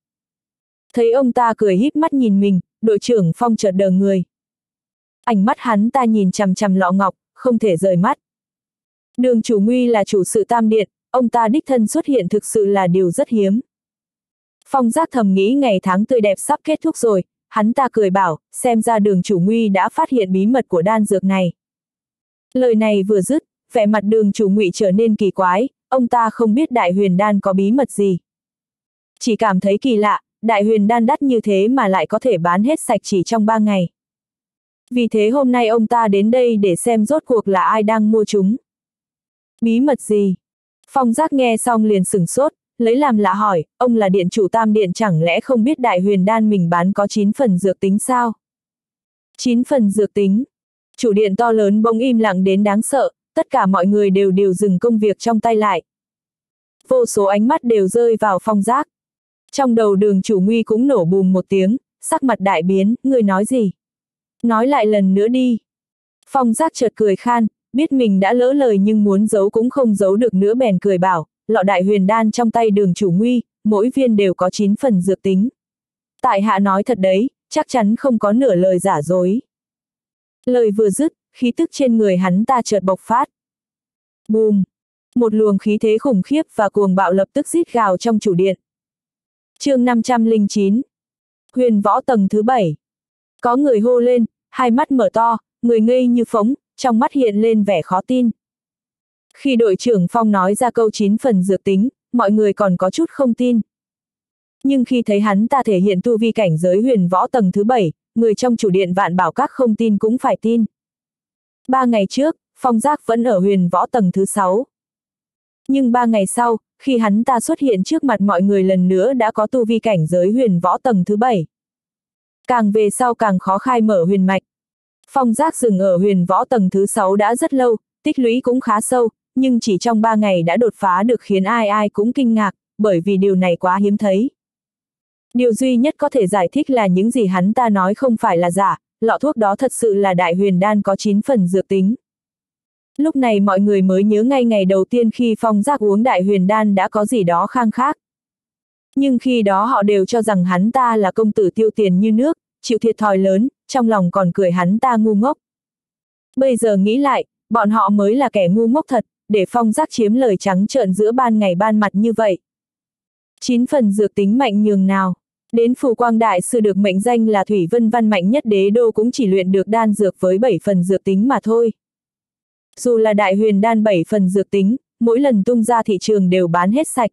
Thấy ông ta cười híp mắt nhìn mình, đội trưởng Phong chợt đờ người. Ánh mắt hắn ta nhìn chằm chằm lọ ngọc, không thể rời mắt. Đường chủ nguy là chủ sự tam điện, ông ta đích thân xuất hiện thực sự là điều rất hiếm. Phong giác thầm nghĩ ngày tháng tươi đẹp sắp kết thúc rồi, hắn ta cười bảo, xem ra đường chủ nguy đã phát hiện bí mật của đan dược này. Lời này vừa dứt, vẻ mặt đường chủ ngụy trở nên kỳ quái, ông ta không biết đại huyền đan có bí mật gì. Chỉ cảm thấy kỳ lạ, đại huyền đan đắt như thế mà lại có thể bán hết sạch chỉ trong ba ngày. Vì thế hôm nay ông ta đến đây để xem rốt cuộc là ai đang mua chúng. Bí mật gì? Phong giác nghe xong liền sửng sốt, lấy làm lạ hỏi, ông là điện chủ tam điện chẳng lẽ không biết đại huyền đan mình bán có 9 phần dược tính sao? 9 phần dược tính. Chủ điện to lớn bỗng im lặng đến đáng sợ, tất cả mọi người đều đều dừng công việc trong tay lại. Vô số ánh mắt đều rơi vào phong giác. Trong đầu đường chủ nguy cũng nổ bùm một tiếng, sắc mặt đại biến, người nói gì? Nói lại lần nữa đi. Phong giác chợt cười khan, biết mình đã lỡ lời nhưng muốn giấu cũng không giấu được nữa bèn cười bảo, lọ đại huyền đan trong tay đường chủ nguy, mỗi viên đều có 9 phần dược tính. Tại hạ nói thật đấy, chắc chắn không có nửa lời giả dối. Lời vừa dứt, khí tức trên người hắn ta chợt bộc phát. Bùm! Một luồng khí thế khủng khiếp và cuồng bạo lập tức rít gào trong chủ điện chương 509 Huyền võ tầng thứ 7 Có người hô lên, hai mắt mở to, người ngây như phóng, trong mắt hiện lên vẻ khó tin. Khi đội trưởng Phong nói ra câu 9 phần dược tính, mọi người còn có chút không tin. Nhưng khi thấy hắn ta thể hiện tu vi cảnh giới huyền võ tầng thứ 7, người trong chủ điện vạn bảo các không tin cũng phải tin. Ba ngày trước, Phong Giác vẫn ở huyền võ tầng thứ 6. Nhưng ba ngày sau, khi hắn ta xuất hiện trước mặt mọi người lần nữa đã có tu vi cảnh giới huyền võ tầng thứ bảy. Càng về sau càng khó khai mở huyền mạch. Phong giác dừng ở huyền võ tầng thứ 6 đã rất lâu, tích lũy cũng khá sâu, nhưng chỉ trong 3 ngày đã đột phá được khiến ai ai cũng kinh ngạc, bởi vì điều này quá hiếm thấy. Điều duy nhất có thể giải thích là những gì hắn ta nói không phải là giả, lọ thuốc đó thật sự là đại huyền đan có 9 phần dược tính. Lúc này mọi người mới nhớ ngay ngày đầu tiên khi phong giác uống đại huyền đan đã có gì đó khang khác. Nhưng khi đó họ đều cho rằng hắn ta là công tử tiêu tiền như nước, chịu thiệt thòi lớn, trong lòng còn cười hắn ta ngu ngốc. Bây giờ nghĩ lại, bọn họ mới là kẻ ngu ngốc thật, để phong giác chiếm lời trắng trợn giữa ban ngày ban mặt như vậy. Chín phần dược tính mạnh nhường nào. Đến phù quang đại sư được mệnh danh là thủy vân văn mạnh nhất đế đô cũng chỉ luyện được đan dược với 7 phần dược tính mà thôi. Dù là đại huyền đan 7 phần dược tính, mỗi lần tung ra thị trường đều bán hết sạch.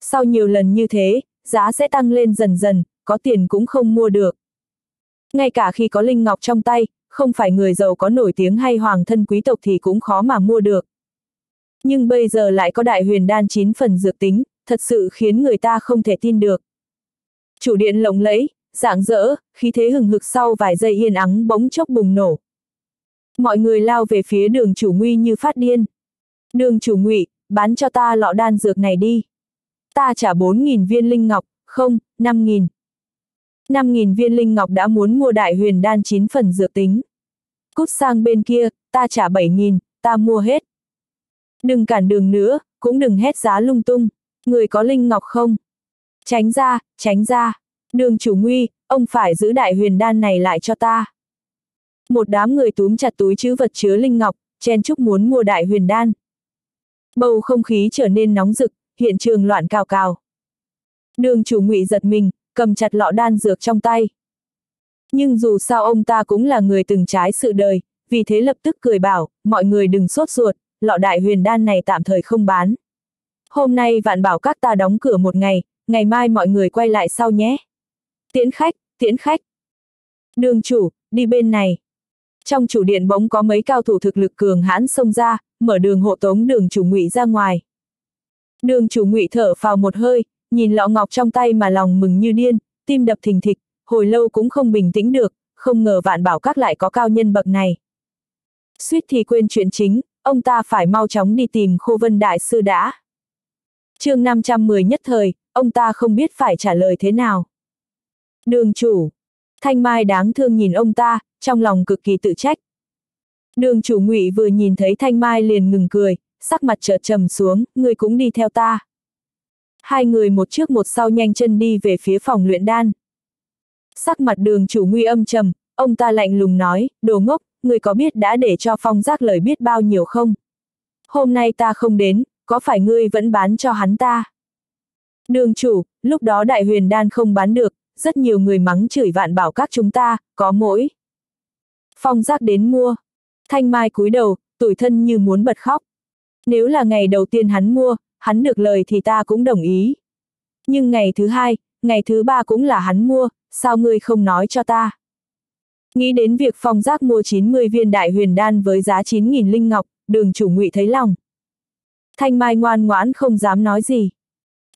Sau nhiều lần như thế, giá sẽ tăng lên dần dần, có tiền cũng không mua được. Ngay cả khi có linh ngọc trong tay, không phải người giàu có nổi tiếng hay hoàng thân quý tộc thì cũng khó mà mua được. Nhưng bây giờ lại có đại huyền đan 9 phần dược tính, thật sự khiến người ta không thể tin được. Chủ điện lộng lẫy, dạng dỡ, khí thế hừng hực sau vài giây yên ắng bỗng chốc bùng nổ. Mọi người lao về phía đường chủ nguy như phát điên. Đường chủ ngụy, bán cho ta lọ đan dược này đi. Ta trả 4.000 viên linh ngọc, không, 5.000. 5.000 viên linh ngọc đã muốn mua đại huyền đan 9 phần dược tính. Cút sang bên kia, ta trả 7.000, ta mua hết. Đừng cản đường nữa, cũng đừng hét giá lung tung. Người có linh ngọc không? Tránh ra, tránh ra. Đường chủ nguy, ông phải giữ đại huyền đan này lại cho ta. Một đám người túm chặt túi chữ vật chứa linh ngọc, chen chúc muốn mua đại huyền đan. Bầu không khí trở nên nóng rực, hiện trường loạn cào cào. Đường chủ ngụy giật mình, cầm chặt lọ đan dược trong tay. Nhưng dù sao ông ta cũng là người từng trái sự đời, vì thế lập tức cười bảo, mọi người đừng sốt ruột, lọ đại huyền đan này tạm thời không bán. Hôm nay vạn bảo các ta đóng cửa một ngày, ngày mai mọi người quay lại sau nhé. Tiễn khách, tiễn khách. Đường chủ, đi bên này. Trong chủ điện bỗng có mấy cao thủ thực lực cường hãn xông ra, mở đường hộ tống đường chủ ngụy ra ngoài. Đường chủ ngụy thở vào một hơi, nhìn lọ ngọc trong tay mà lòng mừng như điên, tim đập thình thịch, hồi lâu cũng không bình tĩnh được, không ngờ vạn bảo các lại có cao nhân bậc này. Suýt thì quên chuyện chính, ông ta phải mau chóng đi tìm khô vân đại sư đã. chương 510 nhất thời, ông ta không biết phải trả lời thế nào. Đường chủ. Thanh Mai đáng thương nhìn ông ta, trong lòng cực kỳ tự trách. Đường chủ ngụy vừa nhìn thấy Thanh Mai liền ngừng cười, sắc mặt chợt trầm xuống, người cũng đi theo ta. Hai người một trước một sau nhanh chân đi về phía phòng luyện đan. Sắc mặt đường chủ nguy âm trầm, ông ta lạnh lùng nói, đồ ngốc, người có biết đã để cho phong giác lời biết bao nhiêu không? Hôm nay ta không đến, có phải ngươi vẫn bán cho hắn ta? Đường chủ, lúc đó đại huyền đan không bán được, rất nhiều người mắng chửi vạn bảo các chúng ta, có mỗi. Phong giác đến mua. Thanh Mai cúi đầu, tủi thân như muốn bật khóc. Nếu là ngày đầu tiên hắn mua, hắn được lời thì ta cũng đồng ý. Nhưng ngày thứ hai, ngày thứ ba cũng là hắn mua, sao ngươi không nói cho ta? Nghĩ đến việc phong giác mua 90 viên đại huyền đan với giá 9.000 linh ngọc, đường chủ ngụy thấy lòng. Thanh Mai ngoan ngoãn không dám nói gì.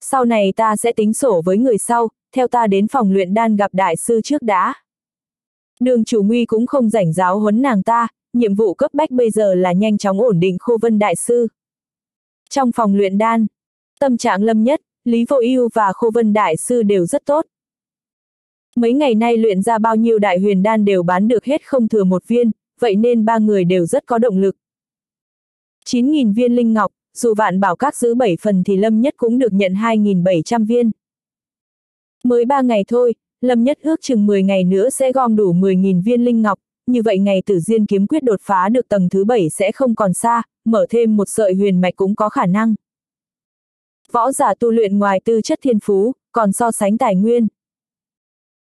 Sau này ta sẽ tính sổ với người sau, theo ta đến phòng luyện đan gặp đại sư trước đã. Đường chủ nguy cũng không rảnh giáo huấn nàng ta, nhiệm vụ cấp bách bây giờ là nhanh chóng ổn định khô vân đại sư. Trong phòng luyện đan, tâm trạng lâm nhất, Lý Vô Ưu và khô vân đại sư đều rất tốt. Mấy ngày nay luyện ra bao nhiêu đại huyền đan đều bán được hết không thừa một viên, vậy nên ba người đều rất có động lực. 9.000 viên linh ngọc, dù vạn bảo các giữ 7 phần thì Lâm Nhất cũng được nhận 2.700 viên. Mới 3 ngày thôi, Lâm Nhất ước chừng 10 ngày nữa sẽ gom đủ 10.000 viên linh ngọc, như vậy ngày tử diên kiếm quyết đột phá được tầng thứ 7 sẽ không còn xa, mở thêm một sợi huyền mạch cũng có khả năng. Võ giả tu luyện ngoài tư chất thiên phú, còn so sánh tài nguyên.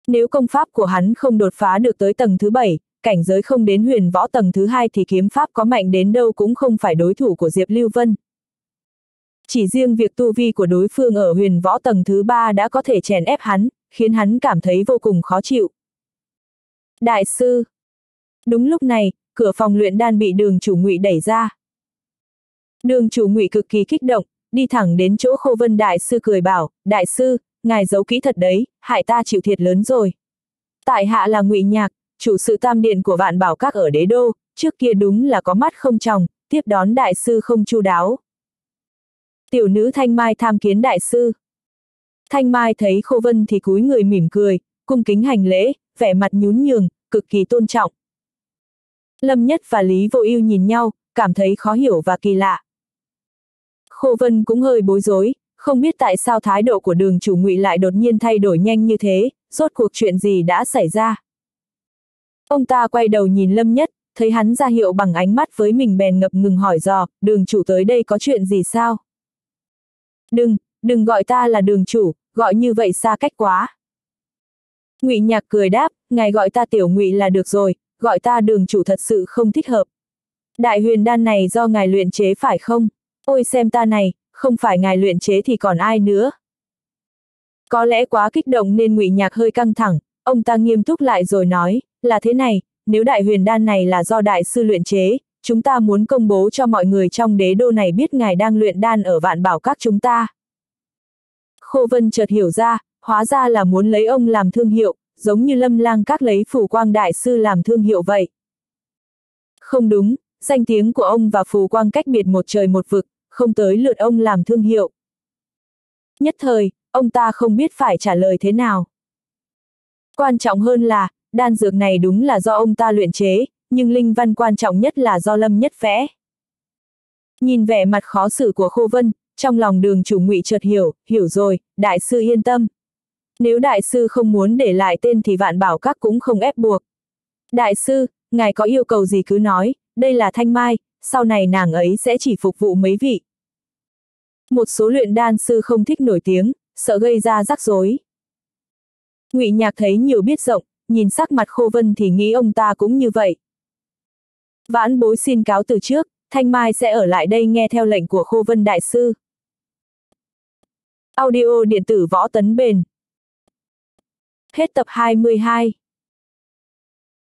Nếu công pháp của hắn không đột phá được tới tầng thứ 7, cảnh giới không đến huyền võ tầng thứ 2 thì kiếm pháp có mạnh đến đâu cũng không phải đối thủ của Diệp Lưu Vân. Chỉ riêng việc tu vi của đối phương ở huyền võ tầng thứ ba đã có thể chèn ép hắn, khiến hắn cảm thấy vô cùng khó chịu. Đại sư! Đúng lúc này, cửa phòng luyện đan bị đường chủ ngụy đẩy ra. Đường chủ ngụy cực kỳ kích động, đi thẳng đến chỗ khô vân đại sư cười bảo, đại sư, ngài giấu kỹ thật đấy, hại ta chịu thiệt lớn rồi. Tại hạ là ngụy nhạc, chủ sự tam điện của vạn bảo các ở đế đô, trước kia đúng là có mắt không tròng, tiếp đón đại sư không chu đáo. Tiểu nữ Thanh Mai tham kiến đại sư. Thanh Mai thấy Khô Vân thì cúi người mỉm cười, cung kính hành lễ, vẻ mặt nhún nhường, cực kỳ tôn trọng. Lâm Nhất và Lý Vô Ưu nhìn nhau, cảm thấy khó hiểu và kỳ lạ. Khô Vân cũng hơi bối rối, không biết tại sao thái độ của đường chủ ngụy lại đột nhiên thay đổi nhanh như thế, rốt cuộc chuyện gì đã xảy ra. Ông ta quay đầu nhìn Lâm Nhất, thấy hắn ra hiệu bằng ánh mắt với mình bèn ngập ngừng hỏi dò, đường chủ tới đây có chuyện gì sao? Đừng, đừng gọi ta là đường chủ, gọi như vậy xa cách quá. Ngụy Nhạc cười đáp, ngài gọi ta tiểu ngụy là được rồi, gọi ta đường chủ thật sự không thích hợp. Đại huyền đan này do ngài luyện chế phải không? Ôi xem ta này, không phải ngài luyện chế thì còn ai nữa. Có lẽ quá kích động nên ngụy Nhạc hơi căng thẳng, ông ta nghiêm túc lại rồi nói, là thế này, nếu đại huyền đan này là do đại sư luyện chế, chúng ta muốn công bố cho mọi người trong đế đô này biết ngài đang luyện đan ở vạn bảo các chúng ta. Khô Vân chợt hiểu ra, hóa ra là muốn lấy ông làm thương hiệu, giống như lâm lang các lấy phù quang đại sư làm thương hiệu vậy. Không đúng, danh tiếng của ông và phù quang cách biệt một trời một vực, không tới lượt ông làm thương hiệu. Nhất thời, ông ta không biết phải trả lời thế nào. Quan trọng hơn là, đan dược này đúng là do ông ta luyện chế, nhưng linh văn quan trọng nhất là do lâm nhất vẽ. Nhìn vẻ mặt khó xử của Khô Vân, trong lòng đường chủ ngụy chợt hiểu, hiểu rồi, đại sư yên tâm. Nếu đại sư không muốn để lại tên thì vạn bảo các cũng không ép buộc. Đại sư, ngài có yêu cầu gì cứ nói, đây là thanh mai, sau này nàng ấy sẽ chỉ phục vụ mấy vị. Một số luyện đan sư không thích nổi tiếng, sợ gây ra rắc rối. Ngụy Nhạc thấy nhiều biết rộng, nhìn sắc mặt Khô Vân thì nghĩ ông ta cũng như vậy. Vãn bối xin cáo từ trước, Thanh Mai sẽ ở lại đây nghe theo lệnh của Khô Vân Đại Sư. Audio điện tử võ tấn bền. Hết tập 22